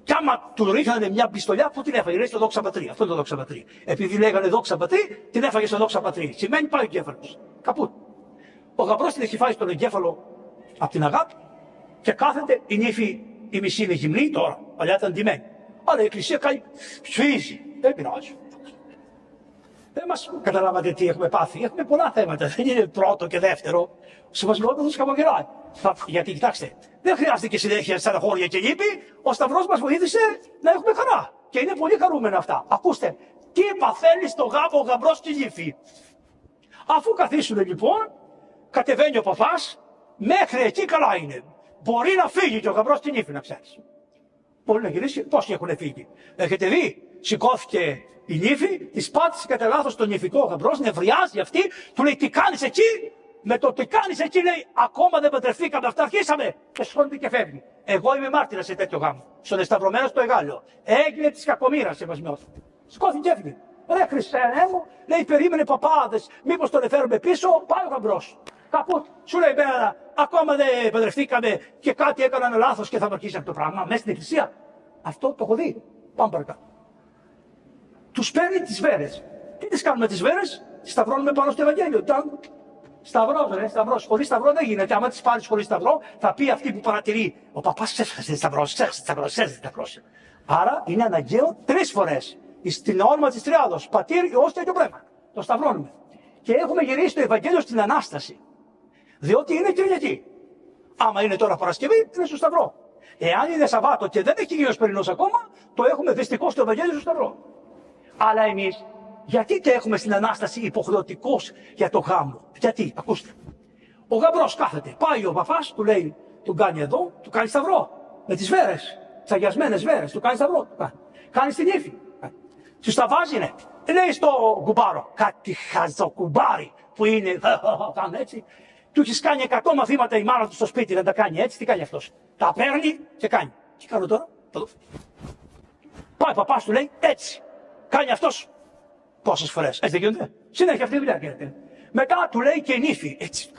Και άμα του ρίχνανε μια πιστολιά, πού την έφαγε, λέει στο δόξα πατρί. Αυτό είναι το δόξα πατρί. Επειδή λέγανε δόξα πατρί, την έφαγε στο δόξα πατρί. Σημαίνει πάει ο εγκέφαλο. Καπού. Ο γαμπρός την έχει φάει στον εγκέφαλο από την αγάπη και κάθεται η νύφη, η μισή είναι γυμνή τώρα, παλιά ήταν ντυμένη. Αλλά η εκκλησία κάνει, σφίζει. Δεν πειράζει. Δεν μας καταλάβατε τι έχουμε πάθει. Έχουμε πολλά θέματα. Δεν είναι πρώτο και δεύτερο. Ο σεβασμιότατο χαμογελάει. Γιατί κοιτάξτε, δεν χρειάζεται και συνέχεια στεναχώρια και λύπη. Ο Σταυρός μας βοήθησε να έχουμε χαρά. Και είναι πολύ χαρούμενα αυτά. Ακούστε, τι παθαίνεις στο γάμο ο γαμπρός και λύφη. Αφού καθίσουν λοιπόν, κατεβαίνει ο παπάς, μέχρι εκεί καλά είναι. Μπορεί να φύγει και ο γαμπρός στην ύφη, να ξέρεις. Μπορεί να γυρίσει, πόσοι έχουν φύγει. Έχετε δει, σηκώθηκε η νύφη, τη πάτησε κατά λάθος τον νυφικό γαμπρός, νευριάζει αυτή, του λέει τι κάνεις εκεί, με το τι κάνεις εκεί λέει ακόμα δεν παντρευτήκαμε, αυτά αρχίσαμε. Και σηκώνεται και φεύγει. Εγώ είμαι μάρτυρας σε τέτοιο γάμο. Στον εσταυρωμένο στο Εγάλιο. Έγινε της κακομήρα σε βασμιώθη. Σηκώθηκε και έφυγε. Ρε Χριστέ μου, λέει περίμενε παπάδες, μήπως τον εφέρουμε πίσω, πάει ο γαμπρός. Κάπου σου λέει πέρα, ακόμα δεν παντρευτήκαμε και κάτι έκαναν λάθος και θα αρχίσει αυτό το πράγμα μέσα στην εκκλησία. Αυτό το έχω δει. Πάμε παρακάτω τους παίρνει τις βέρες. Τι τις κάνουμε τις βέρες, τις σταυρώνουμε πάνω στο Ευαγγέλιο. Σταυρό, ρε, σταυρός. Χωρίς σταυρό δεν γίνεται. Άμα τις πάρεις χωρίς σταυρό, θα πει αυτή που παρατηρεί. Ο παπάς ξέχασε σταυρό, ξέχασε σταυρό, ξέχασε σταυρό. Άρα είναι αναγκαίο τρεις φορές. Στην όνομα της Τριάδος, πατήρ, ω και πνεύμα. Το σταυρώνουμε. Και έχουμε γυρίσει το Ευαγγέλιο στην ανάσταση. Διότι είναι Κυριακή. Άμα είναι τώρα Παρασκευή, είναι στο Σταυρό. Εάν είναι Σαββάτο και δεν έχει γίνει ο ακόμα, το έχουμε δυστυχώς στο Ευαγγέλιο στο Σταυρό. Αλλά εμείς, γιατί το έχουμε στην Ανάσταση υποχρεωτικό για το γάμο; Γιατί, ακούστε. Ο γαμπρός κάθεται. Πάει ο παπάς, του λέει, του κάνει εδώ, του κάνει σταυρό. Με τις βέρες. Τις αγιασμένες βέρες. Του κάνει σταυρό. Του κάνει. κάνει στην ύφη. Του τα βάζει, ναι. Λέει στο κουμπάρο. Κάτι χαζοκουμπάρι που είναι. Κάνει έτσι. Του έχεις κάνει 100 μαθήματα η μάνα του στο σπίτι να τα κάνει έτσι. Τι κάνει αυτός. Τα παίρνει και κάνει. Τι κάνω τώρα; Πάει ο παπάς του λέει έτσι. Κάνει αυτός πόσες φορές. Έτσι δεν γίνεται. Συνέχεια αυτή η δουλειά γίνεται. Μετά του λέει και νύφη. Έτσι.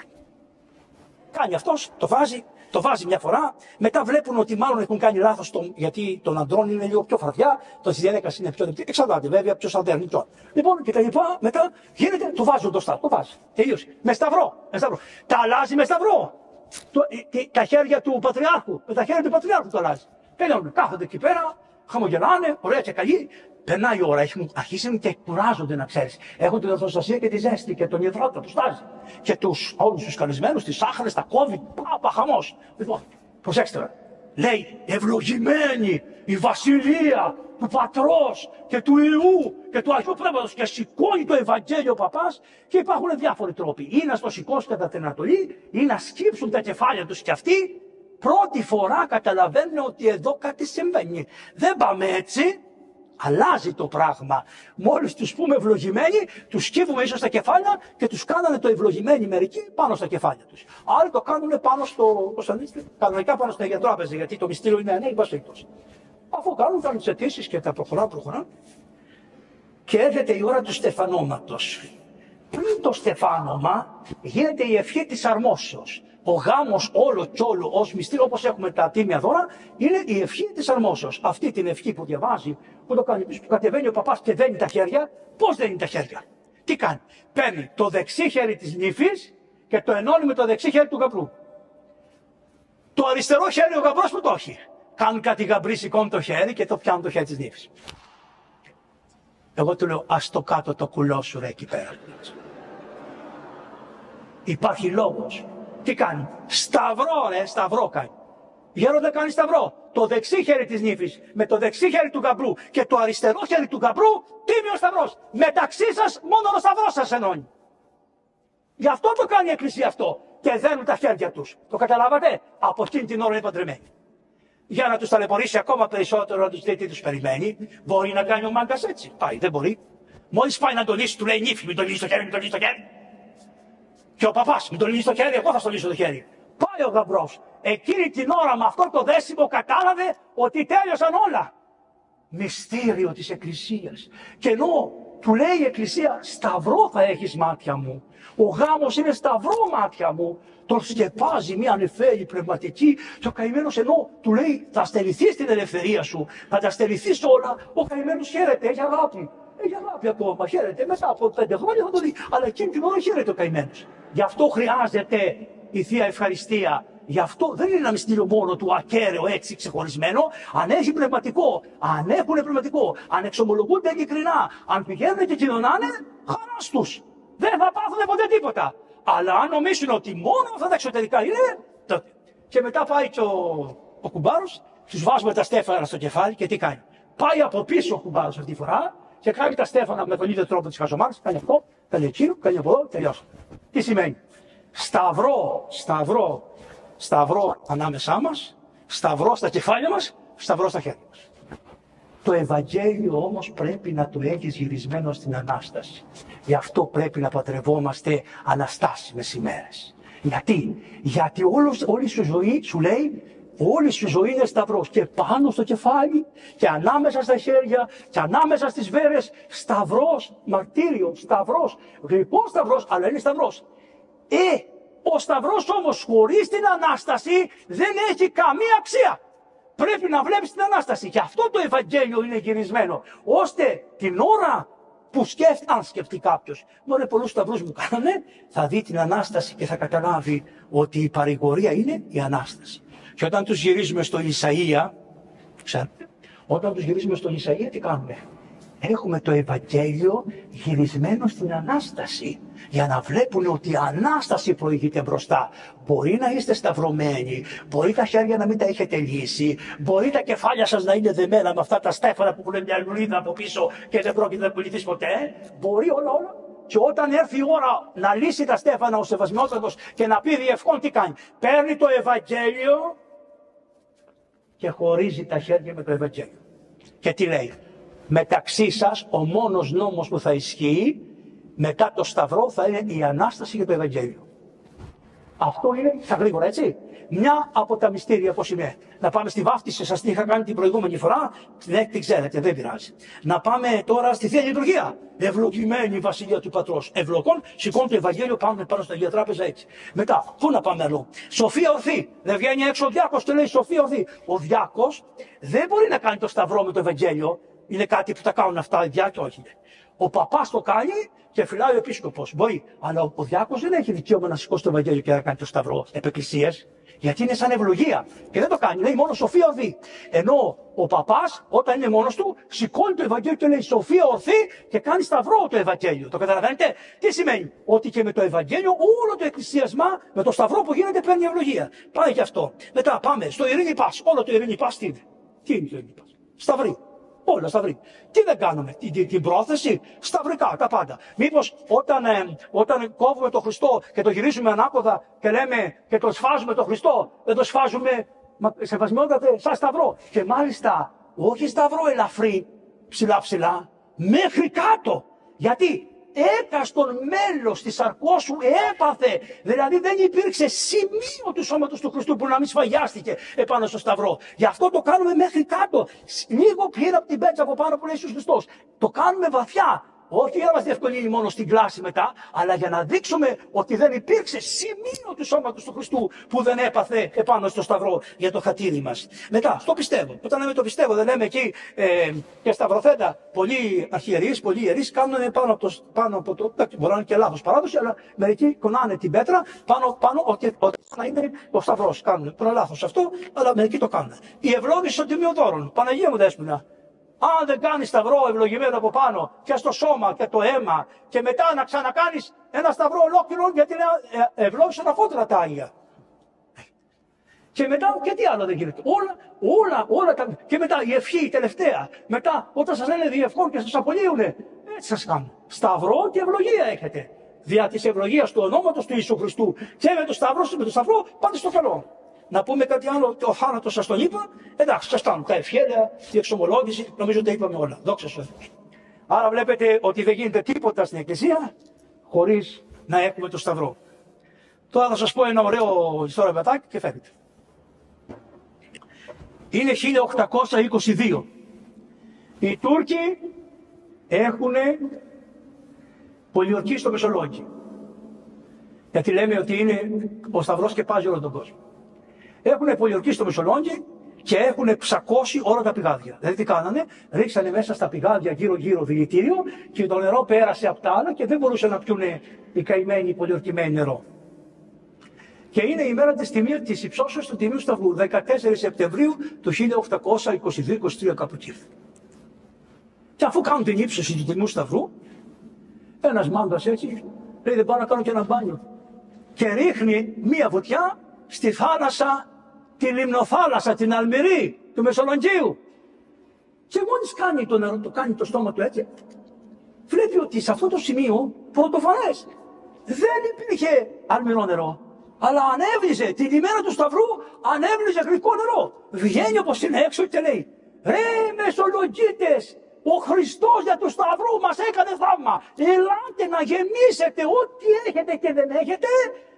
Κάνει αυτός, το βάζει, το βάζει μια φορά. Μετά βλέπουν ότι μάλλον έχουν κάνει λάθος γιατί τον αντρών είναι λίγο πιο φραδιά, το τη γυναίκα είναι πιο δεπτή. Εξαρτάται βέβαια ποιος αδέρνει ποιον. Λοιπόν και τα λοιπά, μετά γίνεται, το βάζουν το σταυρό. Το βάζει. Τελείωσε. Με σταυρό. Με σταυρό. Τα αλλάζει με σταυρό. Το, ε, τα χέρια του Πατριάρχου. Με τα χέρια του Πατριάρχου το αλλάζει. Τελειώνουν. Κάθονται εκεί πέρα, χαμογελάνε, ωραία και καλή. Περνάει η ώρα, έχουν αρχίσει και κουράζονται να ξέρεις. Έχουν την ορθοστασία και τη ζέστη και τον υδρότα, του στάζει. Και τους όλους τους καλεσμένου, τις σάχαρε, τα κόβει, πάπα χαμός. Λοιπόν, προσέξτε τώρα. Λέει, ευλογημένη η βασιλεία του πατρός και του Ιού και του Αγίου Πνεύματος. Και σηκώνει το Ευαγγέλιο ο παπάς και υπάρχουν διάφοροι τρόποι. Ή να στο σηκώσει κατά την Ανατολή, ή να σκύψουν τα κεφάλια τους και αυτοί. Πρώτη φορά καταλαβαίνουν ότι εδώ κάτι συμβαίνει. Δεν πάμε έτσι, Αλλάζει το πράγμα. Μόλις τους πούμε ευλογημένοι, τους σκύβουμε ίσως στα κεφάλια και τους κάνανε το ευλογημένοι μερικοί πάνω στα κεφάλια τους. Άλλοι το κάνουν πάνω στο. Πώς κανονικά πάνω στο τράπεζα, γιατί το μυστήριο είναι ανέγει, Αφού κάνουν, κάνουν τις αιτήσεις και τα προχωρά, προχωρά. Και έρχεται η ώρα του στεφανώματος. Πριν το στεφάνωμα γίνεται η ευχή της αρμόσεως ο γάμος όλο και όλο ως μυστήριο, όπως έχουμε τα τίμια δώρα, είναι η ευχή της αρμόσεως. Αυτή την ευχή που διαβάζει, που το κάνει, που κατεβαίνει ο παπάς και δένει τα χέρια, πώς δένει τα χέρια; Τι κάνει, παίρνει το δεξί χέρι της νύφης και το ενώνει με το δεξί χέρι του γαμπρού. Το αριστερό χέρι ο γαμπρό που το έχει. Κάνουν κάτι γαμπρί, σηκώνει το χέρι και το πιάνει το χέρι της νύφης. Εγώ του λέω, ας το κάτω το κουλό σου ρε εκεί πέρα. Υπάρχει λόγος τι κάνει. Σταυρό, ρε, σταυρό κάνει. Γέροντα κάνει σταυρό. Το δεξί χέρι της νύφης με το δεξί χέρι του γαμπρού και το αριστερό χέρι του γαμπρού, τίμιο σταυρός. Μεταξύ σας μόνο ο σταυρός σας ενώνει. Γι' αυτό το κάνει η Εκκλησία αυτό. και δένουν τα χέρια τους. Το καταλάβατε; Από εκείνη την ώρα είναι παντρεμένοι. Για να τους ταλαιπωρήσει ακόμα περισσότερο, να τους λέει τι τους περιμένει, μπορεί να κάνει ο μάγκας έτσι. Πάει, δεν μπορεί. Μόλις πάει να τον λύσει, του λέει νύφη, μην τον λύσεις το χέρι, μην τον λύσεις το χέρι. Και ο παπάς, μην τον λύσει το χέρι, εγώ θα στο λύσω το χέρι. Πάει ο γαμπρός. Εκείνη την ώρα με αυτό το δέσιμο κατάλαβε ότι τέλειωσαν όλα. Μυστήριο της Εκκλησίας. Και ενώ του λέει η Εκκλησία, σταυρό θα έχεις μάτια μου. Ο γάμος είναι σταυρό μάτια μου. Τον σκεπάζει μια ανεφέλη πνευματική και ο καημένος ενώ του λέει θα στερηθείς την ελευθερία σου, θα τα στερηθείς όλα, ο καημένος χαίρεται, έχει αγάπη. Έχει αγάπη ακόμα, χαίρεται. Μετά από πέντε χρόνια θα το δει. Αλλά εκείνη την ώρα χαίρεται ο καημένος. Γι' αυτό χρειάζεται η Θεία Ευχαριστία Γι' αυτό δεν είναι ένα μυστήριο μόνο του ακέραιο έτσι ξεχωρισμένο. Αν έχει πνευματικό, αν έχουν πνευματικό, αν εξομολογούνται ειλικρινά, αν πηγαίνουν και κοινωνάνε, χαράς τους. Δεν θα πάθουν ποτέ τίποτα. Αλλά αν νομίζουν ότι μόνο αυτά τα εξωτερικά είναι, τότε. Και μετά πάει και ο, ο κουμπάρος, τους βάζουμε τα στέφανα στο κεφάλι και τι κάνει. Πάει από πίσω ο κουμπάρος αυτή τη φορά και κάνει τα στέφανα με τον ίδιο τρόπο της χαζομάρα. Κάνει αυτό, κάνει εκείνο, κάνει από εδώ, τελειώσει. Τι σημαίνει; Σταυρό, σταυρό σταυρό ανάμεσά μας, σταυρό στα κεφάλια μας, σταυρό στα χέρια μας. Το Ευαγγέλιο όμως πρέπει να το έχεις γυρισμένο στην Ανάσταση. Γι' αυτό πρέπει να πατρευόμαστε αναστάσιμες ημέρες. Γιατί, γιατί όλος, όλη σου ζωή σου λέει Όλη σου ζωή είναι σταυρός και πάνω στο κεφάλι και ανάμεσα στα χέρια και ανάμεσα στις βέρες σταυρός, μαρτύριο, σταυρός, γλυκός σταυρός, αλλά είναι σταυρός. Ε, ο Σταυρός όμως χωρίς την Ανάσταση δεν έχει καμία αξία. Πρέπει να βλέπεις την Ανάσταση. Και αυτό το Ευαγγέλιο είναι γυρισμένο. Ώστε την ώρα που σκέφτεται, αν σκεφτεί κάποιος, μόνο πολλούς σταυρούς μου κάνανε, θα δει την Ανάσταση και θα καταλάβει ότι η παρηγορία είναι η Ανάσταση. Και όταν τους γυρίζουμε στο Ισαΐα, ξέρετε, όταν τους γυρίζουμε στο Ισαΐα τι κάνουμε; Έχουμε το Ευαγγέλιο γυρισμένο στην Ανάσταση. Για να βλέπουν ότι η Ανάσταση προηγείται μπροστά. Μπορεί να είστε σταυρωμένοι, μπορεί τα χέρια να μην τα έχετε λύσει, μπορεί τα κεφάλια σας να είναι δεμένα με αυτά τα στέφανα που έχουν μια λουλίδα από πίσω και δεν πρόκειται να πουληθείς ποτέ. Μπορεί όλα όλα. Και όταν έρθει η ώρα να λύσει τα στέφανα ο Σεβασμιότατος και να πει διευκόν τι κάνει. Παίρνει το Ευαγγέλιο και χωρίζει τα χέρια με το Ευαγγέλιο. Και τι λέει μεταξύ σας ο μόνος νόμος που θα ισχύει μετά το Σταυρό θα είναι η Ανάσταση και το Ευαγγέλιο. Αυτό είναι στα γρήγορα, έτσι. Μια από τα μυστήρια πώς είναι. Να πάμε στη βάφτιση, σας την είχα κάνει την προηγούμενη φορά. Ναι, την ξέρετε, δεν πειράζει. Να πάμε τώρα στη θεία λειτουργία. Ευλογημένη η βασιλεία του πατρός. Ευλογών, σηκώνει το Ευαγγέλιο, πάμε πάνω στα Αγία Τράπεζα έτσι. Μετά, πού να πάμε άλλο. Σοφία ορθή. Δεν βγαίνει έξω ο Διάκος και λέει Σοφία ορθή. Ο Διάκος δεν μπορεί να κάνει το Σταυρό με το Ευαγγέλιο είναι κάτι που τα κάνουν αυτά οι διάκοι, όχι. Ο παπάς το κάνει και φυλάει ο επίσκοπος. Μπορεί. Αλλά ο διάκος δεν έχει δικαίωμα να σηκώσει το Ευαγγέλιο και να κάνει το σταυρό επεκκλησίες. Γιατί είναι σαν ευλογία. Και δεν το κάνει. Λέει μόνο σοφία ορθή. Ενώ ο παπάς, όταν είναι μόνος του, σηκώνει το Ευαγγέλιο και λέει σοφία ορθή και κάνει σταυρό το Ευαγγέλιο. Το καταλαβαίνετε; Τι σημαίνει; Ότι και με το Ευαγγέλιο όλο το εκκλησιασμά με το σταυρό που γίνεται παίρνει ευλογία. Πάει γι' αυτό. Μετά πάμε στο ειρήνη πα. Όλο το ειρήνη πα τι είναι; Τι είναι το ειρήνη πα. Σταυρί. Όλα σταυρί. Τι δεν κάνουμε, την, την πρόθεση, σταυρικά, τα πάντα. Μήπως όταν, ε, όταν κόβουμε τον Χριστό και το γυρίζουμε ανάποδα και λέμε και το σφάζουμε τον Χριστό, δεν το σφάζουμε σεβασμιότατε σαν σταυρό. Και μάλιστα όχι σταυρό ελαφρύ, ψηλά ψηλά, μέχρι κάτω. Γιατί; Έκαστον μέλος της σαρκός σου έπαθε. Δηλαδή δεν υπήρξε σημείο του σώματος του Χριστού που να μην σφαγιάστηκε επάνω στο σταυρό. Γι' αυτό το κάνουμε μέχρι κάτω. Λίγο πήρα από την πέτσα από πάνω που λέει Ιησούς Χριστός. Το κάνουμε βαθιά όχι για να μας διευκολύνει μόνο στην κλάση μετά, αλλά για να δείξουμε ότι δεν υπήρξε σημείο του σώματος του Χριστού που δεν έπαθε επάνω στο σταυρό για το χατήρι μας. Μετά, στο πιστεύω. Όταν λέμε το πιστεύω, δεν λέμε εκεί ε, και σταυροθέντα. Πολλοί αρχιερείς, πολλοί ιερείς κάνουν πάνω από το. Πάνω από το μπορεί να είναι και λάθος παράδοση, αλλά μερικοί κονάνε την πέτρα πάνω, πάνω ότι, ότι να είναι ο σταυρός. Κάνουν. Πολύ λάθος αυτό, αλλά μερικοί το κάνουν. Η ευλόγηση των τιμιοδόρων. Παναγία μου δέσποινα. Αν δεν κάνεις σταυρό ευλογημένο από πάνω και στο σώμα και το αίμα και μετά να ξανακάνεις ένα σταυρό ολόκληρο γιατί ε, ευλόγησαν αφότερα τα Άγια. Και μετά και τι άλλο δεν γίνεται. Όλα, όλα, όλα τα... Και μετά η ευχή, η τελευταία. Μετά όταν σας λένε διευχών και σας απολύουνε. Έτσι σας κάνουν. Σταυρό και ευλογία έχετε. δια της ευλογίας του ονόματος του Ιησού Χριστού και με το σταυρό, με το σταυρό πάτε στο καλό. Να πούμε κάτι άλλο, ο θάνατος σας τον είπα. Εντάξει, σας φτάνουν τα ευχέλαια, η εξομολόγηση, νομίζω ότι τα είπαμε όλα. Δόξα σου Άρα βλέπετε ότι δεν γίνεται τίποτα στην Εκκλησία χωρίς να έχουμε το Σταυρό. Τώρα θα σας πω ένα ωραίο ιστορία μετάκι και φεύγετε. Είναι 1822. Οι Τούρκοι έχουν πολιορκή στο Μεσολόγγι. Γιατί λέμε ότι είναι ο Σταυρός και πάζει όλο τον κόσμο. Έχουν πολιορκή στο Μεσολόγγι και έχουν ψακώσει όλα τα πηγάδια. Δηλαδή τι κάνανε, ρίξανε μέσα στα πηγάδια γύρω-γύρω δηλητήριο και το νερό πέρασε από τα άλλα και δεν μπορούσαν να πιούν οι καημένοι πολιορκημένοι νερό. Και είναι η μέρα της, τιμής, της υψώσεως του Τιμίου Σταυρού, 14 Σεπτεμβρίου του 1822-23 κάπου εκεί. Και αφού κάνουν την ύψωση του Τιμίου Σταυρού, ένας μάγκας έτσι, λέει δεν πάω να κάνω και ένα μπάνιο. Και ρίχνει μία βοτιά στη θάλασσα, τη λιμνοθάλασσα, την αλμυρή του Μεσολογγίου. Και μόλις κάνει το νερό, το κάνει το στόμα του έτσι, βλέπει ότι σε αυτό το σημείο πρωτοφανές δεν υπήρχε αλμυρό νερό. Αλλά ανέβριζε την ημέρα του Σταυρού, ανέβριζε γλυκό νερό. Βγαίνει όπως είναι έξω και λέει: Ρε μεσολογγίτες, ο Χριστός για το Σταυρό μας έκανε θαύμα. Ελάτε να γεμίσετε ό,τι έχετε και δεν έχετε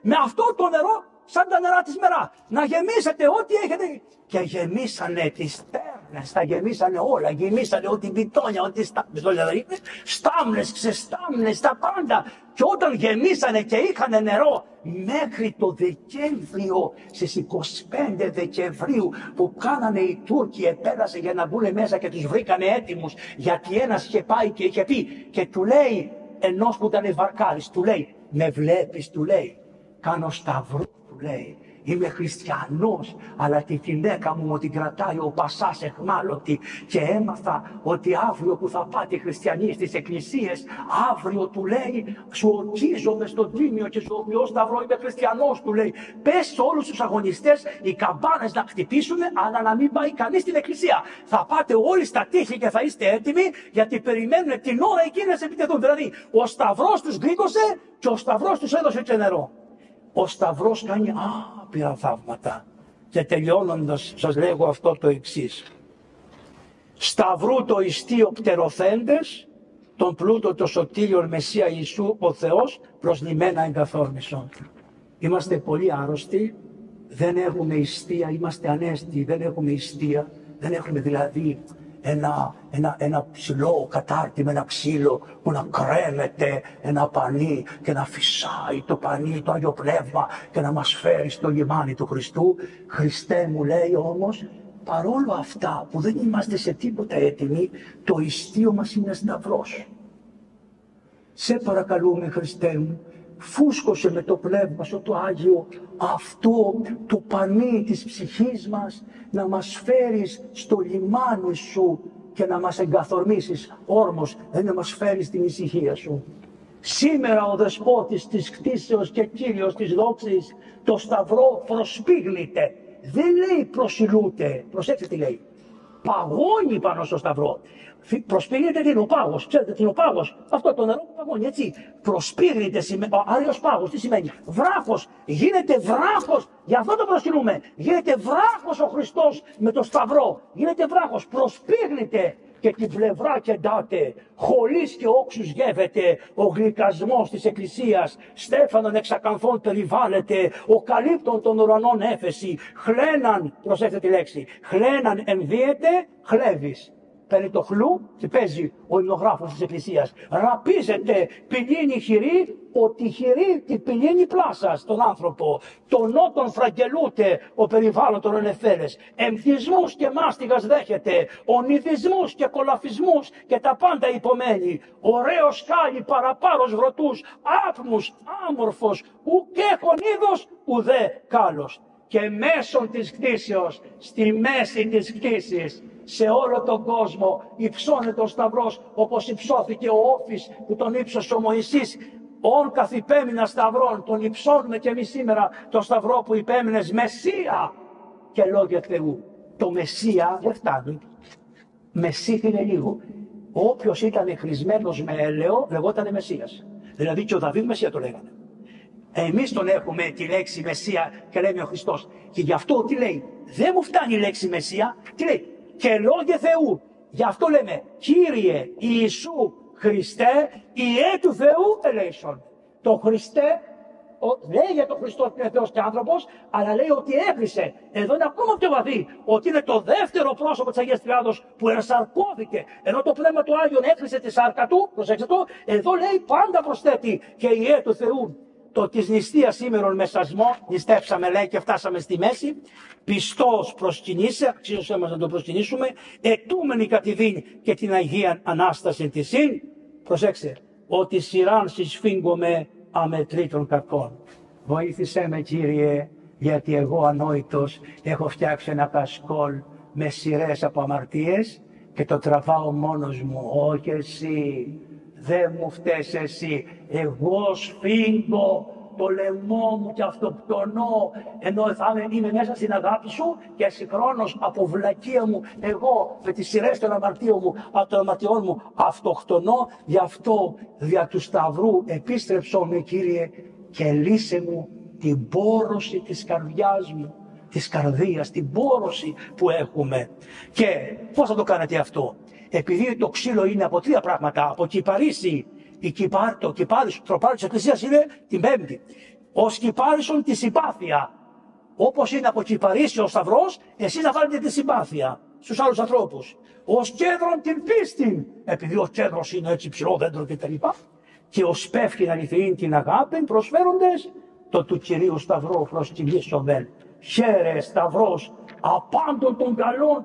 με αυτό το νερό σαν τα νερά της μερά. Να γεμίσετε ό,τι έχετε. Και γεμίσανε τις στέρνες, τα γεμίσανε όλα. Γεμίσανε ό,τι μπιτόνια, ό,τι στάμνες, όλα δηλαδή. Στάμνες, ξεστάμνες, τα πάντα. Και όταν γεμίσανε και είχαν νερό, μέχρι το Δεκέμβριο, στις 25 Δεκεμβρίου, που κάνανε οι Τούρκοι, επέλασε για να μπουν μέσα και τους βρήκανε έτοιμους, γιατί ένας είχε πάει και είχε πει, και του λέει, ενός που ήταν βαρκάρης, του λέει, με βλέπεις, του λέει, κάνω σταυρό λέει. Είμαι χριστιανός, αλλά τη γυναίκα μου μου την κρατάει ο Πασάς εχμάλωτη και έμαθα ότι αύριο που θα πάτε χριστιανοί στις εκκλησίες, αύριο του λέει, σου ορκίζομαι στον Τίμιο και σου οποίο σταυρό είμαι χριστιανός του λέει. Πες σε όλους τους αγωνιστές οι καμπάνες να χτυπήσουν, αλλά να μην πάει κανείς στην εκκλησία. Θα πάτε όλοι στα τείχη και θα είστε έτοιμοι, γιατί περιμένουν την ώρα εκείνη να σε επιτεθούν. Δηλαδή, ο σταυρός τους γκρίκωσε και ο σταυρός τους έδωσε και νερό ο Σταυρός κάνει άπειρα θαύματα. Και τελειώνοντας σας λέγω αυτό το εξής. Σταυρού το ιστίο πτεροθέντες, τον πλούτο το σωτήριον Μεσσία Ιησού ο Θεός προσλημμένα εγκαθόρμησον. Είμαστε πολύ άρρωστοι, δεν έχουμε ιστία, είμαστε ανέστοι, δεν έχουμε ιστία, δεν έχουμε δηλαδή ένα, ένα, ένα ψηλό κατάρτι με ένα ξύλο που να κρέμεται ένα πανί και να φυσάει το πανί, το Άγιο Πνεύμα και να μας φέρει στο λιμάνι του Χριστού. Χριστέ μου λέει όμως, παρόλο αυτά που δεν είμαστε σε τίποτα έτοιμοι, το ιστίο μας είναι σταυρός. Σε παρακαλούμε Χριστέ μου, φούσκωσε με το πνεύμα σου το Άγιο αυτό το πανί της ψυχής μας να μας φέρεις στο λιμάνι σου και να μας εγκαθορμήσεις όρμος, δεν να μας φέρεις την ησυχία σου. Σήμερα ο δεσπότης της κτίσεως και κύριος της δόξης το σταυρό προσπίγνεται. Δεν λέει προσιλούται. Προσέξτε τι λέει. Παγώνει πάνω στο σταυρό. Προσπίγνεται τι είναι ο πάγο. Ξέρετε τι είναι ο πάγο. Αυτό το νερό που παγώνει, έτσι. Προσπίγνεται σημαίνει. Ο άλλο πάγος τι σημαίνει; Βράχος. Γίνεται βράχος. Γι' αυτό το προσκυνούμε. Γίνεται βράχος ο Χριστός με το σταυρό. Γίνεται βράχος. Προσπίγνεται και την πλευρά κεντάται, χολής και όξους γεύεται, ο γλυκασμός της Εκκλησίας, στέφανον εξακανθών περιβάλλεται, ο καλύπτων των ουρανών έφεση, χλέναν, προσέξτε τη λέξη, χλέναν ενδύεται, χλέβεις παίρνει το χλού και παίζει ο υμνογράφος της Εκκλησίας. Ραπίζεται, πηγαίνει χειρή, ότι χειρή την πηγαίνει πλάσα στον άνθρωπο. Το νότον φραγγελούται ο περιβάλλον των ελευθέρες. Εμφυσμούς και μάστιγας δέχεται, ονειδισμούς και κολαφισμούς και τα πάντα υπομένει. Ωραίος σκάλι παραπάρος βρωτούς, άπμους, άμορφος, ουκέ είδος, ουδέ κάλος. Και μέσω της κτήσεως, στη μέση της κτήσης, σε όλο τον κόσμο υψώνεται ο Σταυρός όπως υψώθηκε ο Όφης που τον ύψωσε ο Μωυσής όν καθυπέμεινα σταυρών τον υψώνουμε και εμείς σήμερα το Σταυρό που υπέμεινες Μεσσία και λόγια Θεού το Μεσσία δεν φτάνει Μεσσή είναι λίγο όποιος ήταν χρησμένος με έλαιο λεγόταν Μεσσίας Δηλαδή και ο Δαβίδ Μεσσία το λέγανε. Εμείς τον έχουμε τη λέξη Μεσσία και λέμε ο Χριστός. Και γι' αυτό τι λέει; Δεν μου φτάνει η λέξη Μεσσία. Τι λέει; Και λόγια Θεού. Γι' αυτό λέμε Κύριε Ιησού Χριστέ, Ιε του Θεού ελέησον. Το Χριστέ λέει για τον Χριστό ότι είναι Θεός και άνθρωπος, αλλά λέει ότι έκλεισε. Εδώ είναι ακόμα πιο βαθύ, ότι είναι το δεύτερο πρόσωπο της Αγίας Τριάδος που ενσαρκώθηκε. Ενώ το Πνεύμα του Άγιον έκλεισε τη σάρκα του, προσέξτε το, εδώ λέει πάντα προσθέτει και Ιε του Θεού το της νηστείας σήμερον με σασμό, νηστεύσαμε λέει και φτάσαμε στη μέση, πιστός προσκυνήσε, αξίωσε μας να το προσκυνήσουμε, ετούμενη κατηδίν και την Αγία Ανάσταση της συν, προσέξτε, ότι σειράν συσφίγγομαι αμετρήτων κακών. Βοήθησέ με Κύριε, γιατί εγώ ανόητος έχω φτιάξει ένα κασκόλ με σειρές από αμαρτίες και το τραβάω μόνος μου, όχι εσύ δεν μου φταίς εσύ. Εγώ σφίγγω το λαιμό μου και αυτοκτονώ, ενώ θα είμαι μέσα στην αγάπη σου και συγχρόνως από βλακεία μου, εγώ με τις σειρές των αμαρτίων μου, από των αμαρτιών μου, αυτοκτονώ, γι' αυτό δια του Σταυρού επίστρεψω με Κύριε και λύσε μου την πόρωση της καρδιάς μου, της καρδίας, την πόρωση που έχουμε. Και πώς θα το κάνετε αυτό; Επειδή το ξύλο είναι από τρία πράγματα, από κυπαρίσι, η κυπά, το κυπάρι, το τροπάρι της Εκκλησίας είναι την πέμπτη. Ο σκυπάρισον τη συμπάθεια. Όπως είναι από κυπαρίσι ο σταυρός, εσείς να βάλετε τη συμπάθεια στους άλλους ανθρώπους. Ο κέντρον την πίστη, επειδή ο κέντρος είναι έτσι ψηλό δέντρο κτλ. Και ο σπεύχη αληθινή την αγάπη προσφέροντες το του Κυρίου Σταυρό προς τη Σοβέλ. Χαίρε Σταυρός, απάντων των καλών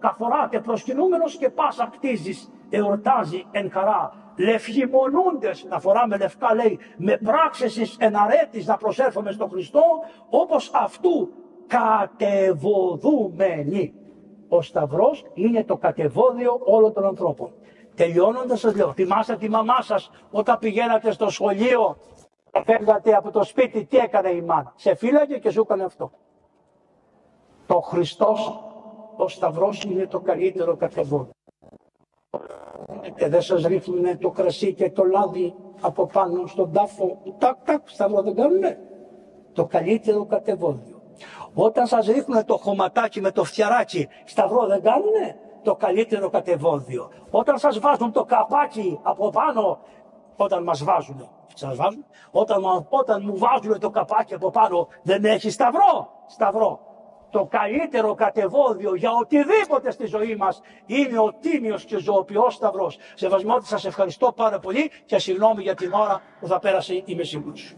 παρεκτικός, καθοράται προσκυνούμενος και πάσα κτίζεις, εορτάζει εν χαρά. Λευχημονούντες, να φοράμε λευκά λέει, με πράξεις εναρέτης να προσέρχομαι στον Χριστό, όπως αυτού κατεβοδούμενοι. Ο Σταυρός είναι το κατεβόδιο όλων των ανθρώπων. Τελειώνοντας σας λέω, θυμάστε τη μαμά σας όταν πηγαίνατε στο σχολείο, φεύγατε από το σπίτι, τι έκανε η μάνα; Σε φύλαγε και σου έκανε αυτό. Το Χριστός ο Σταυρός είναι το καλύτερο κατεβόδιο. Και δεν σας ρίχνουν το κρασί και το λάδι από πάνω στον τάφο. Τάκ, τάκ, Σταυρό δεν κάνουνε. Το καλύτερο κατεβόδιο. Όταν σας ρίχνουν το χωματάκι με το φτιαράκι, Σταυρό δεν κάνουνε. Το καλύτερο κατεβόδιο. Όταν σας βάζουν το καπάκι από πάνω, όταν μας βάζουν, σας βάζουν, όταν, όταν μου βάζουν το καπάκι από πάνω, δεν έχει σταυρό. Σταυρό το καλύτερο κατεβόδιο για οτιδήποτε στη ζωή μας είναι ο τίμιος και ζωοποιός σταυρός. Σεβασμότη σας ευχαριστώ πάρα πολύ και συγγνώμη για την ώρα που θα πέρασε η μεσημβούση.